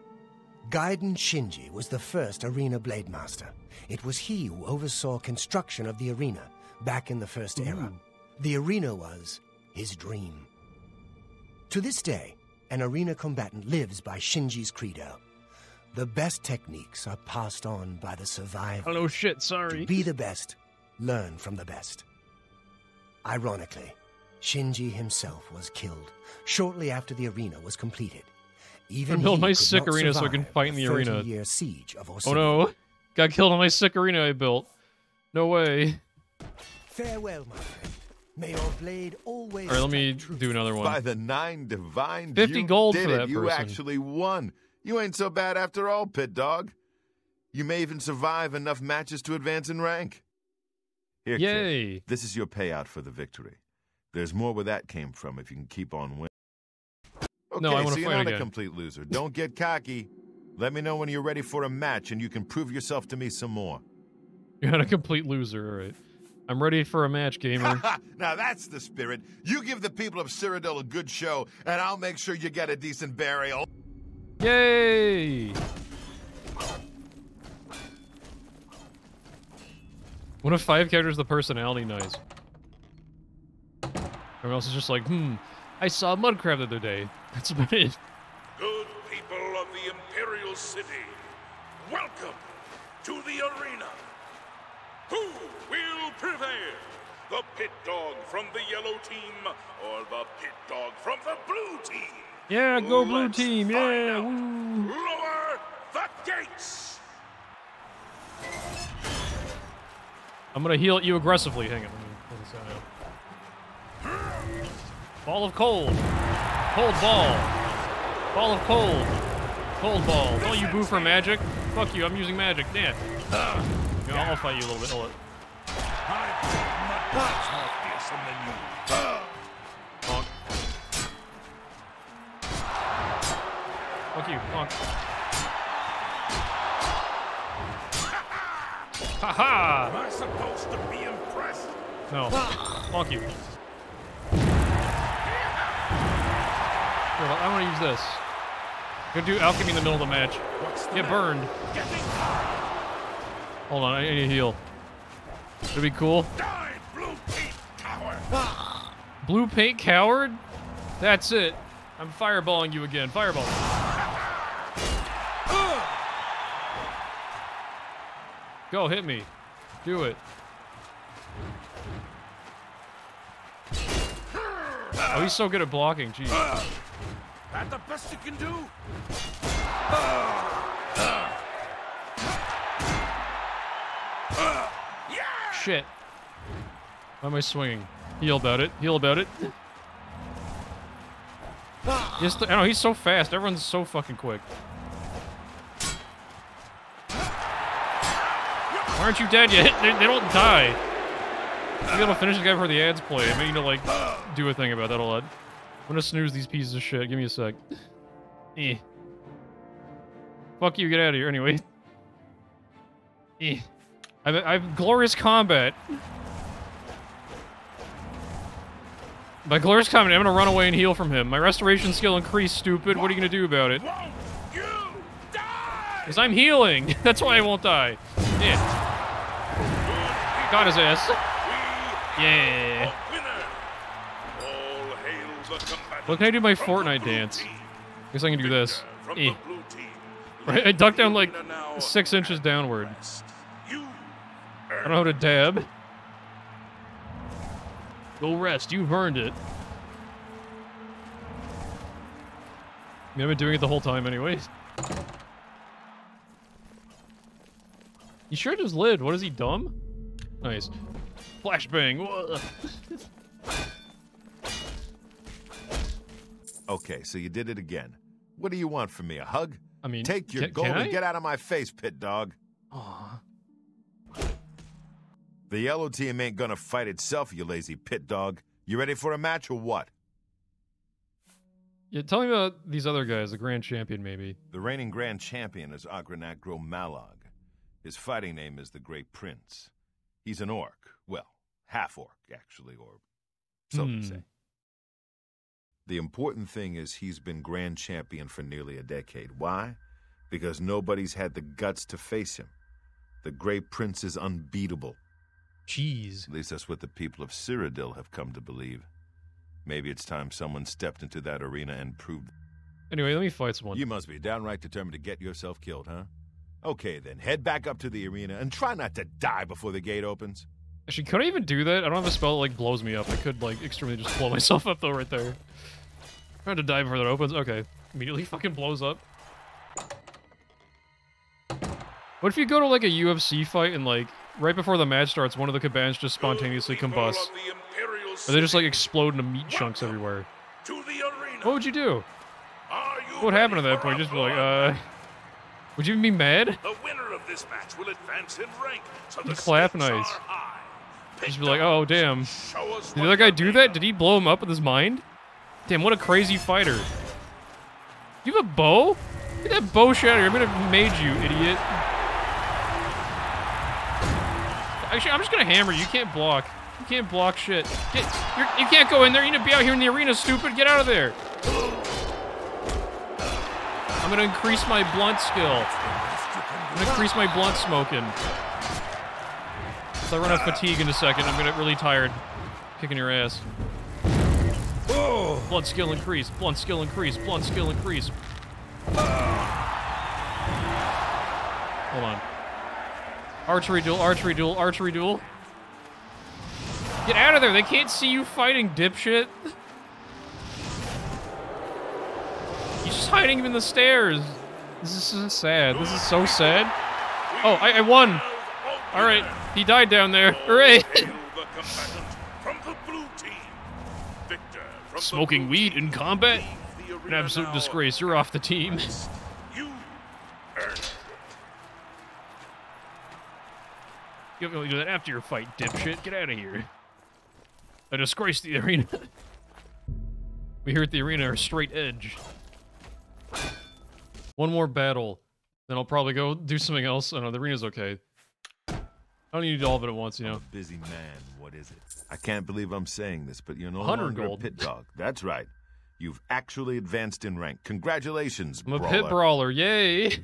C: Gaiden Shinji was the first arena blade master. It was he who oversaw construction of the arena back in the first era. The arena was his dream. To this day, an arena combatant lives by Shinji's credo. The best techniques are passed on by the survivor.
A: Oh, no shit, sorry.
C: To be the best, learn from the best. Ironically, Shinji himself was killed shortly after the arena was completed. Even
A: I built my sick arena so I can fight in the arena.
C: 30-year siege of
A: Oh no. Got killed on my sick arena I built. No way.
C: Farewell, my friend. May your blade always.
A: Alright, let me
C: stand
A: do another one.
M: By the nine divine,
A: 50
M: you
A: gold
M: did
A: for
M: it.
A: that
M: You
A: person.
M: actually won. You ain't so bad after all, pit dog. You may even survive enough matches to advance in rank. Here, kid.
A: Yay.
M: This is your payout for the victory. There's more where that came from if you can keep on winning. Okay,
A: No, I
M: so you're not
A: again.
M: a complete loser. Don't get cocky. Let me know when you're ready for a match and you can prove yourself to me some more.
A: You're not a complete loser, alright. I'm ready for a match, gamer. (laughs)
M: now that's the spirit. You give the people of Cyrodiil a good show, and I'll make sure you get a decent burial.
A: Yay! One of five characters the personality noise. Everyone else is just like, hmm, I saw mud crab the other day. (laughs) That's about it.
O: Good people of the Imperial City, welcome to the arena. Who will prevail? The pit dog from the yellow team or the pit dog from the blue team?
A: Yeah, go blue
O: Let's
A: team, yeah, woo.
O: Lower the gates.
A: I'm gonna heal at you aggressively. Hang on. Ball of cold. Cold ball. Ball of cold. Cold ball. Don't you boo for magic? Fuck you, I'm using magic. Damn. Know, I'll fight you a little bit. Hold it. Fuck you. Bonk. Ha
O: Am I supposed to be impressed?
A: No. Fuck you. I want to use this. Go do alchemy in the middle of the match. Get burned. Hold on, I need to heal. It'd be cool. Blue paint coward? That's it. I'm fireballing you again. Fireball. Go, hit me. Do it. Oh, he's so good at blocking. Jeez.
O: That the best you can do?
A: Shit. Why am I swinging? Heal about it. Heal about it. Just, I know he's so fast. Everyone's so fucking quick. Why aren't you dead yet? (laughs) They, they don't die. Able to finish the guy before the ads play. I may need to like do a thing about that a lot. I'm gonna snooze these pieces of shit. Give me a sec. Eh. Fuck you. Get out of here. Anyway. Eh. I've, I've glorious combat. By glorious combat, I'm gonna run away and heal from him. My restoration skill increased, stupid. What are you gonna do about it? Because I'm healing. (laughs) That's why I won't die. Yeah. Got his ass. Yeah. What can I do my Fortnite dance? I guess I can do this. Right, I duck down like six inches downward. I don't know how to dab. Go rest. You've earned it. I mean, I've been doing it the whole time anyways. You sure just lived. What is he, dumb? Nice. Flashbang.
M: Okay, so you did it again. What do you want from me? A hug?
A: I mean,
M: take your
A: can-
M: gold
A: can
M: and get out of my face, pit dog.
A: Aw.
M: The yellow team ain't gonna fight itself, you lazy pit dog. You ready for a match or what?
A: Yeah, tell me about these other guys, the grand champion, maybe.
M: The reigning grand champion is Agronak gro-Malog. His fighting name is the Gray Prince. He's an orc. Well, half orc, actually, or so
A: Hmm.
M: they say. The important thing is he's been grand champion for nearly a decade. Why? Because nobody's had the guts to face him. The Gray Prince is unbeatable.
A: Jeez.
M: At least that's what the people of Cyrodiil have come to believe. Maybe it's time someone stepped into that arena and proved.
A: Anyway, let me fight someone.
M: You must be downright determined to get yourself killed, huh? Okay, then head back up to the arena and try not to die before the gate opens.
A: Actually, could I even do that? I don't have a spell that like blows me up. I could like extremely just blow (laughs) myself up though right there. Trying to die before that opens. Okay. Immediately (laughs) fucking blows up. What if you go to like a UFC fight and like right before the match starts, one of the cabans just spontaneously combusts? Or they just like explode into meat chunks everywhere. What would you do? What would happen at that point? Just be like, uh Would you even be mad?
O: The winner of this match will advance in rank. So the
A: clap nice. Just be like, oh damn. Did the other guy do that? Did he blow him up with his mind? Damn, what a crazy fighter. You have a bow? Get that bow shot here. I'm gonna mage you, idiot. Actually, I'm just gonna hammer you. You can't block. You can't block shit. Get, you're, you can't go in there. You need to be out here in the arena, stupid. Get out of there. I'm gonna increase my blunt skill. I'm gonna increase my blunt smoking. So I run out of fatigue in a second. I'm gonna get really tired. Kicking your ass. Blunt skill increase. Blunt skill increase. Blunt skill increase. Hold on. Archery duel, archery duel, archery duel. Get out of there. They can't see you fighting, dipshit. He's just hiding in the stairs. This is sad. This is so sad. Oh, I, I won. All right. He died down there. (laughs) Hooray. Smoking weed in combat? An absolute disgrace. You're off the team. You only do that after your fight, dipshit. Get out of here. A disgrace the arena. (laughs) we here at the arena are straight edge. One more battle, then I'll probably go do something else. Oh know the arena's okay. I don't need all of it at once, you know.
M: a busy man. What is it? I can't believe I'm saying this, but you're no
A: 100
M: longer
A: gold.
M: a pit dog. That's right. You've actually advanced in rank. Congratulations,
A: I'm a
M: brawler.
A: pit brawler. Yay!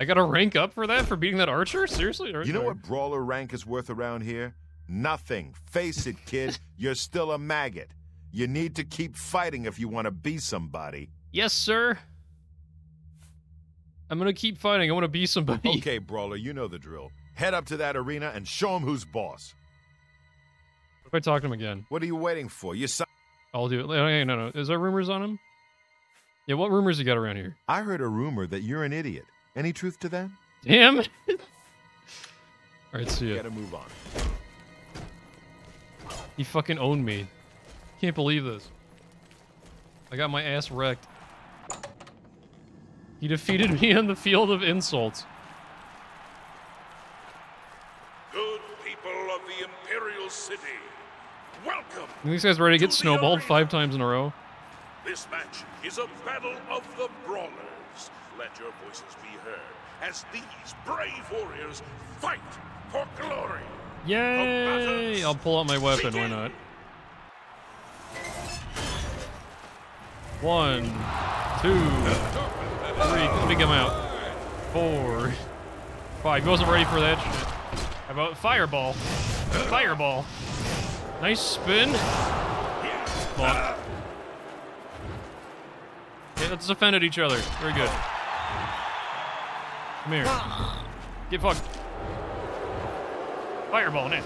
A: I got to rank up for that for beating that archer. Seriously?
M: You know what brawler rank is worth around here? Nothing. Face it, kid. (laughs) You're still a maggot. You need to keep fighting if you want to be somebody.
A: Yes, sir. I'm gonna keep fighting. I want to be somebody. (laughs)
M: Okay, brawler, you know the drill. Head up to that arena and show him who's boss.
A: If I talk to him again,
M: What are you waiting for? You. si-
A: I'll do it. Okay, no, no. Is there rumors on him? Yeah, what rumors you got around here?
M: I heard a rumor that you're an idiot. Any truth to that?
A: Damn. (laughs) All right, see ya.
M: Gotta move on.
A: He fucking owned me. Can't believe this. I got my ass wrecked. He defeated me on the field of insults.
O: Good people of the Imperial City, welcome.
A: And these guys ready to get
O: To
A: snowballed five times in a row.
O: This match is a battle of the brawlers. Let your voices be heard as these brave warriors fight for glory.
A: Yay! I'll pull out my weapon. Why not? One, two, three. Get him out. Four, five. He wasn't ready for that shit. How about fireball? Fireball. Nice spin. Come. Okay, let's defend at each other. Very good. Come here. Get fucked. Fireball now.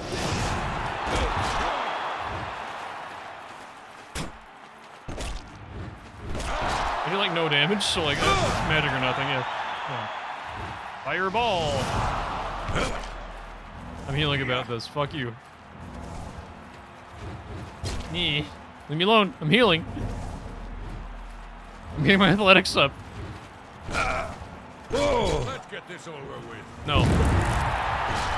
A: I do like no damage, so like uh, magic or nothing. Yeah. yeah. Fireball. I'm healing about this. Fuck you. Nee. Leave me alone. I'm healing. I'm getting my athletics up.
K: Whoa! Let's get this over with.
A: No.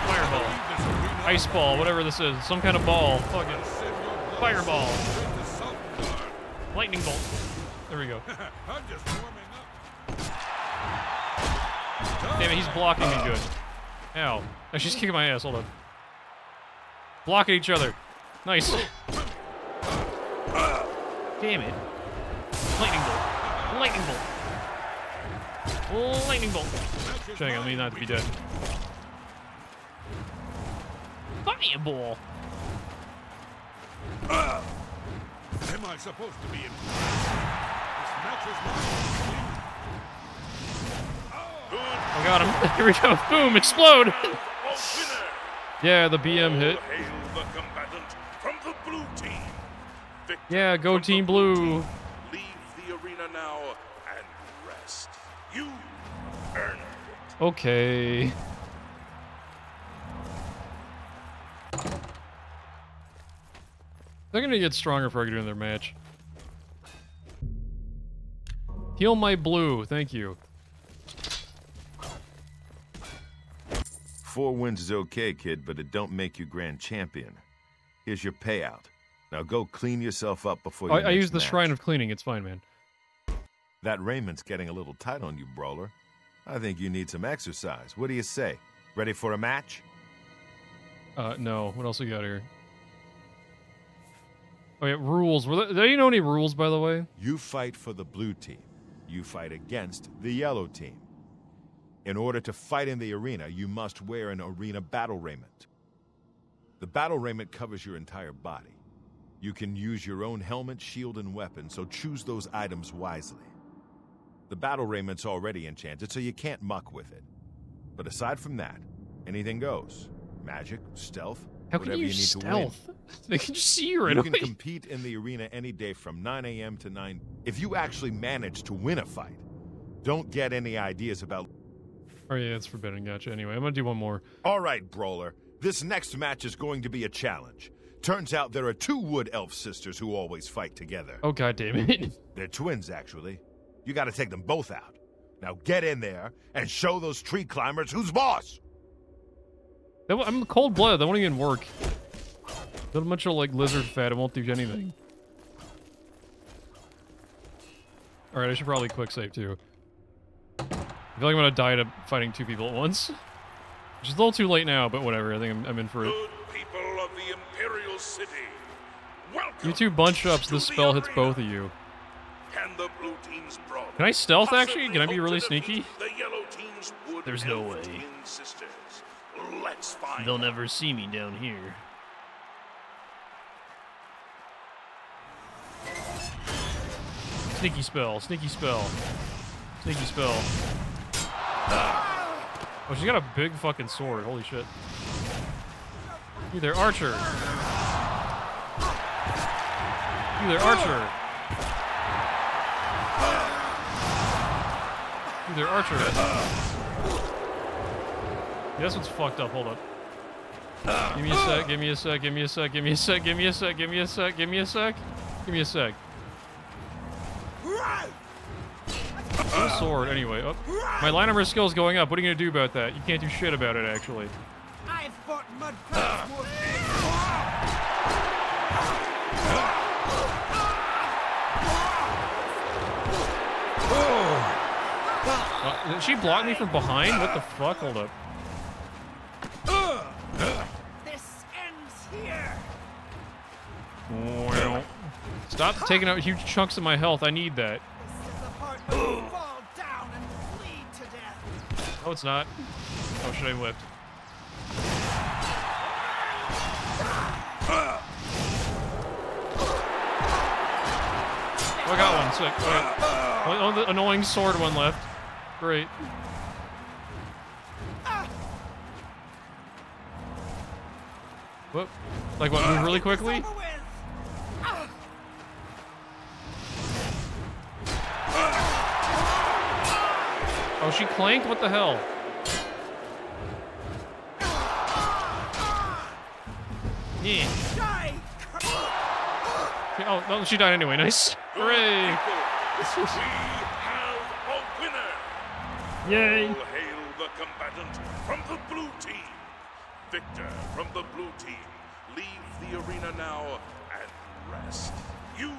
A: Fireball. Ice ball, whatever this is. Some kind of ball. Fuck it. Fireball. Lightning bolt. There we go. (laughs)
K: I'm just warming up.
A: Damn it, he's blocking me uh. good. Ow. Oh, she's kicking my ass. Hold on. Block at each other. Nice. Damn it. Lightning bolt. Lightning bolt. Lightning bolt. Checking on me not to be dead. Fireball.
K: Am I supposed to be in? Oh,
A: I got him. (laughs) Here we go. Boom. Explode. yeah, the BM hit.
O: Hail the combatant from the blue team.
A: Yeah, go Team Blue.
O: Leave the arena now and rest. You earned it.
A: Okay. They're gonna get stronger get in their match. Heal my blue, thank you.
M: Four wins is okay, kid, but it don't make you grand champion. Here's your payout. Now go clean yourself up before your
A: I, I use the
M: match.
A: Shrine of Cleaning, it's fine, man.
M: That raiment's getting a little tight on you, brawler. I think you need some exercise. What do you say? Ready for a match?
A: Uh, no. What else we got here? Oh yeah, rules. Were there, do you know any rules, by the way?
M: You fight for the blue team. You fight against the yellow team. In order to fight in the arena, you must wear an arena battle raiment. The battle raiment covers your entire body. You can use your own helmet, shield, and weapon, so choose those items wisely. The battle raiment's already enchanted, so you can't muck with it. But aside from that, anything goes. Magic, stealth,
A: How can you
M: you need
A: use
M: to
A: stealth? (laughs) They can just see you right
M: You
A: away.
M: can compete in the arena any day from 9 a.m. to 9. If you actually manage to win a fight, don't get any ideas about.
A: Oh yeah, it's forbidden. Gotcha. Anyway, I'm gonna do one more.
M: All right, Brawler. This next match is going to be a challenge. Turns out there are two Wood Elf sisters who always fight together.
A: Oh god damn it. (laughs)
M: They're twins, actually. You got to take them both out. Now get in there and show those tree climbers who's boss.
A: That, I'm cold blood. That won't even work. That much of like lizard fat. It won't do you anything. All right, I should probably quick save too. I feel like I'm gonna die to fighting two people at once. Which is a little too late now, but whatever. I think I'm, I'm in for it.
O: People of the Imperial City, welcome.
A: You two bunch ups. This spell hits both of you.
O: Can the blue team's
A: Can I stealth actually? Can I be really sneaky?
O: The
A: There's no way.
O: Let's find
A: They'll
O: out.
A: never see me down here. Sneaky spell, sneaky spell, sneaky spell. Oh, she's got a big fucking sword. Holy shit. You there, Archer. You there, Archer. You there, Archer. Yeah, this one's fucked up. Hold up. Give me a sec, give me a sec, give me a sec, give me a sec, give me a sec, give me a sec, give me a sec, give me a sec. A sword, anyway. Oh, my line number skill is going up. What are you gonna do about that? You can't do shit about it, actually.
N: I've fought more
A: Uh, did she block me from behind? What the fuck? Hold up. Well, Stop taking out huge chunks of my health. I need that. Oh, it's not. Oh, should I lift? Oh, I got one. Sick. Alright. Only- oh, only oh, the annoying sword one left. Great. Whoop. Like what? Move really quickly? Oh, she clanked? What the hell? Yeah. Oh, no, she died anyway. Nice. Hooray.
O: We have a winner.
A: Yay.
O: All hail the combatant from the blue team. Victor from the blue team. Leave the arena now and rest. You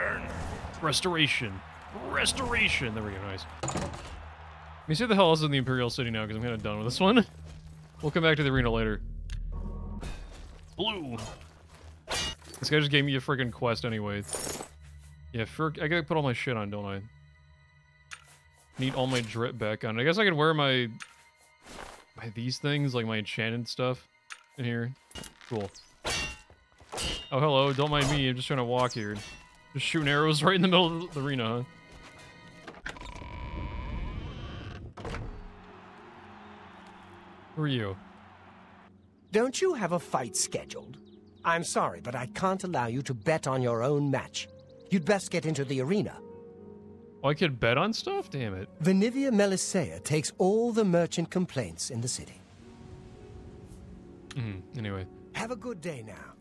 O: earn it.
A: Restoration. Restoration. There we go. Nice. Let me see what the hell is in the Imperial City now, because I'm kind of done with this one. We'll come back to the arena later. Blue. This guy just gave me a freaking quest anyway. Yeah, for, I gotta put all my shit on, don't I? Need all my drip back on. I guess I could wear my, my these things, like my enchanted stuff in here. Cool. Oh, hello. Don't mind me. I'm just trying to walk here. Just shooting arrows (laughs) right in the middle of the arena, huh? Who are you?
C: Don't you have a fight scheduled? I'm sorry, but I can't allow you to bet on your own match. You'd best get into the arena.
A: Oh, I could bet on stuff? Damn it.
C: Vinicia Melissaeia takes all the merchant complaints in the city.
A: hmm Anyway.
C: Have a good day now.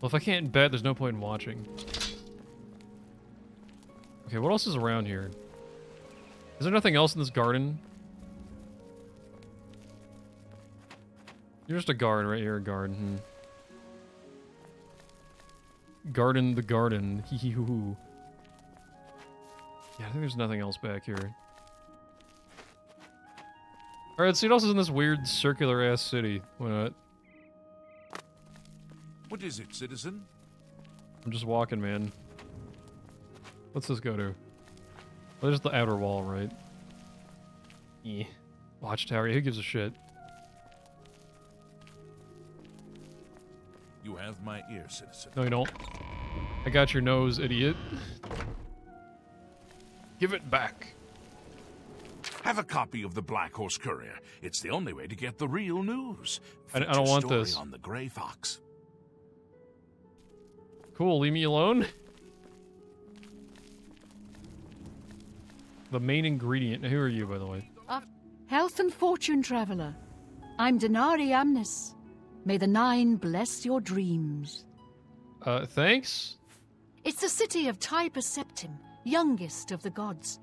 A: Well, if I can't bet, there's no point in watching. Okay, what else is around here? Is there nothing else in this garden? You're just a guard, right? You're a guard. Hmm. Garden the garden. (laughs) Hee hee hoo hoo. Yeah, I think there's nothing else back here. Alright, let's see what else is in this weird circular ass city. Why not?
G: What is it, citizen?
A: I'm just walking, man. What's this go to? Well, there's the outer wall, right? Yeah. Watchtower. Who gives a shit?
G: You have my ear, citizen.
A: No, you don't. I got your nose, idiot. Give it back.
G: Have a copy of the Black Horse Courier. It's the only way to get the real news.
A: I- I don't
G: Feature
A: want
G: story
A: this.
G: on the Grey Fox.
A: Cool, leave me alone. The main ingredient. Who are you, by the way?
B: Health and fortune traveler. I'm Denari Amnis. May the Nine bless your dreams.
A: Uh, thanks?
B: It's the city of Tiber Septim, youngest of the gods.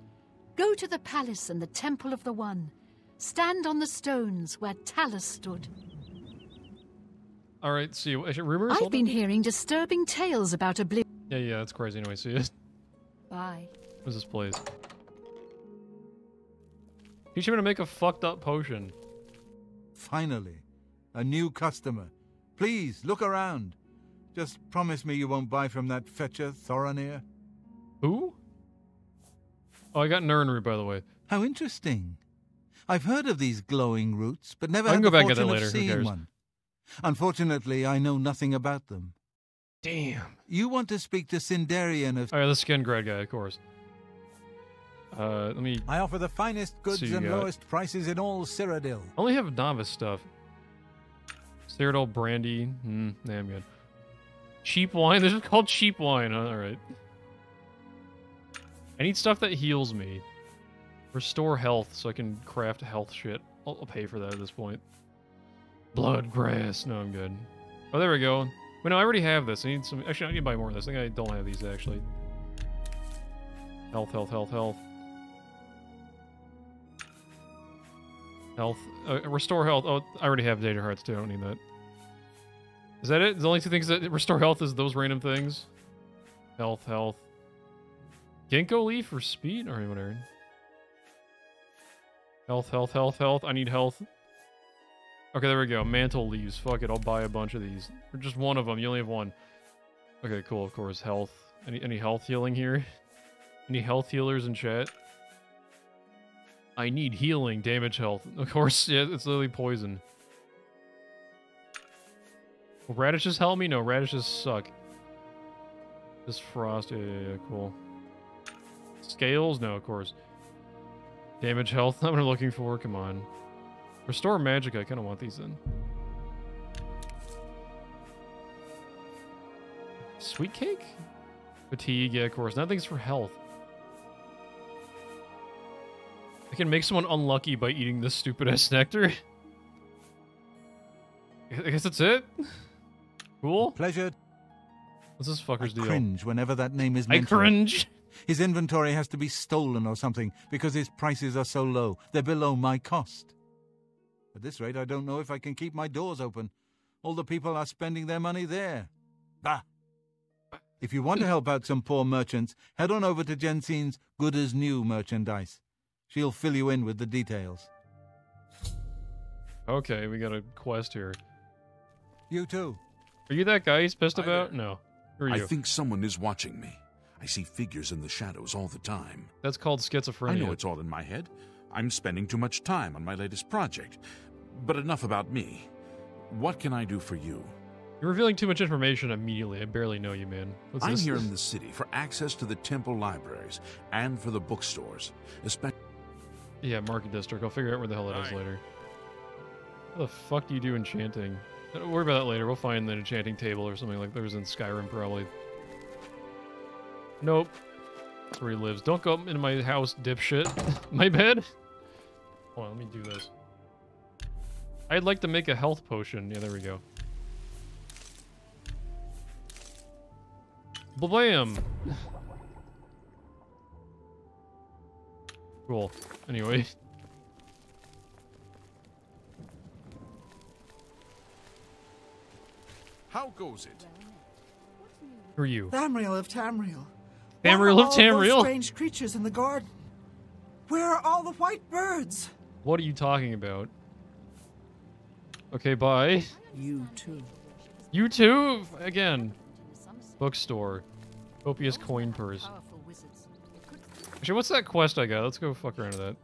B: Go to the palace and the temple of the One. Stand on the stones where Talos stood.
A: Alright, see you. Rumors?
B: I've been
A: on.
B: hearing disturbing tales about Oblivion.
A: Yeah, yeah, that's crazy. Anyway, see you.
B: Bye.
A: What's this place? Teach him to make a fucked up potion.
H: Finally, a new customer. Please, look around. Just promise me you won't buy from that fetcher, Thoronir.
A: Who? Oh, I got root, by the way.
H: How interesting. I've heard of these glowing roots, but never
A: I can
H: had
A: go
H: the
A: back at that
H: fortune
A: later,
H: of seeing one. Unfortunately, I know nothing about them.
A: Damn.
H: You want to speak to Sinderion of...
A: Oh, yeah, the Skingrad guy, of course. Uh, let me...
H: I offer the finest goods and
A: got-
H: lowest prices in all Cyrodiil.
A: I only have novice stuff. Cyrodiil brandy. Hmm, nah, I'm good. Cheap wine? (laughs) This is called cheap wine, huh? Alright. I need stuff that heals me. Restore health so I can craft health shit. I'll, I'll pay for that at this point. Blood grass. No, I'm good. Oh, there we go. Wait, no, I already have this. I need some... Actually, I need to buy more of this. I think I don't have these, actually. Health, health, health, health. Health. Uh, restore health. Oh, I already have Daedra hearts too. I don't need that. Is that it? The only two things that (laughs) restore health is those random things. Health, health. Ginkgo leaf for speed or whatever. Health, health, health, health. I need health. Okay, there we go. Mantle leaves. Fuck it. I'll buy a bunch of these. Or just one of them. You only have one. Okay, cool. Of course. Health. Any any health healing here? (laughs) Any health healers in chat? I need healing, damage health. Of course, (laughs) yeah, it's literally poison. Will radishes help me? No, radishes suck. This frost, yeah, yeah, yeah, cool. Scales? No, of course. Damage health, not (laughs) what I'm looking for, come on. Restore magic, I kind of want these in. Sweet cake? Fatigue, yeah, of course. Nothing's for health. I can make someone unlucky by eating this stupid ass nectar. I guess that's it. Cool.
H: Pleasure.
A: What's this fucker's deal?
H: Cringe whenever that name is mentioned.
A: I cringe.
H: His inventory has to be stolen or something because his prices are so low. They're below my cost. At this rate, I don't know if I can keep my doors open. All the people are spending their money there. Bah! If you want to help out some poor merchants, head on over to Jensine's Good as New merchandise. She'll fill you in with the details.
A: Okay, we got a quest here.
H: You too.
A: Are you that guy he's pissed about? No. Who are
G: I think someone is watching me. I see figures in the shadows all the time.
A: That's called schizophrenia.
G: I know it's all in my head. I'm spending too much time on my latest project. But enough about me. What can I do for you?
A: You're revealing too much information immediately. I barely know you, man. What's
G: I'm
A: this?
G: here in (laughs) the city for access to the temple libraries and for the bookstores. Especially
A: Yeah, Market District. I'll figure out where the hell it is later. How the fuck do you do enchanting? Don't worry about that later. We'll find an enchanting table or something like there's in Skyrim, probably. Nope. That's where he lives. Don't go into my house, dipshit. (laughs) my bed? Hold on, let me do this. I'd like to make a health potion. Yeah, there we go. Blam! Cool. Anyway.
G: How goes it?
A: Who are you?
D: Tamriel of Tamriel.
A: Tamriel
D: Where are
A: of
D: all those
A: Tamriel?
D: strange creatures in the garden. Where are all the white birds?
A: What are you talking about? Okay, bye.
D: You too.
A: You too? Again. Bookstore. Copious coin purse. Actually, what's that quest I got? Let's go fuck around with that.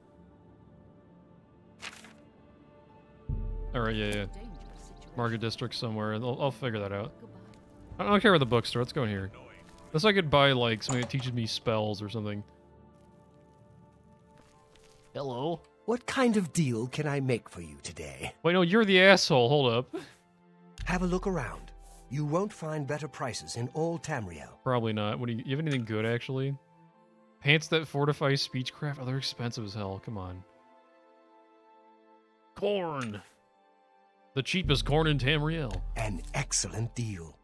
A: Alright, yeah, yeah. Market District somewhere. I'll, I'll figure that out. I don't care about the bookstore. Let's go in here. Unless I could buy, like, something that teaches me spells or something. Hello?
C: What kind of deal can I make for you today?
A: Wait, no, you're the asshole. Hold up.
C: Have a look around. You won't find better prices in all Tamriel.
A: Probably not. What do you, you have anything good actually? Pants that fortify speechcraft? Oh, they're expensive as hell. Come on. Corn. The cheapest corn in Tamriel.
C: An excellent deal.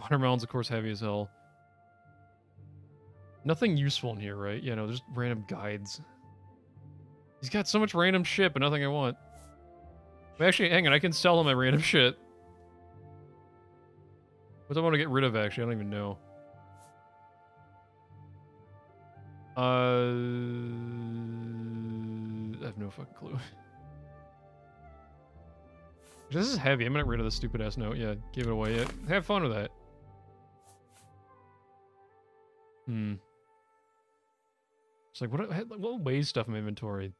A: Watermelon's of course heavy as hell. Nothing useful in here, right? You know, just random guides. He's got so much random shit, but nothing I want. Wait, actually, hang on, I can sell him my random (laughs) shit. What do I want to get rid of, actually? I don't even know. Uh, I have no fucking clue. This is heavy. I'm gonna get rid of this stupid ass note. Yeah, give it away. Yeah, have fun with that. Hmm. It's like what? What weighs stuff in my inventory?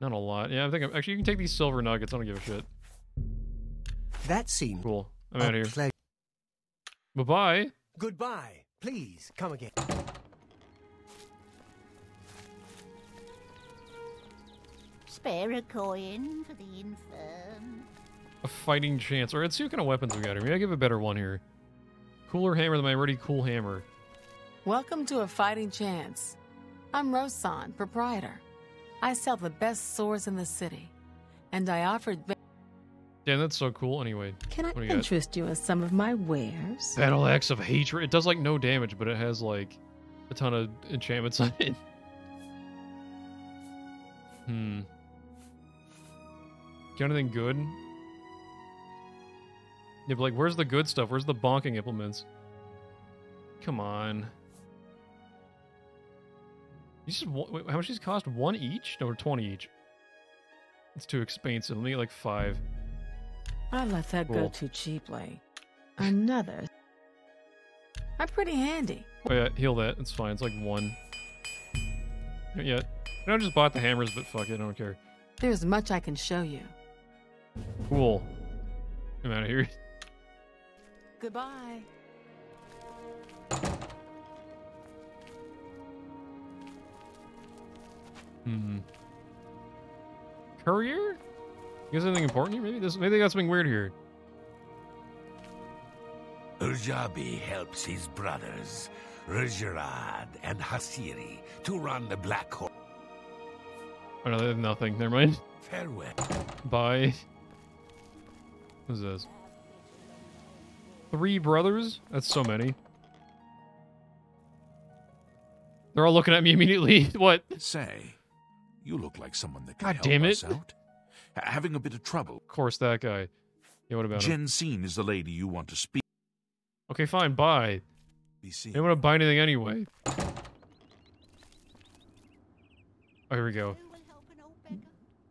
A: Not a lot. Yeah, I think I'm, actually you can take these silver nuggets. I don't give a shit.
C: That seemed
A: Cool. I'm out of here. Bye bye.
C: Goodbye. Please come again.
P: Spare a coin for the infirm.
A: A fighting chance. Alright, let's see what kind of weapons we got here. Maybe I give a better one here. Cooler hammer than my already cool hammer.
Q: Welcome to a fighting chance. I'm Rohssan, proprietor. I sell the best swords in the city, and I offered.
A: Damn, that's so cool. Anyway,
Q: Can I
A: what do you got?
Q: interest you in some of my wares?
A: Battle axe of hatred. It does like no damage, but it has like a ton of enchantments on it. (laughs) Hmm. Got anything good? Yeah, but like, where's the good stuff? Where's the bonking implements? Come on. You just wait, how much these cost? One each? No, or twenty each. It's too expensive. Let me get like five.
Q: I let that go too cheaply. Another. I'm pretty handy.
A: Oh yeah, heal that. It's fine. It's like one. Not yet. I just bought the hammers, but fuck it, I don't care.
Q: There's much I can show you.
A: Cool. I'm out of here.
Q: Goodbye.
A: Hmm. Courier? You guys have anything important here? Maybe this. Maybe they got something weird here.
E: Urjabi helps his brothers, Rajirad and Hasiri, to run the Black Horse.
A: Oh no, they have nothing. Never mind.
E: Farewell.
A: Bye. What's this? Three brothers? That's so many. They're all looking at me (laughs) immediately. (laughs) what?
G: Say, you look like someone that can
A: God
G: help
A: damn
G: us out. H- Having a bit of trouble.
A: Of course, that guy. Yeah, what about?
G: Jensine is the lady you want to speak.
A: Okay, fine. Bye.
G: Be seen.
A: don't want to buy anything anyway. Oh, here we go.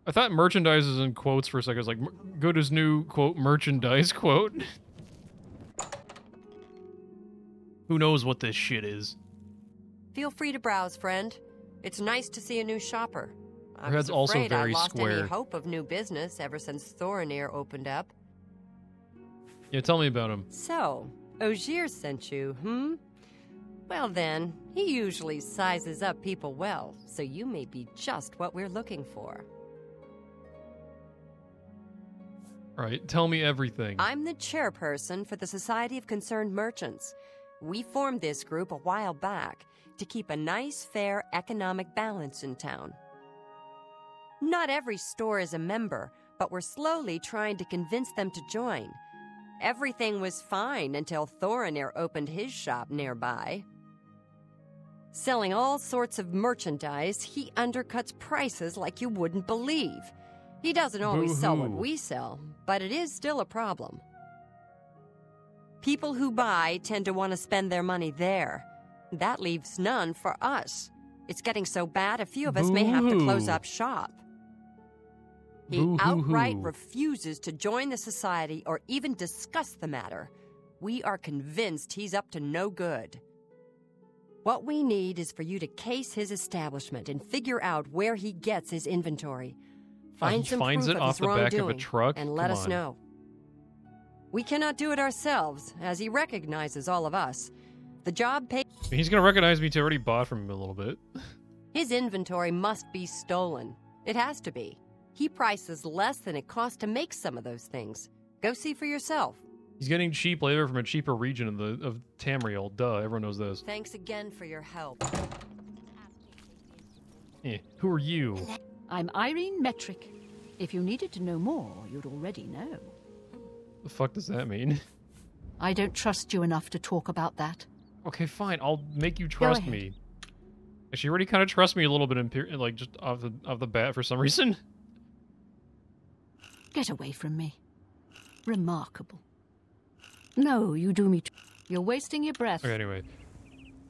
A: I thought merchandise is in quotes for a second. I was like, "Mer- good as new, quote, merchandise, (laughs) quote. Who knows what this shit is?
I: Feel free to browse, friend. It's nice to see a new shopper. I
A: Her
I: was
A: head's also
I: afraid I
A: very
I: lost
A: square.
I: any hope of new business ever since Thoronir opened up.
A: Yeah, tell me about him.
I: So, Ogier sent you, hmm? Well then, he usually sizes up people well, so you may be just what we're looking for.
A: All right, tell me everything.
I: I'm the chairperson for the Society of Concerned Merchants. We formed this group a while back to keep a nice, fair economic balance in town. Not every store is a member, but we're slowly trying to convince them to join. Everything was fine until Thoronir opened his shop nearby. Selling all sorts of merchandise, he undercuts prices like you wouldn't believe. He doesn't always sell what we sell, but it is still a problem. People who buy tend to want to spend their money there. That leaves none for us. It's getting so bad, a few of us may have to close up shop. He
R: Boo-hoo-hoo.
I: outright refuses to join the society or even discuss the matter. We are convinced he's up to no good. What we need is for you to case his establishment and figure out where he gets his inventory. Find
A: he
I: some
A: finds
I: proof
A: it
I: of
A: off
I: his
A: the back of a
I: wrongdoing
A: truck?
I: and let
A: Come
I: us
A: on.
I: know. We cannot do it ourselves, as he recognizes all of us. The job pays.
A: He's gonna recognize me to already bought from him a little bit.
I: His inventory must be stolen. It has to be. He prices less than it costs to make some of those things. Go see for yourself.
A: He's getting cheap labor from a cheaper region of the of Tamriel. Duh, everyone knows this.
I: Thanks again for your help.
A: Eh, who are you?
B: I'm Irene Metrick. If you needed to know more, you'd already know.
A: The fuck does that mean?
B: I don't trust you enough to talk about that.
A: Okay, fine. I'll make you trust me. She already kind of trusts me a little bit, in, like just off the off the bat for some (laughs) reason.
B: Get away from me. Remarkable. No, you do me. You're wasting your breath.
A: Okay, anyway,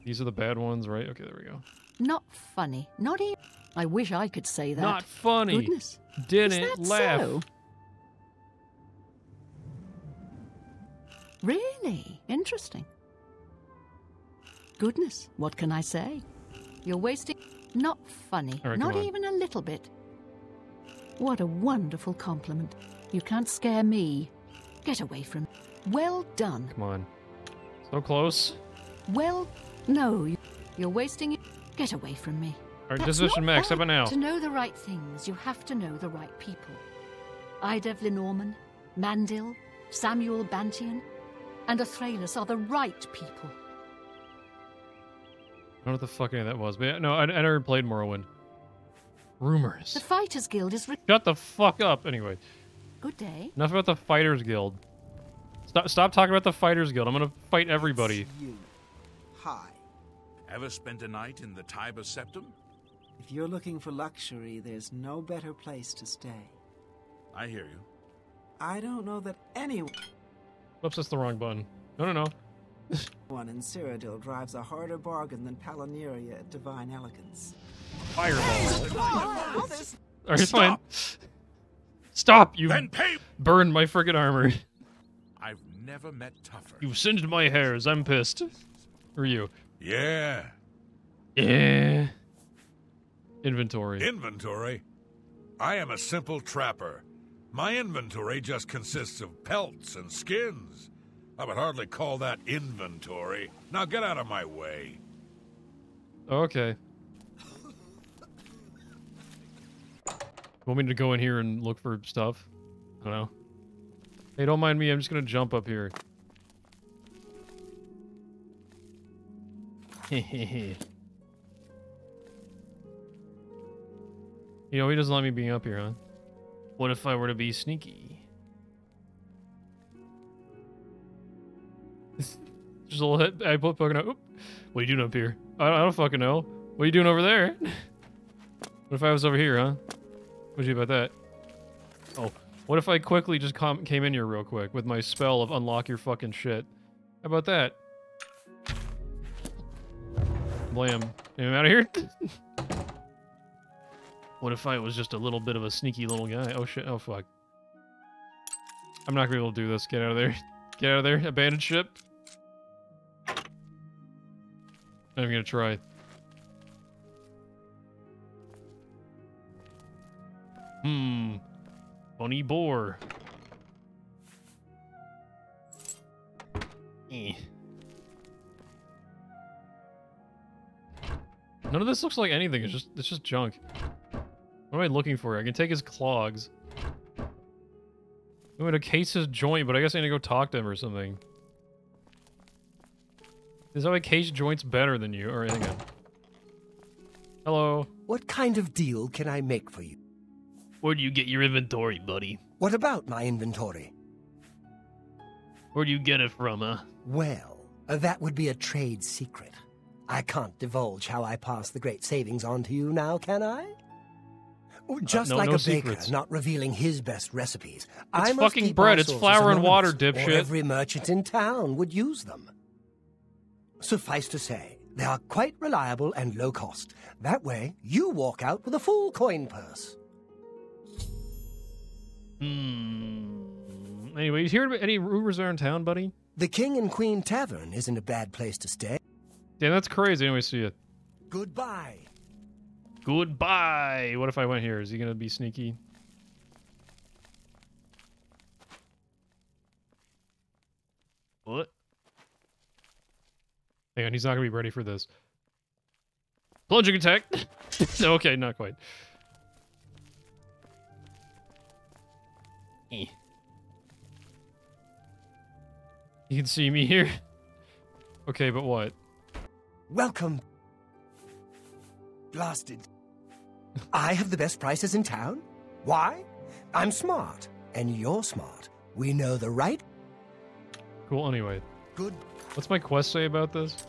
A: these are the bad ones, right? Okay, there we go.
B: Not funny. Not even. I wish I could say that.
A: Not funny.
B: Goodness.
A: Didn't laugh.
B: so? Really? Interesting. Goodness, what can I say? You're wasting. Not funny.
A: Right,
B: Not even a little bit. What a wonderful compliment. You can't scare me. Get away from. Me. Well done.
A: Come on. So close.
B: Well, no, you- you're wasting. Get away from me.
A: All right,
B: That's
A: disposition
B: not
A: max. How
B: bad.
A: about now?
B: To know the right things, you have to know the right people. Ida Vlinorman, Mandil, Samuel Bantien, and Othrelos are the right people.
A: I don't know what the fuck any of that was, but yeah, no, I, I never played Morrowind. Rumors.
B: The Fighters Guild is. Re-
A: Shut the fuck up. Anyway,
B: Good day.
A: enough about the Fighters Guild. Stop, stop talking about the Fighters Guild. I'm gonna fight everybody.
D: You. Hi.
G: Ever spent a night in the Tiber Septim?
D: If you're looking for luxury, there's no better place to stay.
G: I hear you.
D: I don't know that anyone
A: Whoops, that's the wrong button. No, no, no. (laughs)
D: One in Cyrodiil drives a harder bargain than Palonirya at Divine Elegance.
A: Fireball.
D: Oh,
A: All right, fine. Stop! You
G: Then pay-
A: burned my friggin' armor.
G: I've never met tougher.
A: You've singed my hairs. I'm pissed. Who are you?
K: Yeah.
A: Yeah. Inventory.
K: Inventory? I am a simple trapper. My inventory just consists of pelts and skins. I would hardly call that inventory. Now get out of my way.
A: Okay. Want me to go in here and look for stuff? I don't know. Hey, don't mind me. I'm just gonna jump up here. (laughs) you know, he doesn't let me be up here, huh? What if I were to be sneaky? (laughs) Just a little hit. I put out. Oop. What are you doing up here? I don't, I don't fucking know. What are you doing over there? (laughs) what if I was over here, huh? What'd you about that? Oh, what if I quickly just came in here real quick with my spell of unlock your fucking shit? How about that? Blam. Am out of here? (laughs) what if I was just a little bit of a sneaky little guy? Oh shit. Oh fuck. I'm not gonna be able to do this. Get out of there. (laughs) Get out of there. Abandoned ship. Even gonna try. Hmm. Funny boar. Eh. None of this looks like anything. It's just it's just junk. What am I looking for? I can take his clogs. I'm gonna case his joint, but I guess I need to go talk to him or something. Is that why case joints better than you? Or hang on. Hello.
C: What kind of deal can I make for you?
A: Where do you get your inventory, buddy?
C: What about my inventory?
A: Where do you get it from, huh?
C: Well, uh, that would be a trade secret. I can't divulge how I pass the great savings on to you now, can I? Oh, Just
A: no-
C: like
A: no
C: a baker
A: secrets.
C: not revealing his best recipes. I
A: It's
C: must
A: fucking bread. It's flour and water, dipshit.
C: Every merchant in town would use them. Suffice to say, they are quite reliable and low cost. That way, you walk out with a full coin purse.
A: Hmm. Anyway, you hear any rumors are in town, buddy?
C: The King and Queen Tavern isn't a bad place to stay.
A: Damn, that's crazy. Anyway, see ya.
C: Goodbye.
A: Goodbye. What if I went here? Is he gonna be sneaky? What? Hang on, he's not gonna be ready for this. Plunging attack. no, okay, not quite. Eh. You can see me here. Okay, but what?
C: Welcome. Blasted. I have the best prices in town. Why? I'm smart, and you're smart. We know the right.
A: Cool. Anyway,
C: Good.
A: what's my quest say about this?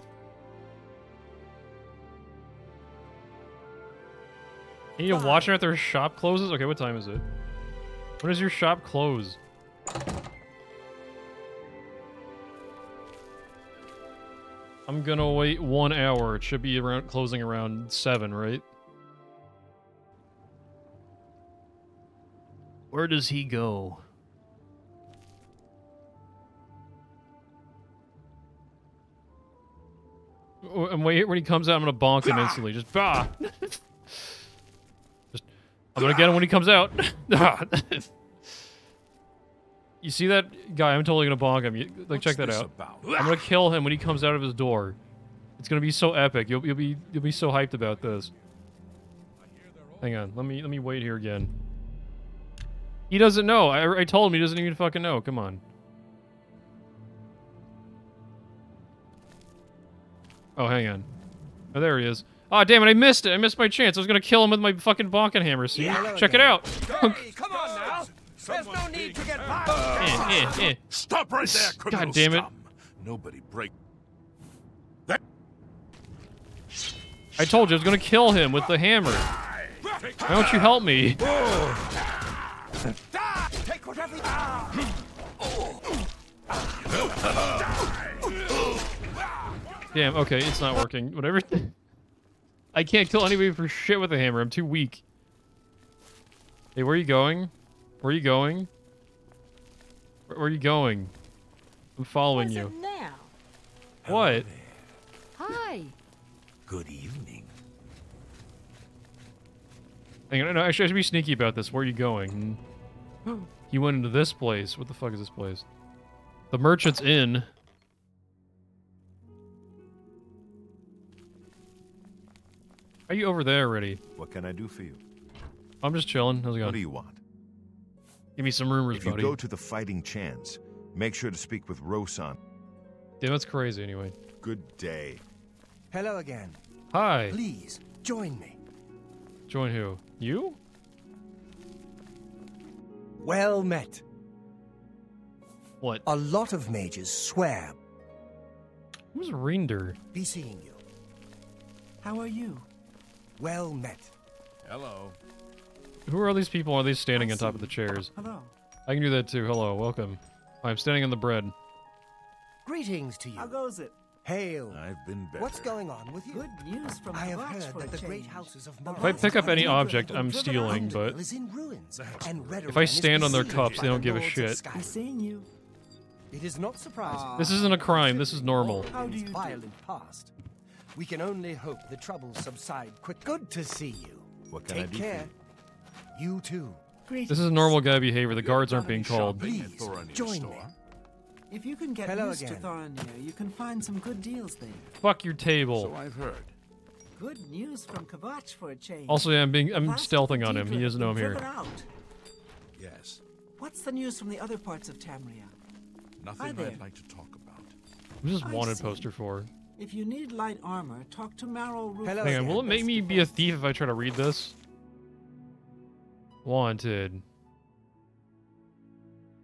A: You need to watch after their shop closes. Okay, what time is it? When does your shop close? I'm gonna wait one hour. It should be around closing around seven, right? Where does he go? And wait, when he comes out, I'm gonna bonk him instantly. Just bah. Just, I'm gonna get him when he comes out. (laughs) you see that guy? I'm totally gonna bonk him. You, like, What's check that out.
G: About?
A: I'm gonna kill him when he comes out of his door. It's gonna be so epic. You'll, you'll be you'll be so hyped about this. Hang on. Let me let me wait here again. He doesn't know. I, I told him he doesn't even fucking know. Come on. Oh, hang on. Oh, there he is. Oh, damn it, I missed it. I missed my chance. I was gonna kill him with my fucking bonking hammer. See? Check it out.
N: Hey, (laughs) come on now. There's no need to get violent.
A: Eh, eh, eh.
G: Stop right there,
A: God damn it.
G: scum. Nobody break.
A: I told you I was gonna kill him with the hammer. Why don't you help me?
N: Take whatever.
A: Damn, okay, it's not working. Whatever. (laughs) I can't kill anybody for shit with a hammer. I'm too weak. Hey, where are you going? Where are you going? Where, where are you going? I'm following you.
Q: Now.
A: What?
B: Hi.
E: Good evening.
A: Hang on, no, actually, I should be sneaky about this. Where are you going? Mm-hmm. (gasps) you went into this place. What the fuck is this place? The Merchant's Inn. Are you over there already?
M: What can I do for you?
A: I'm just chilling. How's it going?
M: What do you want?
A: Give me some rumors,
M: If you
A: buddy.
M: go to the Fighting Chance, make sure to speak with Rohssan.
A: Damn, that's crazy anyway.
M: Good day.
C: Hello again.
A: Hi.
C: Please, join me.
A: Join who? You?
C: Well met.
A: What?
C: A lot of mages swear.
A: Who's Rindir?
C: Be seeing you.
D: How are you?
C: Well met.
G: Hello.
A: Who are these people? Are they standing on top of the chairs?
D: Hello.
A: I can do that too. Hello, welcome. I'm standing on the bread.
C: Greetings to you.
D: How goes it?
C: Hail.
G: I've been better.
C: What's going on with you?
D: Good news from
C: I have heard that
D: a
C: the great houses of
D: The
A: If I pick up any object, I'm stealing, but
C: is in ruins, and
A: if I stand on their cups, they don't give a shit.
D: He's
C: Skyrim.
D: seeing you.
C: It is not surprising. Ah.
A: This isn't a crime. This is normal.
C: How do you violent past. We can only hope the troubles subside quick. Good to see you.
M: What can I
C: Take
M: do for
C: care. You too.
A: This is normal guy behavior. The guards aren't being called.
C: Please join me.
D: If you can get
C: Hello
D: used
C: again.
D: to Thoronir, you can find some good deals there.
A: Fuck your table.
G: So I've heard.
D: Good news from Kvatch for a change.
A: Also, yeah, I'm being I'm
D: Last
A: stealthing on him. He
D: has
A: doesn't know I'm
D: been
A: here.
D: driven out.
G: Yes.
D: What's the news from the other parts of Tamriel?
G: Nothing. I'd like to talk about.
A: Who's this
D: I
A: wanted
D: see.
A: poster for?
D: If you need light armor, talk to Marrow Roof.
C: Hello
A: Hang on, will it make me be a thief if I try to read this? Wanted.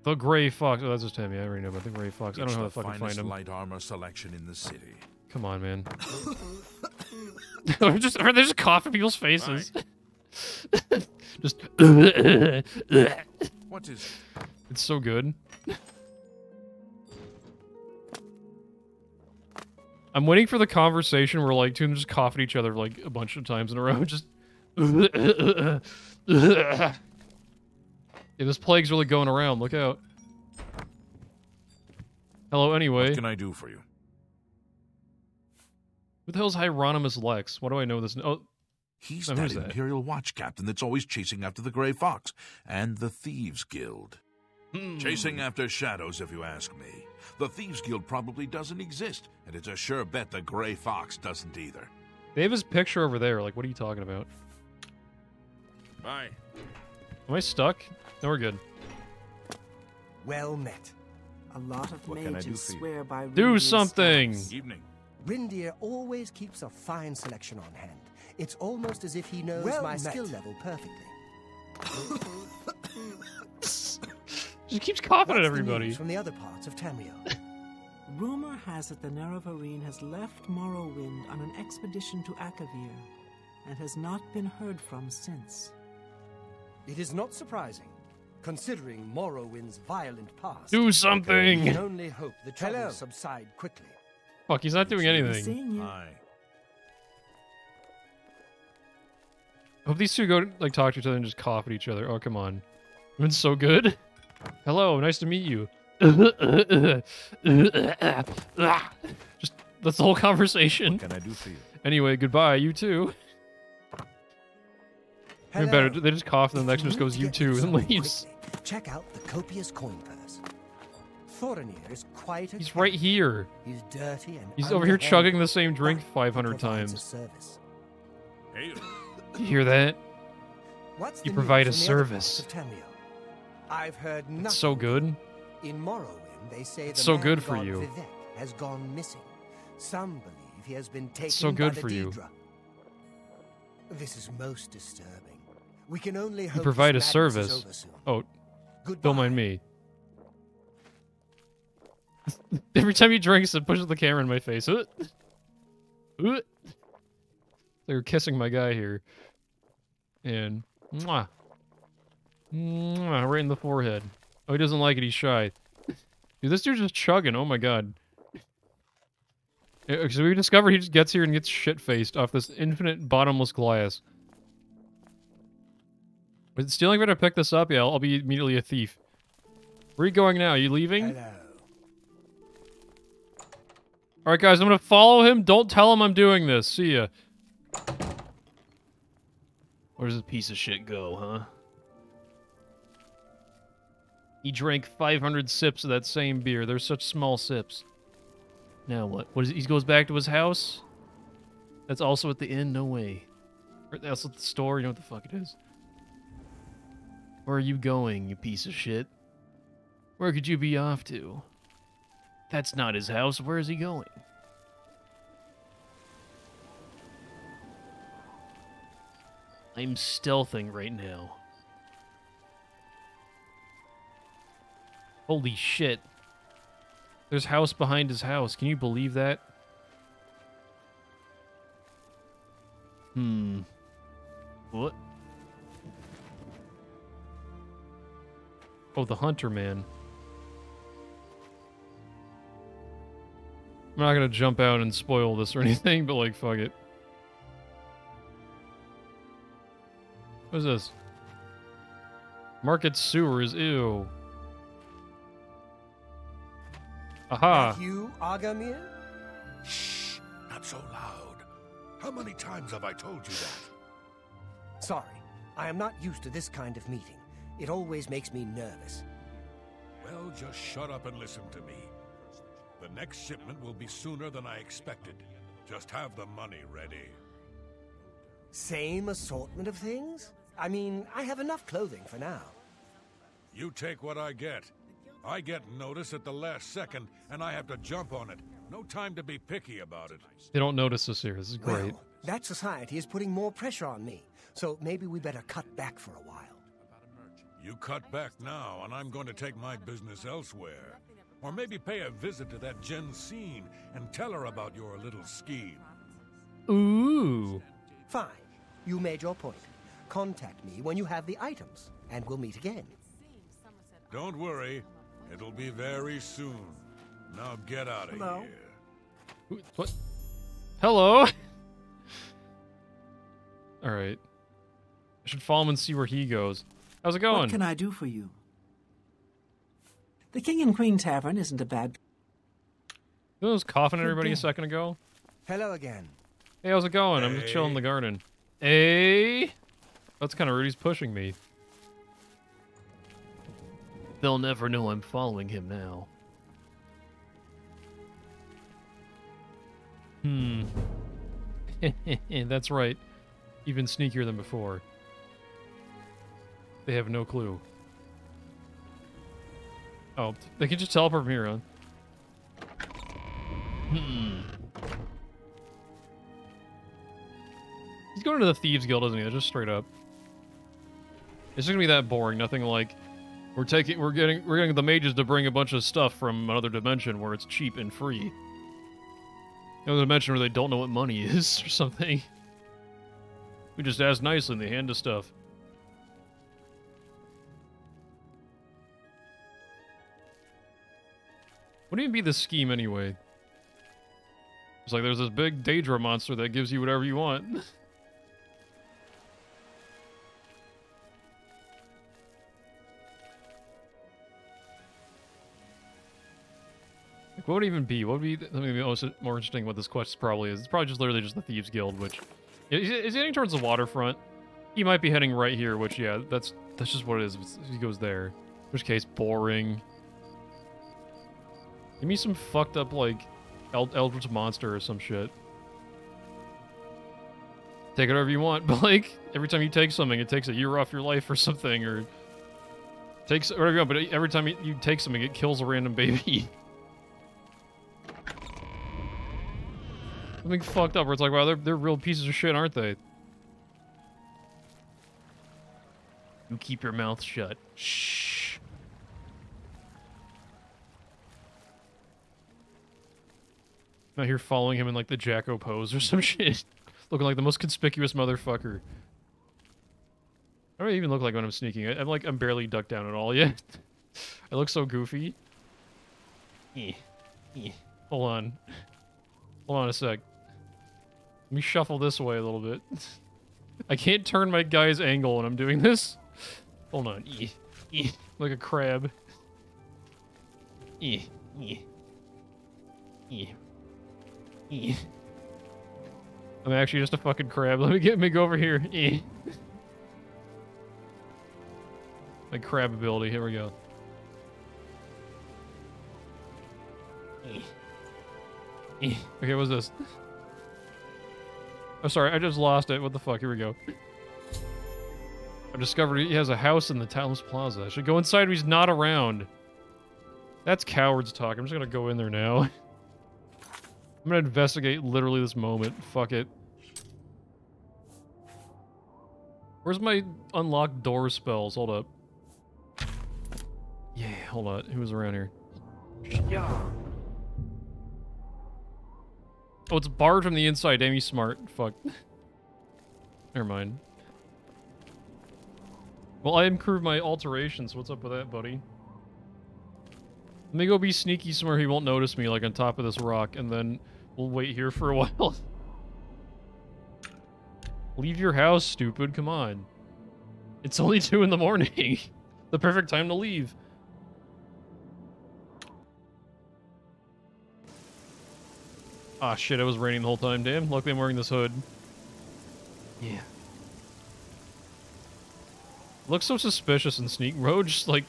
A: The Gray Fox. Oh, that's just him. Yeah, I already know about the Gray Fox. I don't know how to fucking find him.
G: light armor selection in the city.
A: Come on, man. Are just are they just coughing people's faces? just.
G: What is?
A: It's so good. I'm waiting for the conversation where like two of them just cough at each other like a bunch of times in a row. Just. Yeah, this plague's really going around. Look out. Hello, anyway.
G: What can I do for you?
A: Who the hell's Hieronymus Lex? What do I know this? Oh,
G: He's
A: Oh,
G: that
A: who's that?
G: Imperial Watch captain that's always chasing after the Grey Fox and the Thieves Guild.
A: Hmm.
G: Chasing after shadows, if you ask me. The Thieves Guild probably doesn't exist, and it's a sure bet the Grey Fox doesn't either.
A: they have his picture over there. Like, what are you talking about?
G: Bye.
A: Am I stuck? No, we're good.
C: Well met.
D: A lot of
M: What can I do
D: mages swear by
A: Do
D: Radiant
A: something!
D: stars.
G: Evening.
C: Rindir always keeps a fine selection on hand. It's almost as if he knows
D: Well
C: my
D: met.
C: skill level perfectly. (laughs)
A: she keeps coughing at
C: What's the
A: everybody.
C: news from the other parts of Tamriel? (laughs)
D: Rumor has it the Nerevarine has left Morrowind on an expedition to Akavir and has not been heard from since.
C: It is not surprising, considering Morrowind's violent past.
A: Do
C: We
A: something!
C: can only hope the troubles
D: Hello.
C: subside quickly.
A: Fuck, he's not doing anything.
G: Hi.
A: I hope these two go like talk to each other and just cough at each other. Oh come on, it's so good. Hello, nice to meet you. (laughs) just That's the whole conversation.
R: What can I do for you?
A: Anyway, goodbye. You too. Even better. They just cough, and the next one just goes, "You too," and leaves.
C: Check out the copious coin purse. Thoronir is quite a
A: He's right here.
C: He's dirty and
A: He's over here chugging the same drink 500 times.
C: service.
A: You hear that?
C: What's
A: You provide a
C: news from the other
A: service.
C: parts of Tamriel? I've heard nothing.
A: It's so good.
C: In Morrowind, they say
A: It's
C: the
A: so good for you.
C: Vivec has gone missing. Some believe he has been taken
A: so
C: by
A: good
C: the
A: for you.
C: This is most disturbing. We can only
A: You provide a
C: this madness is
A: service. Oh, don't mind me. (laughs) Every time he drinks, it pushes the camera in my face. Uh. Uh. They were kissing my guy here. And mwah. Mwah, right in the forehead. Oh, he doesn't like it. He's shy. Dude, this dude's just chugging. Oh my god. So we discovered he just gets here and gets shit faced off this infinite bottomless glass. Is stealing if I pick this up? Yeah, I'll, I'll be immediately a thief. Where are you going now? Are you leaving? Hello. Alright guys, I'm gonna follow him. Don't tell him I'm doing this. See ya. Where does this piece of shit go, huh? He drank 500 sips of that same beer. They're such small sips. Now what? What is he goes back to his house? That's also at the inn? No way. Or that's at the store? You know what the fuck it is. Where are you going, you piece of shit? Where could you be off to? That's not his house. Where is he going? I'm stealthing right now. Holy shit. There's house behind his house. Can you believe that? Hmm. What? Oh, the hunter man. I'm not gonna jump out and spoil this or (laughs) anything, but like, fuck it. What is this? Market sewers, ew. Aha.
C: That you, Agarmir?
E: Shh, not so loud. How many times have I told you that?
C: Sorry, I am not used to this kind of meeting. It always makes me nervous.
K: Well, just shut up and listen to me. The next shipment will be sooner than I expected. Just have the money ready.
C: Same assortment of things? I mean, I have enough clothing for now.
K: You take what I get. I get notice at the last second, and I have to jump on it. No time to be picky about it.
A: They don't notice us here. This is great.
C: Well, that society is putting more pressure on me, so maybe we better cut back for a while.
K: You cut back now, and I'm going to take my business elsewhere. Or maybe pay a visit to that Jensine and tell her about your little scheme.
A: Ooh.
C: Fine. You made your point. Contact me when you have the items, and we'll meet again.
K: Don't worry, it'll be very soon. Now get out of
D: Hello?
K: here.
A: What? Hello? (laughs) Alright. I should follow him and see where he goes. How's it going?
D: What can I do for you? The King and Queen Tavern isn't a bad.
A: You know who was coughing at everybody a second ago?
C: Hello again.
A: Hey, how's it going? I'm just chilling in the garden. Hey! That's kind of rude. He's pushing me. They'll never know I'm following him now. Hmm. (laughs) That's right. Even sneakier than before. They have no clue. Oh, they can just teleport from here, huh? Hmm. He's going to the Thieves Guild, isn't he? Just straight up. It's just gonna be that boring. Nothing like we're taking, we're getting, we're getting the mages to bring a bunch of stuff from another dimension where it's cheap and free. Another dimension where they don't know what money (laughs) is or something. We just ask nicely and they hand us stuff. You mean be the scheme anyway? It's like there's this big Daedra monster that gives you whatever you want. (laughs) Like, what would even be? What would be something most more interesting what this quest probably is? It's probably just literally just the Thieves Guild, which is, is he heading towards the waterfront? He might be heading right here, which yeah, that's that's just what it is. He goes there. In which case, boring. Give me some fucked up like El- Eldritch monster or some shit. Take it whatever you want, (laughs) but like every time you take something, it takes a year off your life or something, or takes whatever you want. But every time you, you take something, it kills a random (laughs) baby. Something fucked up where it's like, wow, they're, they're real pieces of shit, aren't they? You keep your mouth shut. Shh. I'm out here following him in like the Jacko pose or (laughs) some shit. Looking like the most conspicuous motherfucker. I don't even look like when I'm sneaking. I, I'm like, I'm barely ducked down at all yet. (laughs) I look so goofy. Eh. (laughs) Eh. Hold on. Hold on a sec. Let me shuffle this way a little bit. I can't turn my guy's angle when I'm doing this. Hold on. Eh. Eh. Like a crab. Eh. Eh. Eh. I'm actually just a fucking crab. (laughs) Let me get me go over here. My crab ability. Here we go. Okay, what's this? Oh, sorry, I just lost it. What the fuck? Here we go. I discovered he has a house in the Talos Plaza. I should go inside he's not around. That's cowards talk. I'm just gonna go in there now. (laughs) I'm gonna investigate literally this moment. Fuck it. Where's my unlocked door spells? Hold up. Yeah, hold on. Who was around here? Yeah. Oh, it's barred from the inside. Damn, you smart. Fuck. Never mind. Well, I improved my alterations. What's up with that, buddy? Let me go be sneaky somewhere he won't notice me, like on top of this rock, and then we'll wait here for a (laughs) while. Leave your house, stupid. Come on. It's only (laughs) 2 in the morning. (laughs) the perfect time to leave. Ah, shit, it was raining the whole time. Damn, luckily I'm wearing this hood. Yeah. Looks so suspicious in Sneak Road, just like...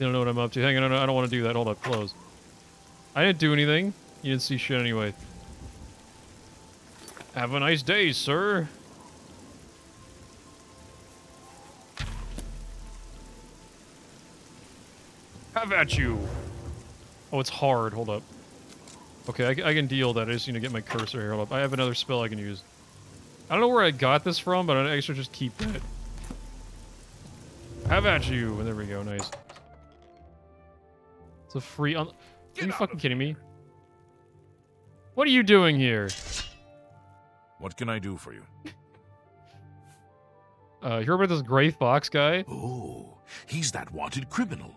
A: They don't know what I'm up to. Hang on, I don't want to do that. Hold up, close. I didn't do anything. You didn't see shit anyway. Have a nice day, sir. Have at you. Oh, it's hard. Hold up. Okay, I, I can deal that. I just need to get my cursor here. Hold up. I have another spell I can use. I don't know where I got this from, but I should just keep that. Have at you. And there we go. Nice. It's a free... Are you fucking kidding me? What are you doing here?
G: What can I do for you? (laughs)
A: Uh, you heard about this gray fox guy?
G: Oh, he's that wanted criminal.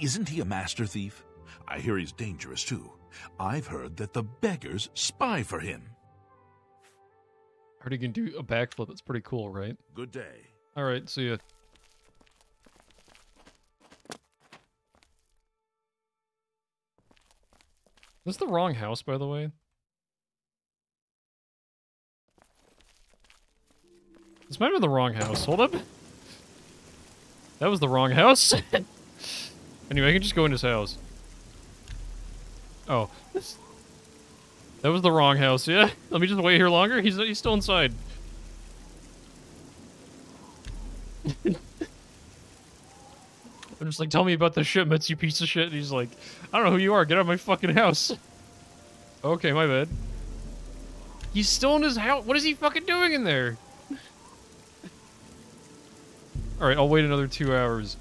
G: Isn't he a master thief? I hear he's dangerous too. I've heard that the beggars spy for him.
A: I Heard he can do a backflip. That's pretty cool, right?
G: Good day.
A: All right, see ya. This is the wrong house, by the way? This might have been the wrong house. Hold up. That was the wrong house. (laughs) anyway, I can just go in his house. Oh. This... That was the wrong house, yeah? (laughs) Let me just wait here longer. He's, he's still inside. (laughs) I'm just like, tell me about the shipments, you piece of shit. And he's like, I don't know who you are. Get out of my fucking house. (laughs) Okay, my bad. He's still in his house. What is he fucking doing in there? Alright, I'll wait another two hours.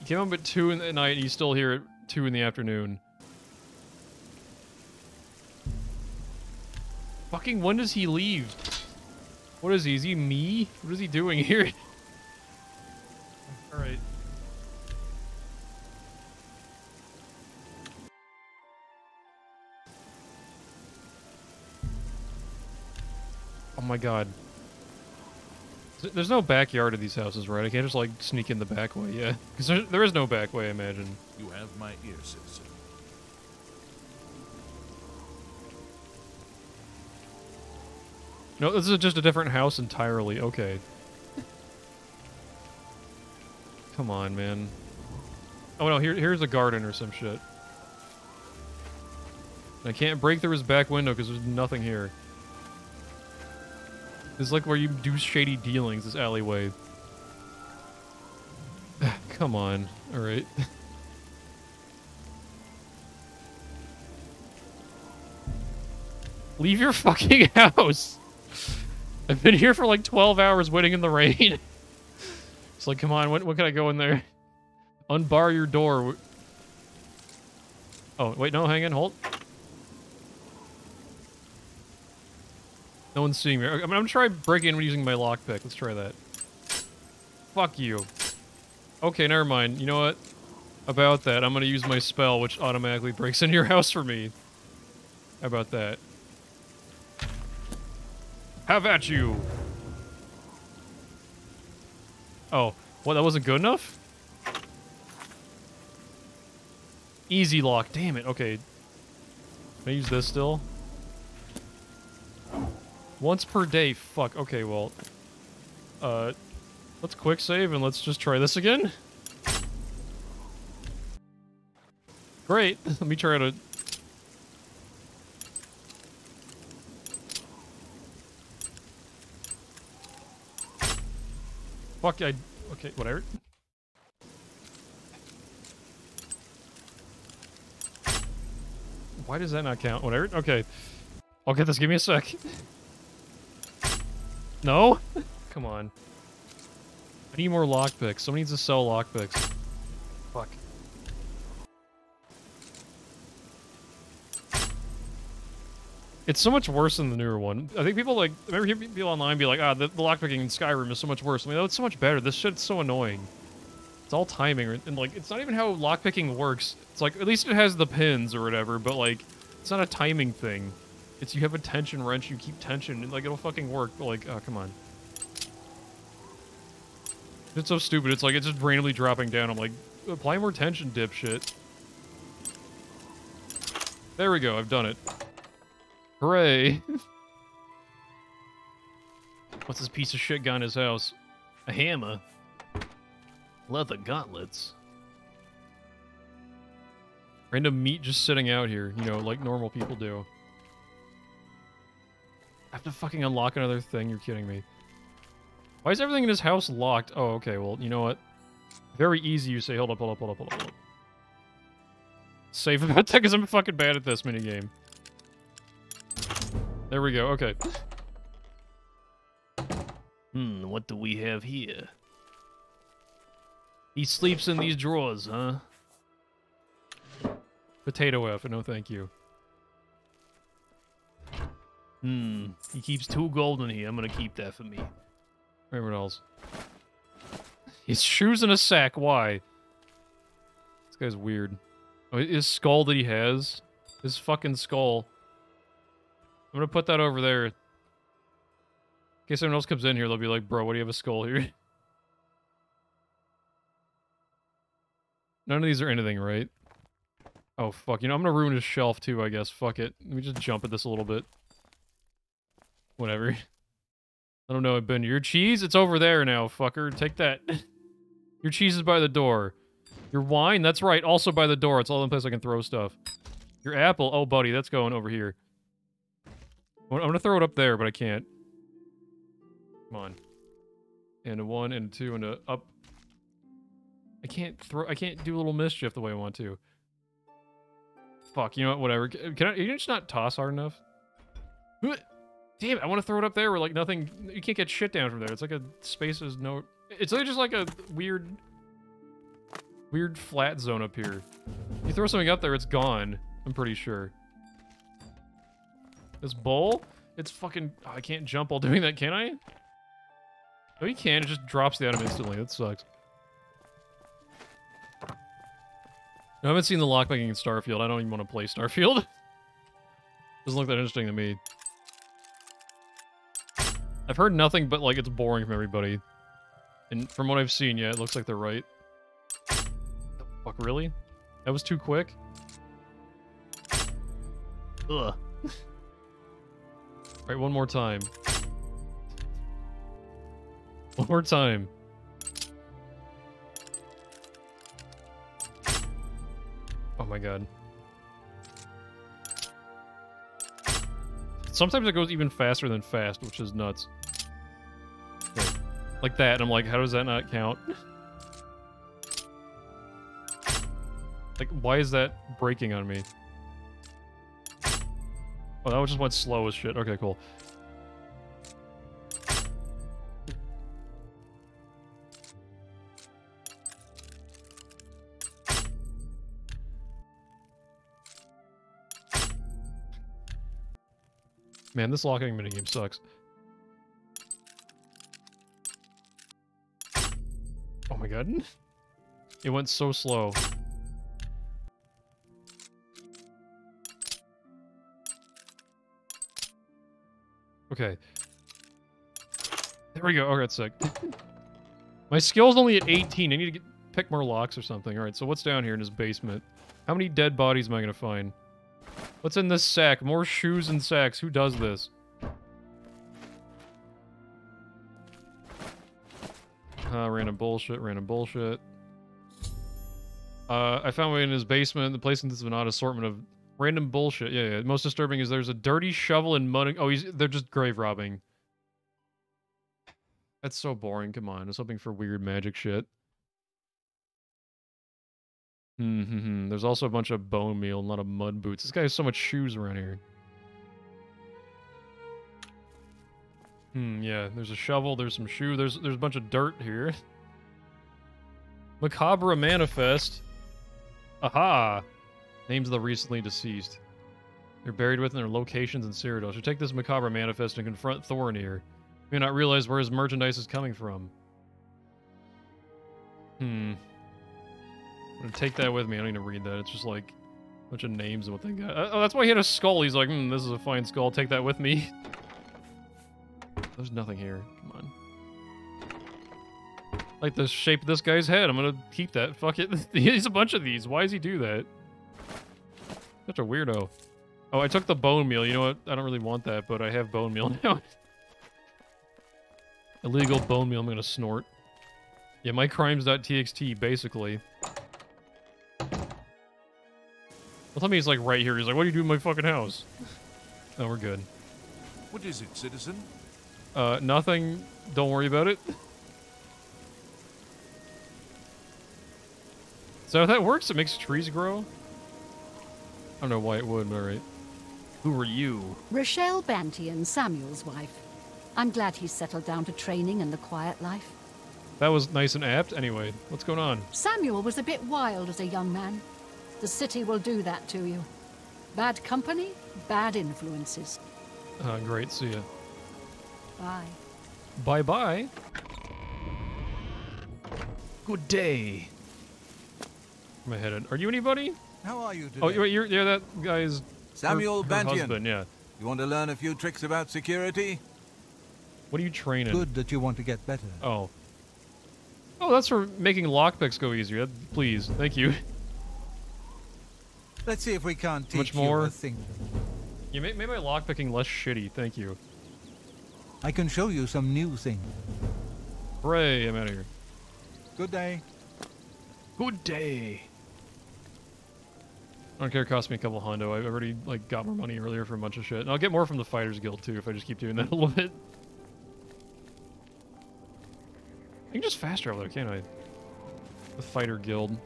A: He came up at 2 in the night and he's still here at 2 in the afternoon. Fucking when does he leave? What is he? Is he me? What is he doing (laughs) here? Alright. Oh my god. There's no backyard of these houses, right? I can't just like sneak in the back way, yeah. Because there, there is no back way, I imagine.
O: You have my ear, citizen.
A: No, this is just a different house entirely. Okay. Come on, man. Oh no, here, here's a garden or some shit. I can't break through his back window because there's nothing here. This is like where you do shady dealings, this alleyway. (sighs) Come on. Alright. (laughs) Leave your fucking (laughs) house! I've been here for like 12 hours waiting in the rain. (laughs) it's like, come on, what, what can I go in there? Unbar your door. Oh, wait, no, hang on, hold. No one's seeing me. I'm, gonna try breaking in using my lockpick. Let's try that. Fuck you. Okay, never mind. You know what? About that, I'm gonna use my spell, which automatically breaks into your (laughs) house for me. How about that? Have at you! Oh, what, that wasn't good enough? Easy lock, damn it, okay. Can I use this still? Once per day, fuck, okay, well. Uh, let's quick save and let's just try this again. Great, (laughs) let me try to... Fuck, I... Okay, whatever. Why does that not count? Whatever. Okay. I'll get this. Give me a sec. (laughs) No? Come on. I need more lockpicks. Someone needs to sell lockpicks. Fuck. It's so much worse than the newer one. I think people like, I remember people online be like, ah, the, the lockpicking in Skyrim is so much worse. I mean, that's so much better. This shit's so annoying. It's all timing, and like, it's not even how lockpicking works. It's like, at least it has the pins or whatever, but like, it's not a timing thing. It's you have a tension wrench, you keep tension, and like, it'll fucking work, but like, oh, come on. It's so stupid, it's like, it's just randomly dropping down. I'm like, apply more tension, dipshit. There we go, I've done it. Hooray! (laughs) What's this piece of shit got in his house? A hammer? Leather gauntlets. Random meat just sitting out here, you know, like normal people do. I have to fucking unlock another thing, you're kidding me. Why is everything in his house locked? Oh, okay, well, you know what? Very easy, you say. Hold up, hold up, hold up, hold up, hold up. Save about that, because I'm fucking bad at this minigame. There we go, okay. Hmm, what do we have here? He sleeps in these drawers, huh? Potato F, no thank you. Hmm, he keeps two gold in here. I'm gonna keep that for me. Everyone else. His shoes in a sack, why? This guy's weird. Oh, his skull that he has? His fucking skull. I'm gonna put that over there. In case someone else comes in here, they'll be like, bro, what do you have a skull here? (laughs) None of these are anything, right? Oh, fuck. You know, I'm gonna ruin his shelf, too, I guess. Fuck it. Let me just jump at this a little bit. Whatever. (laughs) I don't know, Ben. Your cheese? It's over there now, fucker. Take that. (laughs) Your cheese is by the door. Your wine? That's right. Also by the door. It's all in place I can throw stuff. Your apple? Oh, buddy, that's going over here. I'm gonna throw it up there, but I can't. Come on. And a one, and a two, and a up. I can't throw. I can't do a little mischief the way I want to. Fuck. You know what? Whatever. Can I? You just not toss hard enough? (laughs) Damn it! I want to throw it up there where like nothing. You can't get shit down from there. It's like a space is no. It's like just like a weird, weird flat zone up here. You throw something up there, it's gone. I'm pretty sure. This bowl? It's fucking... Oh, I can't jump while doing that, can I? No, you can. It just drops the item instantly. That sucks. I haven't seen the lockpicking in Starfield. I don't even want to play Starfield. (laughs) Doesn't look that interesting to me. I've heard nothing but like it's boring from everybody. And from what I've seen, yeah, it looks like they're right. The fuck, really? That was too quick? Ugh. Alright, one more time. One more time. Oh my god. Sometimes it goes even faster than fast, which is nuts. Yeah, Like that, and I'm like, how does that not count? like, why is that breaking on me? Oh, that one just went slow as shit. Okay, cool. Man, this locking minigame sucks. Oh my god. (laughs) It went so slow. Okay. There we go. Oh, that's sick. (laughs) My skill's only at 18. I need to get pick more locks or something. Alright, so what's down here in this basement? How many dead bodies am I gonna find? What's in this sack? More shoes and sacks. Who does this? Uh, random bullshit, random bullshit. Uh, I found one in his basement. The place consists an odd assortment of random bullshit. Yeah, yeah. Most disturbing is there's a dirty shovel and mud. Oh, he's they're just grave robbing. That's so boring. Come on. I was hoping for weird magic shit. Hmm. There's also a bunch of bone meal a lot of mud boots. This guy has so much shoes around here. Hmm. Yeah. There's a shovel. There's some shoe. There's there's a bunch of dirt here. (laughs) Macabre manifest. Aha! Names of the recently deceased. They're buried within their locations in Cyrodiil. Should take this macabre manifest and confront Thoronir. May not realize where his merchandise is coming from. Hmm. Take that with me. I don't need to read that. It's just like a bunch of names and what they got. Oh, that's why he had a skull. He's like, hmm, this is a fine skull. Take that with me. (laughs) There's nothing here. Come on. Like the shape of this guy's head. I'm gonna keep that. Fuck it. (laughs) He's a bunch of these. Why does he do that? Such a weirdo. Oh, I took the bone meal. You know what? I don't really want that, but I have bone meal (laughs) now. Illegal bone meal I'm gonna snort. Yeah, my crimes.txt, basically. Well, tell me he's like right here. He's like, what do you do in my fucking house? Oh, we're good.
G: What is it, citizen?
A: Uh, nothing. Don't worry about it. So how that works? It makes trees grow? I don't know why it would, but alright. Who are you?
B: Rochelle Bantien, Samuel's wife. I'm glad he's settled down to training and the quiet life.
A: That was nice and apt. Anyway, what's going on?
B: Samuel was a bit wild as a young man. The city will do that to you. Bad company, bad influences.
A: Uh, great, see ya.
B: Bye.
A: Bye-bye. Good day. Where am I? Are you anybody?
H: How are you today?
A: Oh, you're, you're, you're that guy's her-
H: Samuel
A: her
H: Bantien.
A: husband, yeah.
H: You want to learn a few tricks about security?
A: What are you training?
H: Good that you want to get better.
A: Oh. Oh, that's for making lockpicks go easier. Please, thank you.
H: Let's see if we can't teach
A: Much
H: you
A: more?
H: a thing.
A: You made, made my lockpicking less shitty. Thank you.
H: I can show you some new things.
A: Hooray, I'm out of here.
H: Good day.
A: Good day. I don't care. It cost me a couple hundo. I already like got more money earlier for a bunch of shit, and I'll get more from the Fighters Guild too if I just keep doing that (laughs) a little bit. I can just fast travel there, can't I? The Fighter Guild.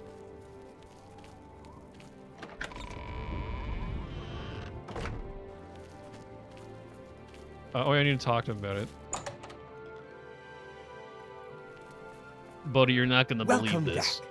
A: Uh, oh, I need to talk to him about it. Buddy, you're not gonna believe this.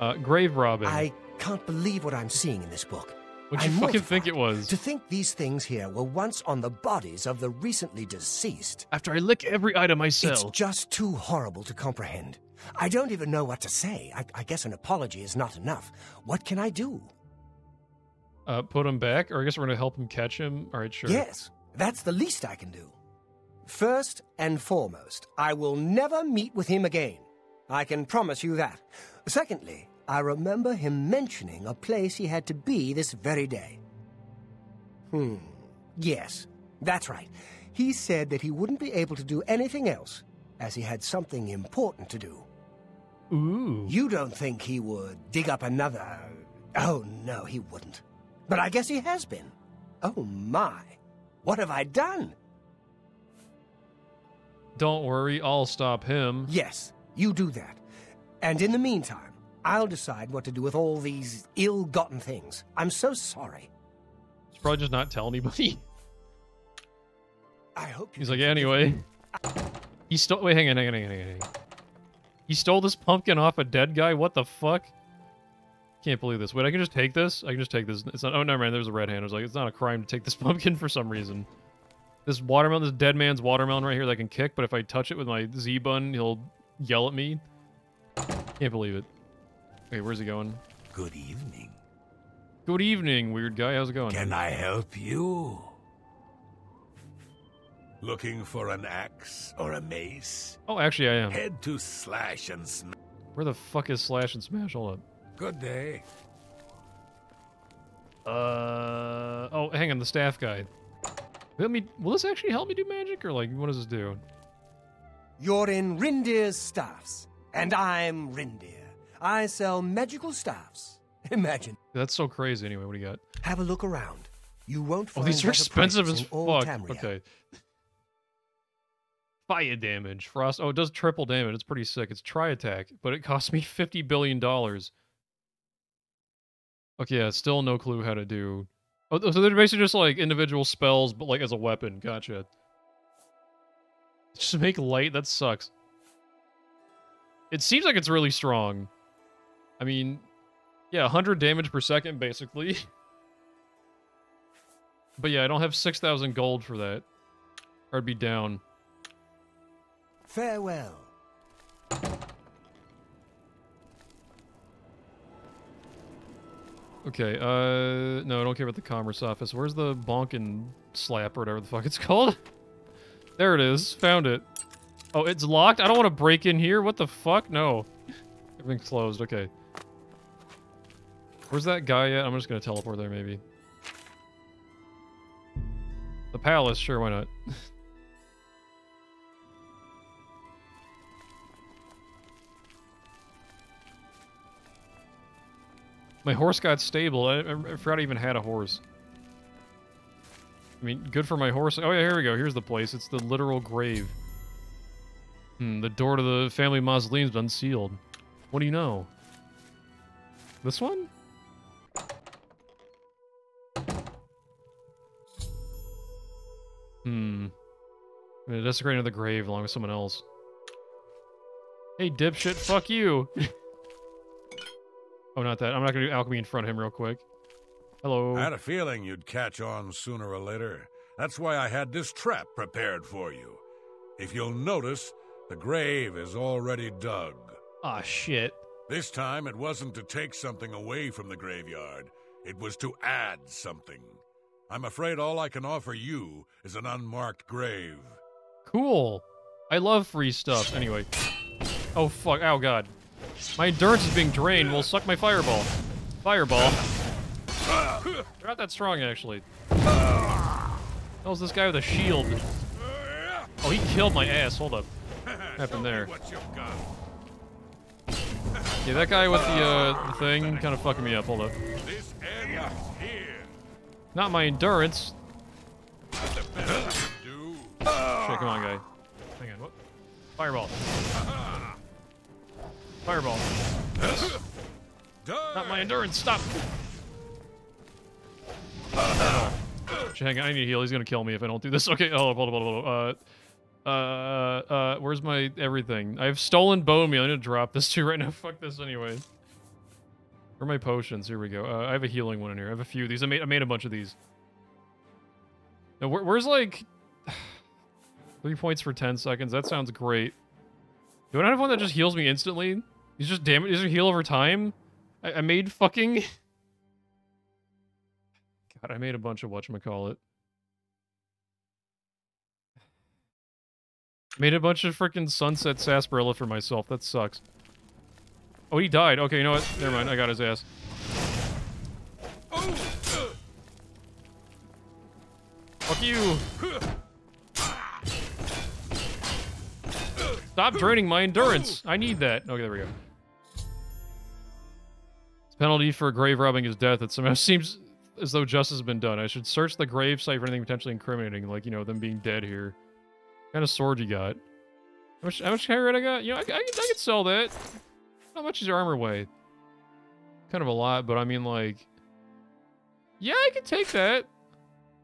A: Uh, grave robbing.
C: I can't believe what I'm seeing in this book.
A: What'd you
C: I'm
A: fucking think it was?
C: To think these things here were once on the bodies of the recently deceased.
A: After I lick every item I sell.
C: It's just too horrible to comprehend. I don't even know what to say. I, I guess an apology is not enough. What can I do?
A: Uh, put him back, or I guess we're gonna help him catch him. All right, sure.
C: Yes, That's the least I can do. First and foremost, I will never meet with him again. I can promise you that. Secondly, I remember him mentioning a place he had to be this very day. Hmm. Yes, that's right. He said that he wouldn't be able to do anything else, as he had something important to do.
A: Ooh.
C: You don't think he would dig up another. Oh, no, he wouldn't. But I guess he has been. Oh, my. What have I done?
A: Don't worry, I'll stop him.
C: Yes, you do that. And in the meantime, I'll decide what to do with all these ill gotten things. I'm so sorry.
A: He's probably just not tell anybody.
C: I hope
A: He's like, anyway. He stole. Wait, hang on, hang on, hang on, hang on. He stole this pumpkin off a dead guy? What the fuck? Can't believe this. Wait, I can just take this? I can just take this. It's not. Oh, never mind. There's a red hand. I was like, it's not a crime to take this (laughs) pumpkin for some reason. This watermelon, this dead man's watermelon right here that I can kick, but if I touch it with my Z bun, he'll yell at me. Can't believe it. Wait, where's he going?
E: Good evening.
A: Good evening, weird guy. How's it going?
E: Can I help you? Looking for an axe or a mace?
A: Oh, actually, I am.
E: Head to Slash and Smash.
A: Where the fuck is Slash and Smash? Hold up.
E: Good day.
A: Uh oh, hang on, the staff guide. Let me. Will this actually help me do magic, or like, what does this do?
C: You're in Rindir's staffs, and I'm Rindir. I sell magical staffs. (laughs) Imagine.
A: That's so crazy. Anyway, what do you got?
C: Have a look around. You won't
A: Oh,
C: find
A: these are expensive as
C: all
A: fuck.
C: Tamriel.
A: Okay. Fire damage, frost. Oh, it does triple damage. It's pretty sick. It's tri attack, but it cost me fifty billion dollars. Okay, yeah, still no clue how to do. Oh, so they're basically just like individual spells, but like as a weapon. Gotcha. Just make light. That sucks. It seems like it's really strong. I mean, yeah, 100 damage per second, basically. (laughs) but yeah, I don't have 6,000 gold for that. Or I'd be down.
C: Farewell.
A: Okay, uh, no, I don't care about the commerce office. Where's the bonkin slap or whatever the fuck it's (laughs) called? there it is. Found it. Oh, it's locked? I don't want to break in here. What the fuck? No. Everything's closed. Okay. Where's that guy at? I'm just gonna teleport there, maybe. The palace? Sure, why not? (laughs) My horse got stable. I, I, forgot I even had a horse. I mean, good for my horse. Oh yeah, here we go. Here's the place. It's the literal grave. Hmm, the door to the family mausoleum's unsealed. What do you know? This one? Hmm. I'm gonna desecrate another grave along with someone else. Hey, dipshit, fuck you! (laughs) oh, not that. I'm not gonna do alchemy in front of him real quick. Hello.
K: I had a feeling you'd catch on sooner or later. That's why I had this trap prepared for you. If you'll notice, the grave is already dug.
A: Ah, shit.
K: This time it wasn't to take something away from the graveyard, it was to add something. I'm afraid all I can offer you is an unmarked grave.
A: Cool. I love free stuff. Anyway. Oh, fuck. Oh, God. My endurance is being drained. Well, suck my fireball. Fireball. They're not that strong, actually. How's this guy with a shield? Oh, he killed my ass. Hold up. What happened there? Yeah, that guy with the, uh, the thing kind of fucking me up. Hold up. Not my endurance. Shit, come on, guy. Hang on. Fireball. Fireball. Not my endurance. Stop. Hang on. I need to heal. He's gonna kill me if I don't do this. (laughs) Okay. Oh, hold on, hold on, hold on. Uh, uh, uh, where's my everything? I've stolen bone meal. I need to drop this (laughs) too right now. Fuck this anyway. Where are my potions? Here we go. Uh, I have a healing one in here. I have a few of these. I made, I made a bunch of these. Now, where, where's like (sighs) three points for 10 seconds? That sounds great. Do I not have one that just heals me instantly? He's just damage. Is it heal over time? I, I made fucking. (laughs) God, I made a bunch of whatchamacallit. Made a bunch of freaking sunset sarsaparilla for myself. That sucks. Oh, he died. Okay, you know what? Never mind. I got his ass. Fuck you. Stop draining my endurance. I need that. Okay, there we go. Penalty for grave robbing is death. It somehow (laughs) seems as though justice has been done. I should search the grave site for anything potentially incriminating, like, you know, them being dead here. What kind of sword you got? How much, how much carrot I got? You know, I, I, I could sell that. How much is your armor weigh? Kind of a lot, but I mean, like... Yeah, I could take that.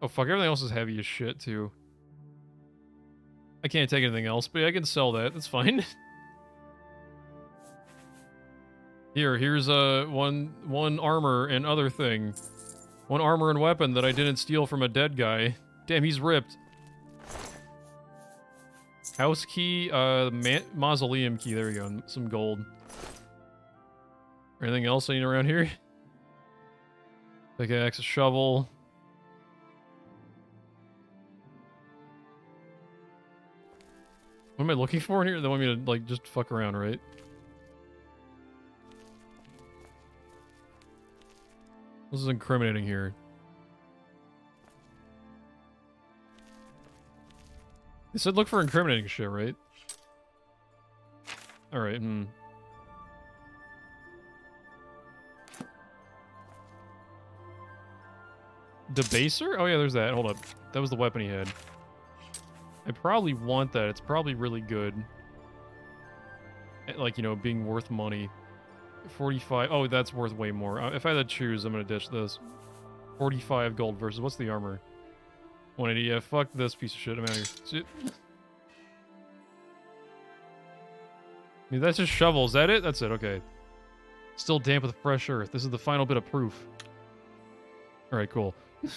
A: Oh, fuck, everything else is heavy as shit, too. I can't take anything else, but I can sell that. That's fine. (laughs) Here, here's uh, one one armor and other thing. One armor and weapon that I didn't steal from a dead guy. Damn, he's ripped. House key, uh, mausoleum key. There we go. Some gold. Anything else I need around here? Pickaxe, a shovel. What am I looking for in here? They want me to, like, just fuck around, right? This is incriminating here. They said look for incriminating shit, right? Alright, hmm. Debaser? Oh yeah, there's that. Hold up. That was the weapon he had. I probably want that. It's probably really good. Like, you know, being worth money. 45. Oh, that's worth way more. Uh, if I had to choose, I'm going to ditch this. 45 gold versus, what's the armor? 180. Yeah, fuck this piece of shit. I'm out of here. I mean, that's just shovel. Is that it? That's it. Okay. Still damp with fresh earth. This is the final bit of proof. Alright, cool. (laughs)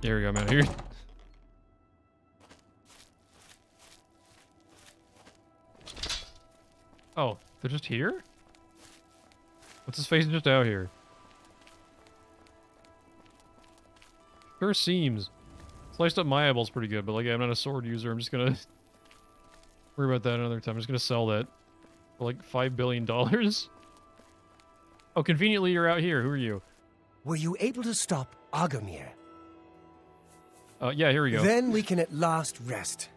A: there we go. I'm out of here. Oh, they're just here? What's his face just out here? Sure seems. Sliced up my eyeball's pretty good, but like I'm not a sword user. I'm just gonna (laughs) worry about that another time. I'm just gonna sell that for like five billion dollars. Oh, conveniently you're out here. Who are you?
C: Were you able to stop Agarmir?
A: Uh, yeah, here we go.
C: Then we can at last rest.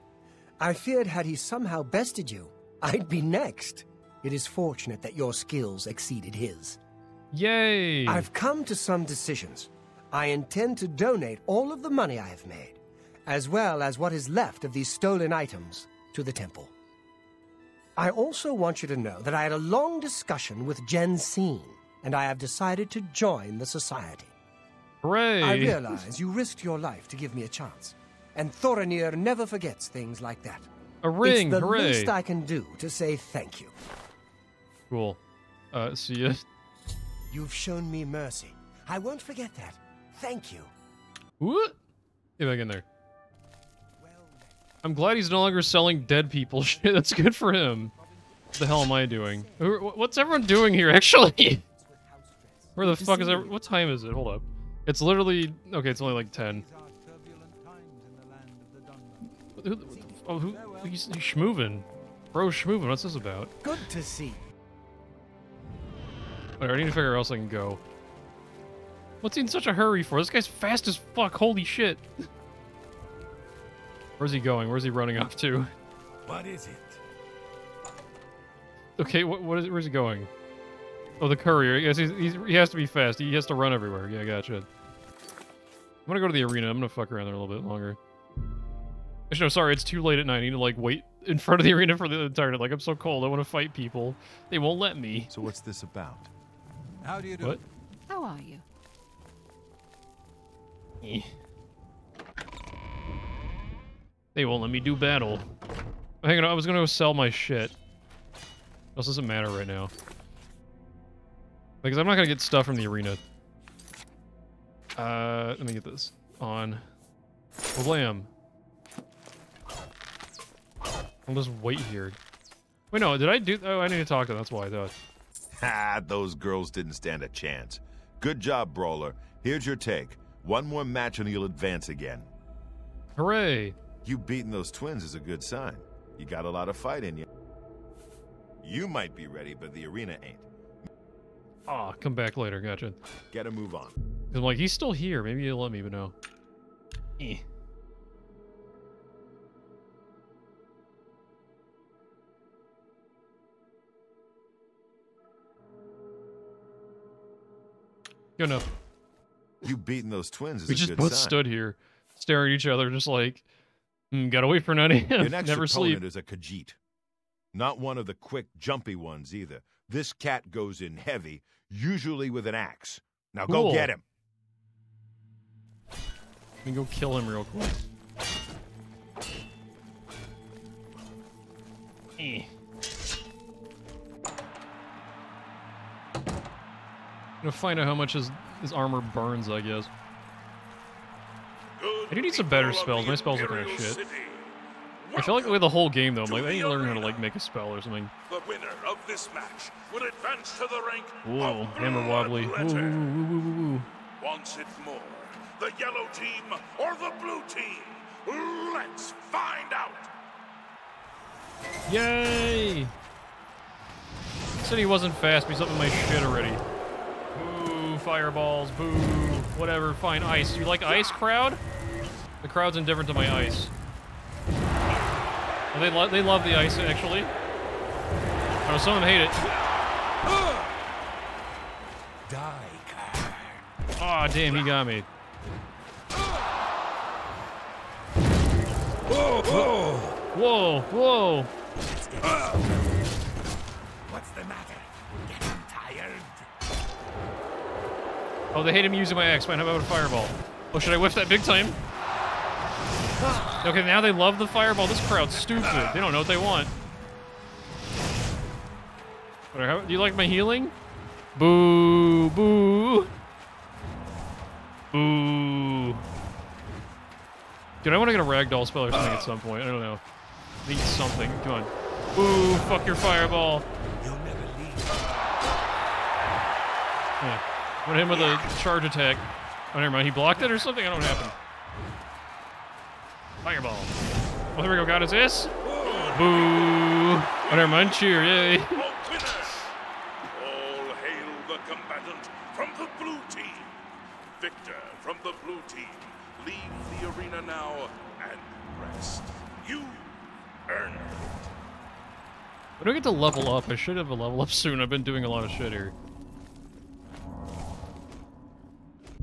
C: I feared had he somehow bested you, I'd be next. It is fortunate that your skills exceeded his.
A: Yay!
C: I've come to some decisions. I intend to donate all of the money I have made, as well as what is left of these stolen items, to the temple. I also want you to know that I had a long discussion with Jensine, and I have decided to join the society.
A: Hooray!
C: I (laughs) realize you risked your life to give me a chance, and Thoronir never forgets things like that.
A: A ring,
C: it's the
A: hooray!
C: least I can do to say thank you.
A: Cool. Uh, see ya. (laughs)
C: You've shown me mercy. I won't forget that. Thank you.
A: What? Get back in there. I'm glad he's no longer selling dead people (laughs) shit. That's good for him. What the hell am I doing? What's everyone doing here, (laughs) actually? Where the fuck is it? What time is it? Hold up. It's literally... Okay, it's only like 10. Who, oh, who, he's, he's schmoovin'. Bro schmoovin', what's this about?
C: Good to see.
A: I need to figure out where else I can go. What's he in such a hurry for? This guy's fast as fuck. Holy shit. Where's he going? Where's he running off to?
E: What is it?
A: Okay, what, what is, where's he going? Oh, the courier. Yes, he's, he's, he has to be fast. He has to run everywhere. Yeah, gotcha. I'm gonna go to the arena. I'm gonna fuck around there a little bit longer. Actually, no, sorry. It's too late at night. I need to, like, wait in front of the (laughs) arena for the entire night. Like, I'm so cold. I want to fight people. They won't let me.
M: So what's this about?
H: How do you do?
A: What?
B: How are you?
A: Eh. (laughs) They won't let me do battle. Hang on, I was gonna go sell my shit. This doesn't matter right now. Because I'm not gonna get stuff from the arena. Uh, let me get this on. Blam. I'll just wait here. Wait, no, did I do? Oh, I need to talk to them. That's why I thought.
M: Ha, (laughs) those girls didn't stand a chance. Good job, Brawler. Here's your take. One more match and you'll advance again.
A: Hooray!
M: You beating those twins is a good sign. You got a lot of fight in you. You might be ready, but the arena ain't.
A: Ah, come back later. Gotcha.
M: Get a move on.
A: I'm like, he's still here. Maybe he'll let me, but no. Eh. Good enough.
M: You beating those twins is
A: We
M: a
A: just
M: good
A: both
M: sign.
A: stood here, staring at each other, just like, mm, gotta wait for 9 a.m.
M: Your (laughs) next
A: Never sleep.
M: is a Khajiit. Not one of the quick, jumpy ones either. This cat goes in heavy, usually with an axe. Now go get him.
A: Let me go kill him real quick. Eh. Gonna find out how much his, his armor burns, I guess. I do need some better spells. My spells are kind of shit. I feel like with the whole game though, I'm like, I need to learn how to like make a spell or something.
O: The winner of this match will advance to the rank
A: Whoa, hammer wobbly.
O: Once it's more, the yellow team or the blue team? Let's find out.
A: Yay! Said he wasn't fast, but he's up in my shit already. Fireballs, boo, whatever, fine, ice. You like ice, crowd? The crowd's indifferent to my ice. Well, they, lo they love the ice, actually. Oh, some of them hate it.
E: Die,
A: Aw, damn, he got me.
E: Whoa, whoa!
A: Whoa, whoa!
E: What's the matter?
A: Oh, they hate him using my axe. Fine, how about a fireball? Oh, should I whiff that big time? Okay, now they love the fireball. This crowd's stupid. They don't know what they want. Do you like my healing? Boo, boo. Boo. Dude, I want to get a ragdoll spell or something at some point. I don't know. Need something. Come on. Boo, fuck your fireball. Yeah. What him with a charge attack. Oh, never mind. He blocked it or something? I don't know what happened. Fireball. Oh, there we go. Got his ass. Boo. Oh, never mind. Cheer. Yay.
O: All hail the combatant from the blue team. Victor from the blue team. Leave the arena now and rest. You earn it.
A: When do I get to level up? I should have a level up soon. I've been doing a lot of shit here.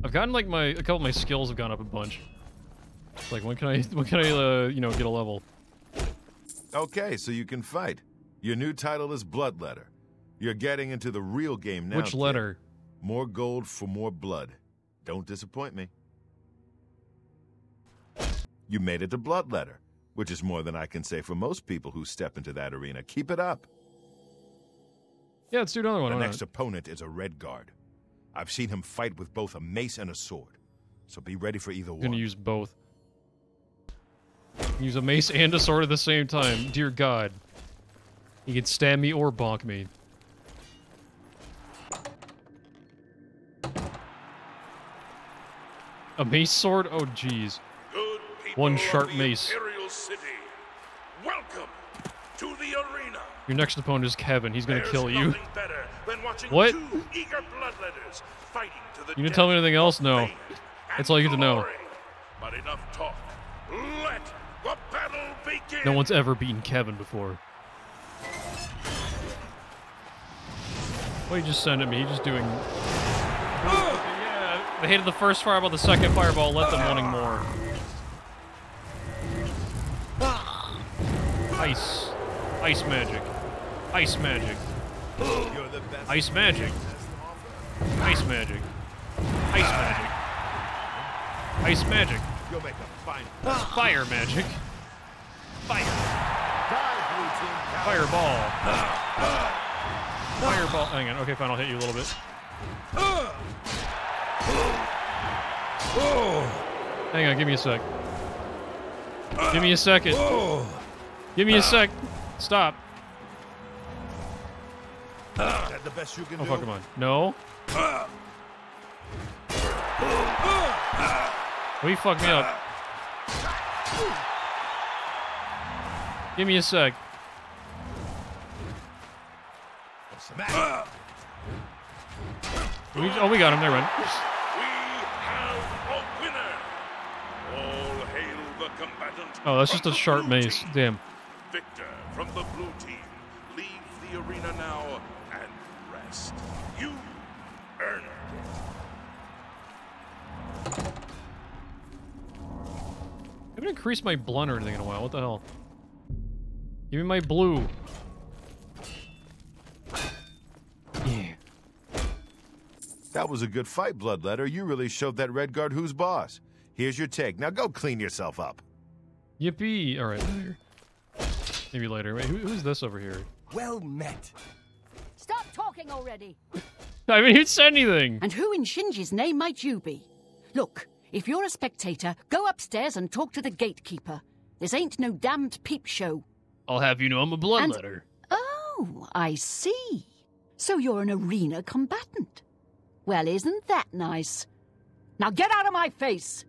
A: I've gotten like my a couple of my skills have gone up a bunch. It's like when can I (laughs) when can I uh you know get a level?
M: Okay, so you can fight. Your new title is Bloodletter. You're getting into the real game now.
A: Which
M: kid.
A: letter?
M: More gold for more blood. Don't disappoint me. You made it to Bloodletter, which is more than I can say for most people who step into that arena. Keep it up.
A: Yeah, let's do another one.
M: The next
A: not?
M: opponent is a Redguard. I've seen him fight with both a mace and a sword, so be ready for either
A: I'm
M: one.
A: gonna use both. Use a mace and a sword at the same time. Dear God. He can stab me or bonk me. A mace sword? Oh, jeez. One sharp mace.
O: Imperial City. Welcome to the arena.
A: Your next opponent is Kevin. He's gonna
O: There's
A: kill you.
O: better than watching
A: What?
O: two eager bloodletters fighting to the
A: You didn't tell me anything else? No. That's all you get to know.
O: But enough talk. Let the battle begin.
A: No one's ever beaten Kevin before. What did you just send at me? He's just doing. Yeah, they hated the first fireball, the second fireball let them wanting more. Ice. Ice magic. Ice magic.
M: You're the.
A: Ice magic. Ice magic. Ice magic. Ice magic.
M: You'll make a fine.
A: Fire magic. Fire. Fireball. Fireball. Hang on. Okay, fine. I'll hit you a little bit. Hang on. Give me a sec. Give me a second. Give me a sec. Stop.
M: The best you can
A: Oh,
M: do?
A: fuck, come on. No. Will you fuck me up? Give me a sec. We, oh, we got him. Never mind.
O: A winner! All hail the combatant.
A: Oh, that's just a sharp mace. Damn.
O: Victor from the blue team. Leave the arena now and rest. You earned it.
A: I haven't increased my blunt or anything in a while. What the hell? Give me my blue. Yeah.
M: That was a good fight, Bloodletter. You really showed that Redguard who's boss. Here's your take. Now go clean yourself up.
A: Yippee! All right, later. Maybe later. Wait, who, who's this over here?
C: Well met.
B: Stop talking already. (laughs)
A: I mean, who'd said anything?
B: And who in Shinji's name might you be? Look, if you're a spectator, go upstairs and talk to the gatekeeper. This ain't no damned peep show.
A: I'll have you know I'm a bloodletter.
B: Oh, I see. So you're an arena combatant. Well, isn't that nice? Now get out of my face!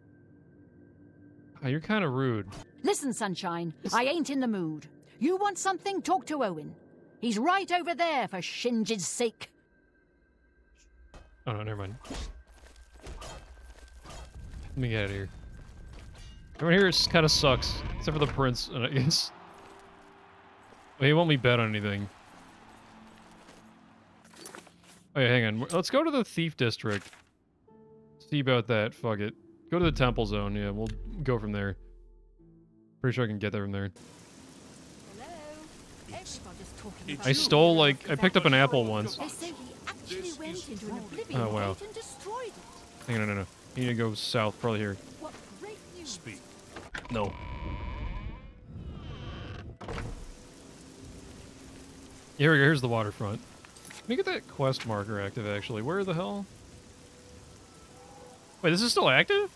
A: Oh, you're kind of rude.
B: Listen, Sunshine, I ain't in the mood. You want something? Talk to Owen. He's right over there for Shinji's sake.
A: Oh no, never mind. Let me get out of here. Everyone here just kind of sucks, except for the prince. I guess. Well, he won't be bet on anything. Oh yeah, hang on. Let's go to the thief district. See about that. Fuck it. Go to the temple zone. Yeah, we'll go from there. Pretty sure I can get there from there. I stole like I picked up an apple once.
B: They say he actually went into an oblivion
A: Oh wow.
B: gate and destroyed it.
A: Hang on, no, no. You need to go south, probably here.
B: What great news.
O: Speak.
A: No. Here we go. Here's the waterfront. Let me get that quest marker active, actually. Where the hell? Wait, this is still active?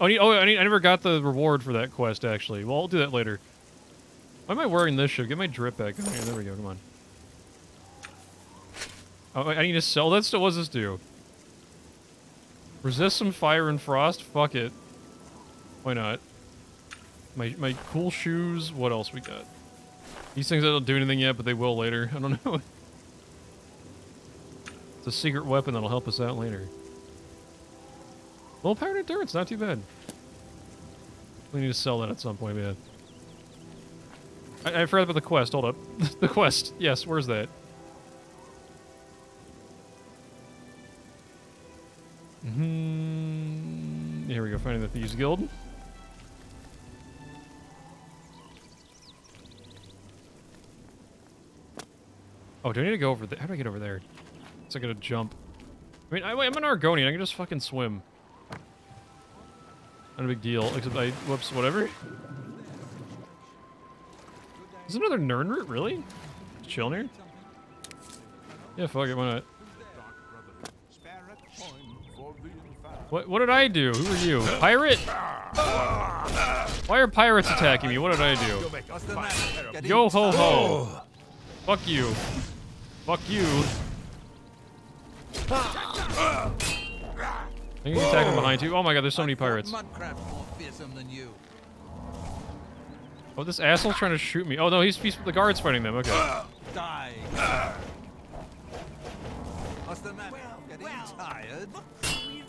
A: Oh, I, need, oh I, need, I never got the reward for that quest, actually. Well, I'll do that later. Why am I wearing this shit? Get my drip back. Yeah, there we go. Come on. Oh, I need to sell that still? What does this do? Resist some fire and frost? Fuck it. Why not? My my cool shoes. What else we got? These things don't do anything yet, but they will later. (laughs) I don't know. it's a secret weapon that'll help us out later. Well, powered endurance, not too bad. We need to sell that at some point, man. I, I forgot about the quest. Hold up. (laughs) the quest. Yes, where's that? Hmm. Here we go. Finding the Thieves Guild. Oh, do I need to go over there? How do I get over there? It's like a jump. I mean, I, I'm an Argonian. I can just fucking swim. Not a big deal. Except I... Whoops, whatever. Is another Nirnroot, really? Here? Yeah, fuck it, why not? What, what did I do? Who are you? Pirate? Why are pirates attacking me? What did I do? Yo ho ho. Fuck you. Fuck you. I think he's attacking behind you. Oh my god, there's so many pirates.
H: Mudcrab's more fearsome than you.
A: Oh, this asshole's trying to shoot me. Oh no, he's, he's the guards fighting them. Okay.
H: Die. What's the matter? Getting tired?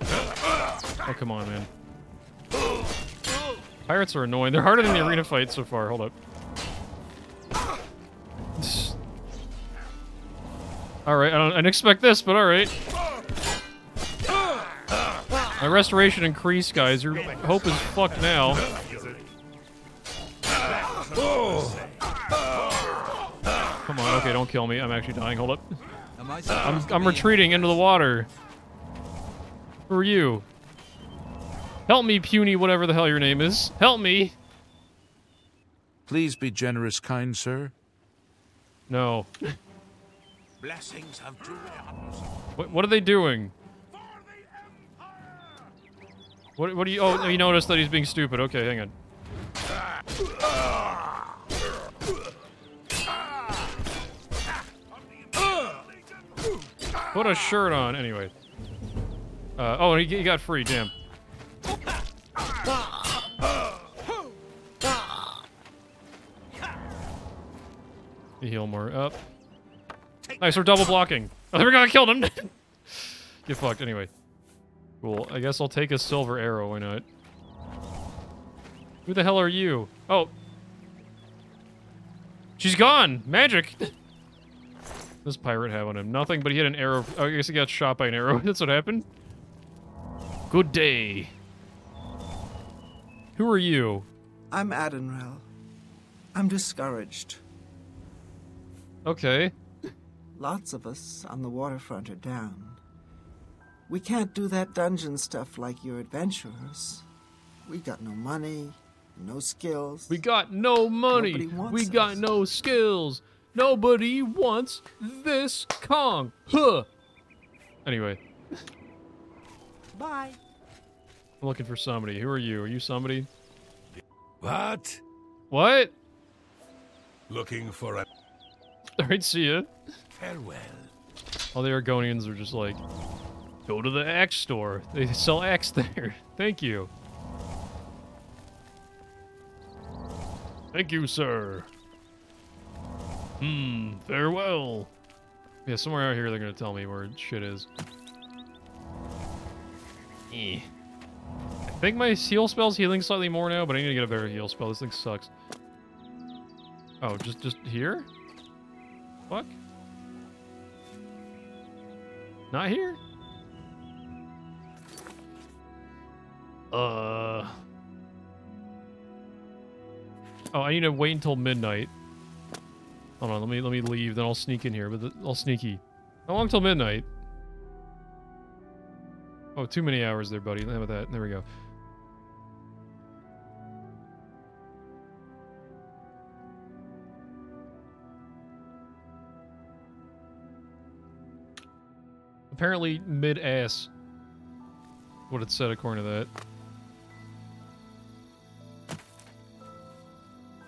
A: Oh come on, man. Pirates are annoying. They're harder than the arena fight so far. Hold up. All right, I, I didn't expect this, but all right. My restoration increased, guys. Your hope is fucked now. Come on, okay, don't kill me. I'm actually dying. Hold up.
H: I
A: I'm, I'm retreating into the water. Who are you? Help me, puny whatever the hell your name is. Help me.
G: Please be generous, kind sir.
A: No.
O: Blessings of Julianos.
A: What, what are they doing? What, what do you... Oh, you noticed that he's being stupid. Okay, hang on. Put a shirt on, anyway. Uh, oh, he, he got free, damn. Heal more up. Nice, we're double blocking. Oh, there we go, I killed him! (laughs) Get fucked, anyway. Cool, I guess I'll take a silver arrow, why not? Who the hell are you? Oh. She's gone! Magic! this pirate have on him? Nothing, but he had an arrow. Oh, I guess he got shot by an arrow. (laughs) That's what happened. Good day. Who are you?
D: I'm Adenrel. I'm discouraged.
A: Okay.
D: Lots of us on the waterfront are down. We can't do that dungeon stuff like your adventurers. We got no money, no skills.
A: We got no money.
D: Nobody wants
A: We got no skills. Nobody wants this Kong. Huh. Anyway,
D: Bye.
A: I'm looking for somebody. Who are you? Are you somebody?
E: What?
A: What?
K: Looking for a. (laughs)
A: Alright, see ya.
E: Farewell.
A: All the Argonians are just like, go to the axe store. They sell axe there. (laughs) Thank you. Thank you, sir. Hmm, farewell. Yeah, somewhere out here they're gonna tell me where shit is. Eh. I think my heal spell's healing slightly more now, but I need to get a better heal spell. This thing sucks. Oh, just just here? Fuck. Not here? Uh. Oh, I need to wait until midnight. Hold on, let me let me leave, then I'll sneak in here. But I'll sneaky. How long till midnight? Oh, too many hours there, buddy. How about that? There we go. Apparently mid-ass. What it said according to that.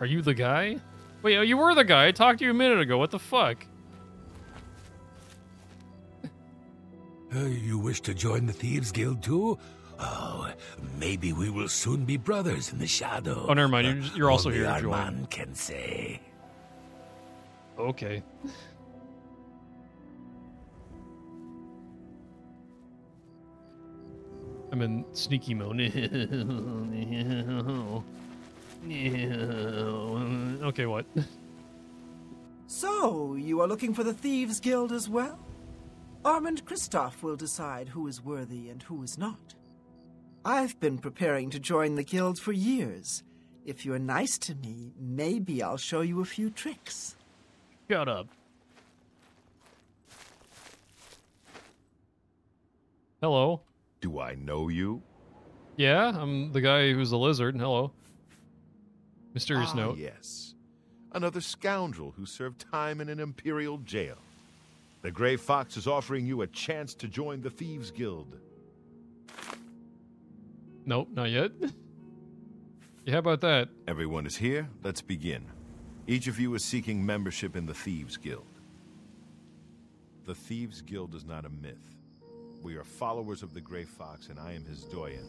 A: Are you the guy? Wait, oh, you were the guy. I talked to you a minute ago. What the fuck?
E: Uh, you wish to join the Thieves Guild too? Oh, maybe we will soon be brothers in the shadow.
A: Oh, never mind. You're, you're also here to
E: our man can say.
A: Okay. I'm in sneaky mode. (laughs) okay, what?
D: So, you are looking for the Thieves Guild as well? Armand Christophe will decide who is worthy and who is not. I've been preparing to join the guild for years. If you're nice to me, maybe I'll show you a few tricks.
A: Shut up. Hello.
M: Do I know you?
A: Yeah, I'm the guy who's a lizard. Hello. Mysterious
M: ah,
A: note.
M: Yes. Another scoundrel who served time in an imperial jail. The Grey Fox is offering you a chance to join the Thieves Guild.
A: Nope, not yet. yeah, how about that?
M: Everyone is here. Let's begin. Each of you is seeking membership in the Thieves Guild. The Thieves Guild is not a myth. We are followers of the Grey Fox, and I am his doyen.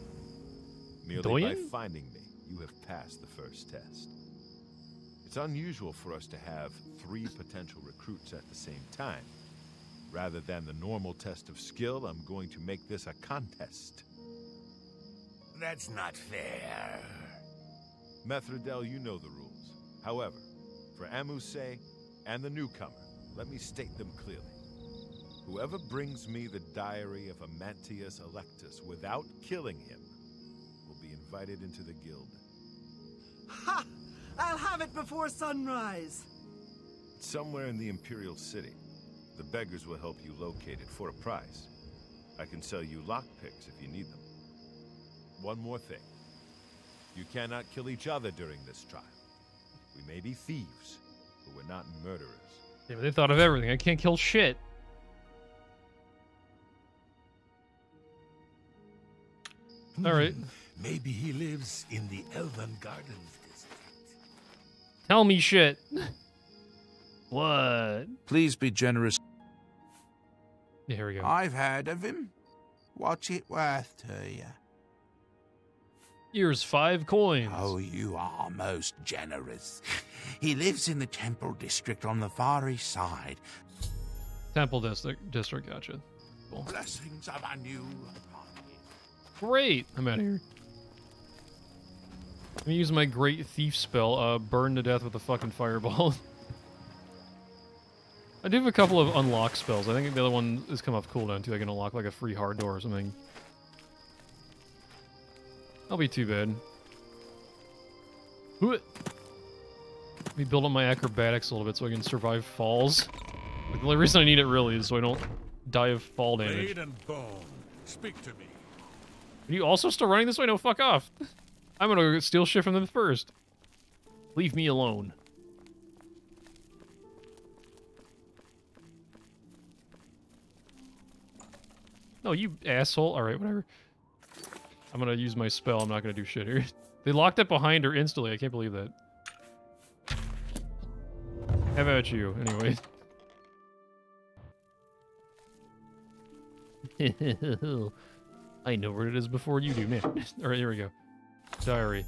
M: Merely by finding me, you have passed the first test. It's unusual for us to have three potential recruits at the same time. Rather than the normal test of skill, I'm going to make this a contest.
E: That's not fair.
M: Methredhel, you know the rules. However, for Amusei and the newcomer, let me state them clearly. Whoever brings me the diary of Amantius Allectus without killing him invited into the guild.
D: Ha! I'll have it before sunrise.
M: It's somewhere in the Imperial City. The beggars will help you locate it for a price. I can sell you lockpicks if you need them. One more thing. You cannot kill each other during this trial. We may be thieves, but we're not murderers.
A: Yeah, but they thought of everything. I can't kill shit. Hmm. All right.
E: Maybe he lives in the Elven Gardens district.
A: Tell me shit. (laughs) What?
G: Please be generous.
A: Here we go.
R: I've heard of him. What's it worth to you?
A: Here's five coins.
E: Oh, you are most generous. He lives in the Temple District on the far east side.
A: Temple District. District. Gotcha. Cool.
E: Blessings of anew.
A: Great. I'm out of here. Let me use my great thief spell. Uh, burn to death with a fucking fireball. (laughs) I do have a couple of unlock spells. I think the other one is come off cooldown too. I can unlock like a free hard door or something. That'll be too bad. Let me build up my acrobatics a little bit so I can survive falls. Like, the only reason I need it really is so I don't die of fall damage.
K: Blade and bone. Speak to me.
A: Are you also still running this way? No, fuck off. (laughs) I'm gonna steal shit from them first. Leave me alone. No, you asshole. Alright, whatever. I'm gonna use my spell. I'm not gonna do shit here. (laughs) They locked it behind her instantly. I can't believe that. How about you, anyway? (laughs) I know where it is before you do, man. (laughs) Alright, here we go. Diary.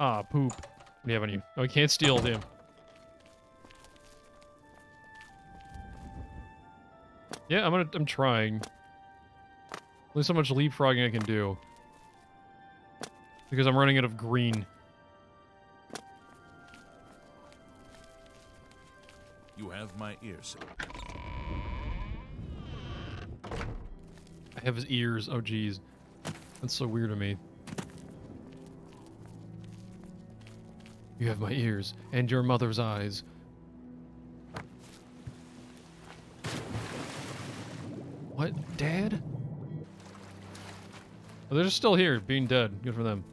A: Ah, poop. What do you have on you? Oh, I can't steal, damn. Yeah, I'm gonna. I'm trying. Only so much leapfrogging I can do. Because I'm running out of green.
G: You have my ear, sir.
A: Have his ears. Oh, jeez. That's so weird to me. You have my ears and your mother's eyes. What? Dad? Oh, they're still here, being dead. Good for them.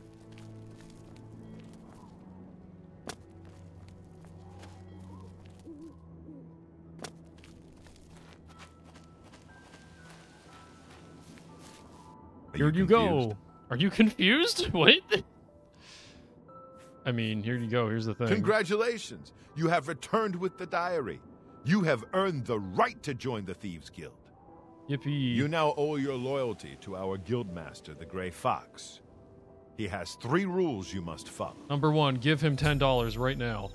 A: Here you, go. Are you confused? (laughs) What? I mean, here you go. Here's the thing.
M: Congratulations! You have returned with the diary. You have earned the right to join the Thieves Guild.
A: Yippee.
M: You now owe your loyalty to our guildmaster, the Grey Fox. He has three rules you must follow.
A: Number one, give him $10 right now.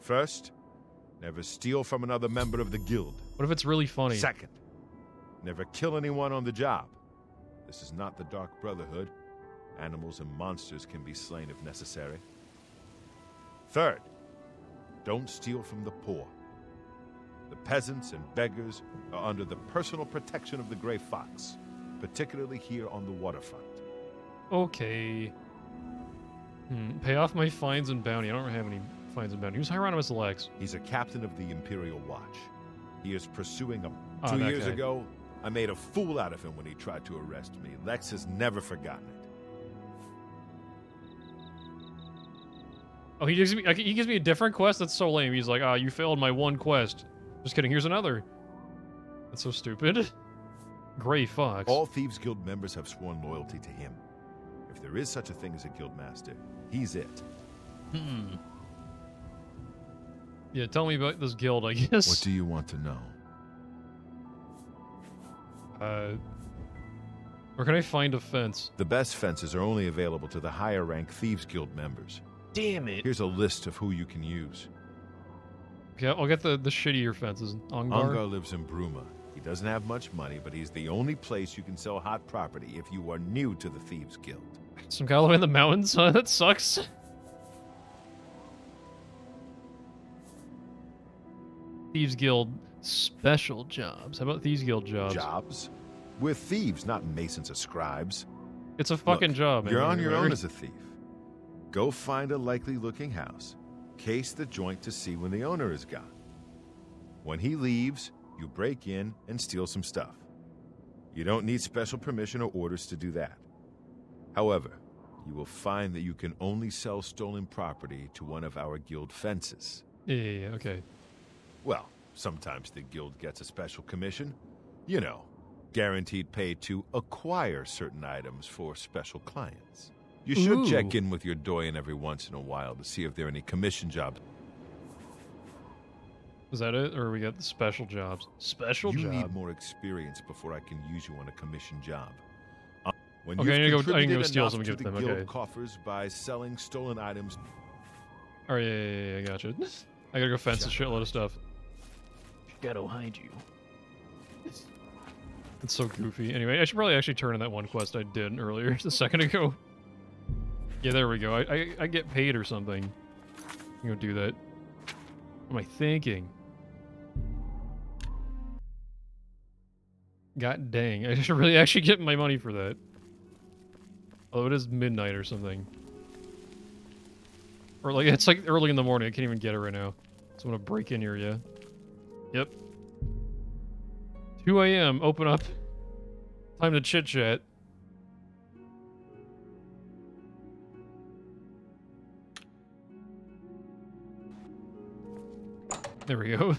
M: First, never steal from another member of the guild.
A: What if it's really funny?
M: Second, never kill anyone on the job. This is not the Dark Brotherhood. Animals and monsters can be slain if necessary. Third, don't steal from the poor. The peasants and beggars are under the personal protection of the Grey Fox, particularly here on the waterfront.
A: Okay. Hmm. Pay off my fines and bounty. I don't have any fines and bounty. Who's Hieronymus Lex?
M: He's a captain of the Imperial Watch. He is pursuing a.
A: Oh,
M: Two years
A: guy.
M: ago, I made a fool out of him when he tried to arrest me. Lex has never forgotten it.
A: Oh, he gives me he gives me a different quest. That's so lame. He's like, "Ah, you failed my one quest." Just kidding. Here's another. That's so stupid. (laughs) Gray Fox.
M: All Thieves Guild members have sworn loyalty to him. If there is such a thing as a guild master, he's it.
A: Hmm. Yeah, tell me about this guild. I guess.
M: What do you want to know?
A: Uh, where can I find a fence?
M: The best fences are only available to the higher rank Thieves Guild members.
A: Damn it.
M: Here's a list of who you can use.
A: Okay, I'll get the the shittier fences. Ongar.
M: Ongar lives in Bruma. He doesn't have much money, but he's the only place you can sell hot property if you are new to the Thieves Guild.
A: Some guy all the way in the mountains. Huh? (laughs) That sucks. Thieves Guild special jobs. How about Thieves Guild jobs?
M: Jobs? We're thieves, not masons or scribes.
A: It's a fucking
M: Look,
A: job.
M: You're on your own (laughs) as a thief. Go find a likely looking house, case the joint to see when the owner is gone. When he leaves, you break in and steal some stuff. You don't need special permission or orders to do that. However, you will find that you can only sell stolen property to one of our guild fences.
A: Yeah, yeah, yeah, okay.
M: Well, sometimes the guild gets a special commission. You know, guaranteed pay to acquire certain items for special clients. You should check in with your doyen every once in a while to see if there are any commission jobs.
A: Is that it, or we got the special jobs? Special
M: you
A: job.
M: need more experience before I can use you on a commission job. Uh, When
A: Okay, I need to
M: you've
A: go- I need to go steal some
M: to the
A: them,
M: guild
A: okay.
M: coffers by selling stolen items,
A: All right, yeah, yeah, yeah, I got you. I gotta go fence a shitload of stuff. Shadow hide you. It's so goofy. Anyway, I should probably actually turn in that one quest I did earlier, (laughs) a second ago. Yeah, there we go. I, I, I get paid or something. I'm gonna do that. What am I thinking? God dang, (laughs) I should really actually get my money for that. Although it is midnight or something. Or like, it's like early in the morning, I can't even get it right now. So I'm gonna break in here, yeah. Yep. 2 a.m., open up. Time to chit chat. There we go.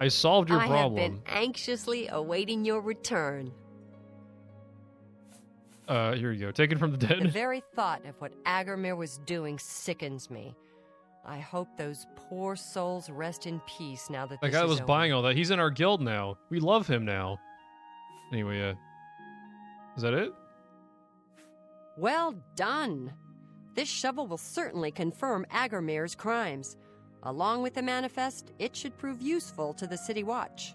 A: I solved your
I: I
A: problem.
I: have been anxiously awaiting your return.
A: Uh, here you go. Taken from the dead.
I: The very thought of what Agarmir was doing sickens me. I hope those poor souls rest in peace now that the
A: guy was
I: over.
A: buying all that. He's in our guild now. We love him now. Anyway, uh, is that it?
I: Well done. This shovel will certainly confirm Agarmir's crimes. Along with the manifest, it should prove useful to the City Watch.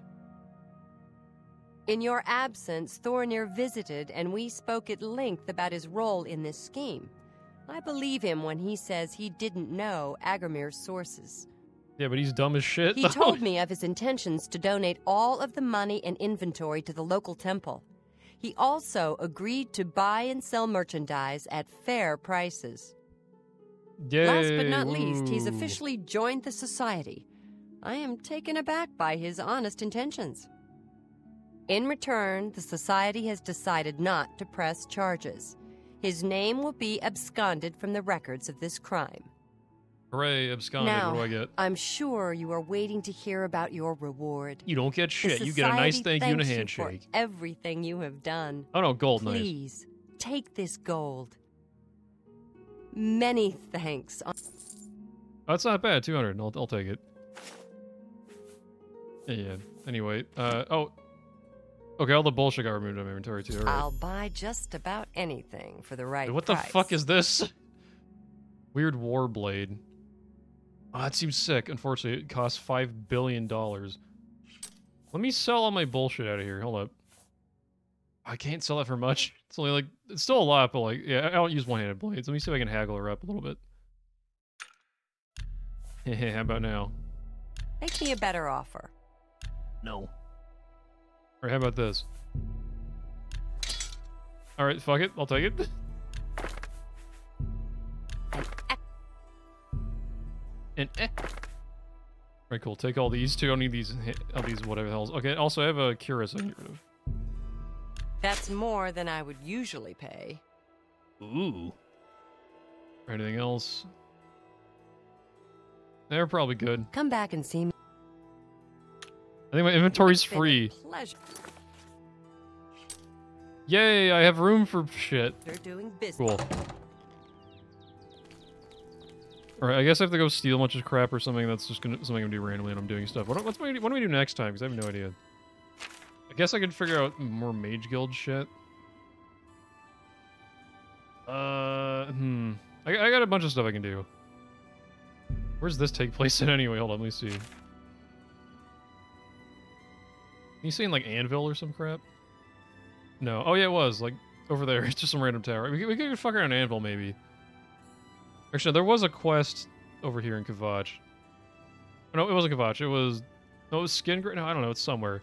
I: In your absence, Thoronir visited and we spoke at length about his role in this scheme. I believe him when he says he didn't know Agarmir's sources.
A: Yeah, but he's dumb as shit.
I: He
A: though.
I: told (laughs) me of his intentions to donate all of the money and inventory to the local temple. He also agreed to buy and sell merchandise at fair prices. Last but not least, he's officially joined the society. I am taken aback by his honest intentions. In return, the society has decided not to press charges. His name will be absconded from the records of this crime.
A: Hooray, absconded.
I: now,
A: what do I get?
I: I'm sure you are waiting to hear about your reward.
A: You don't get shit. You get a nice thank you and a
I: you for
A: handshake.
I: everything you have done.
A: Oh no, gold, nice.
I: Please take this gold. Many thanks.
A: Oh, that's not bad. 200. I'll, I'll take it. Yeah, yeah. Anyway, uh, oh. Okay, all the bullshit got removed from my inventory too. All right.
I: I'll buy just about anything for the right
A: what the fuck is this? (laughs) Weird war blade. Oh, that seems sick. Unfortunately, it costs five billion dollars. Let me sell all my bullshit out of here. Hold up. I can't sell that for much. (laughs) It's only like it's still a lot, but like yeah, I don't use one-handed blades. Let me see if I can haggle her up a little bit. Hey, (laughs) how about now?
I: Make me a better offer.
A: No. Or how about this? All right, fuck it. I'll take it. (laughs) And eh. All right, cool. Take all these two. I don't need these. All these whatever the hell's. Okay. Also, I have a cuirass I can get rid of.
I: That's more than I would usually pay.
A: Ooh. Anything else? They're probably good.
I: Come back and see me.
A: I think my inventory's
I: It's been a
A: free. Yay! I have room for shit. Cool. Alright, I guess I have to go steal a bunch of crap or something. That's just gonna something I'm gonna do randomly and I'm doing stuff. What, what's my, what do we do next time? Because I have no idea. I guess I could figure out more Mage Guild shit. Uh, hmm. I, I got a bunch of stuff I can do. Where's this take place in anyway? Hold on, let me see. You saying like Anvil or some crap? No. Oh yeah, it was like over there. (laughs) It's just some random tower. We could, we could fuck around Anvil maybe. Actually, no, there was a quest over here in Kvatch. Oh, no, it wasn't Kvatch. It was no, it was Skin No, I don't know. It's somewhere.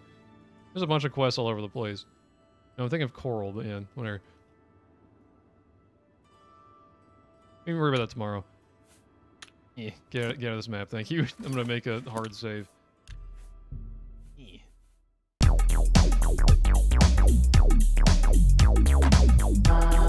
A: There's a bunch of quests all over the place. No, I'm thinking of Chorrol, but yeah, whatever. We can worry about that tomorrow. Yeah, get out, get out of this map. Thank you. (laughs) I'm gonna make a hard save.
N: Uh...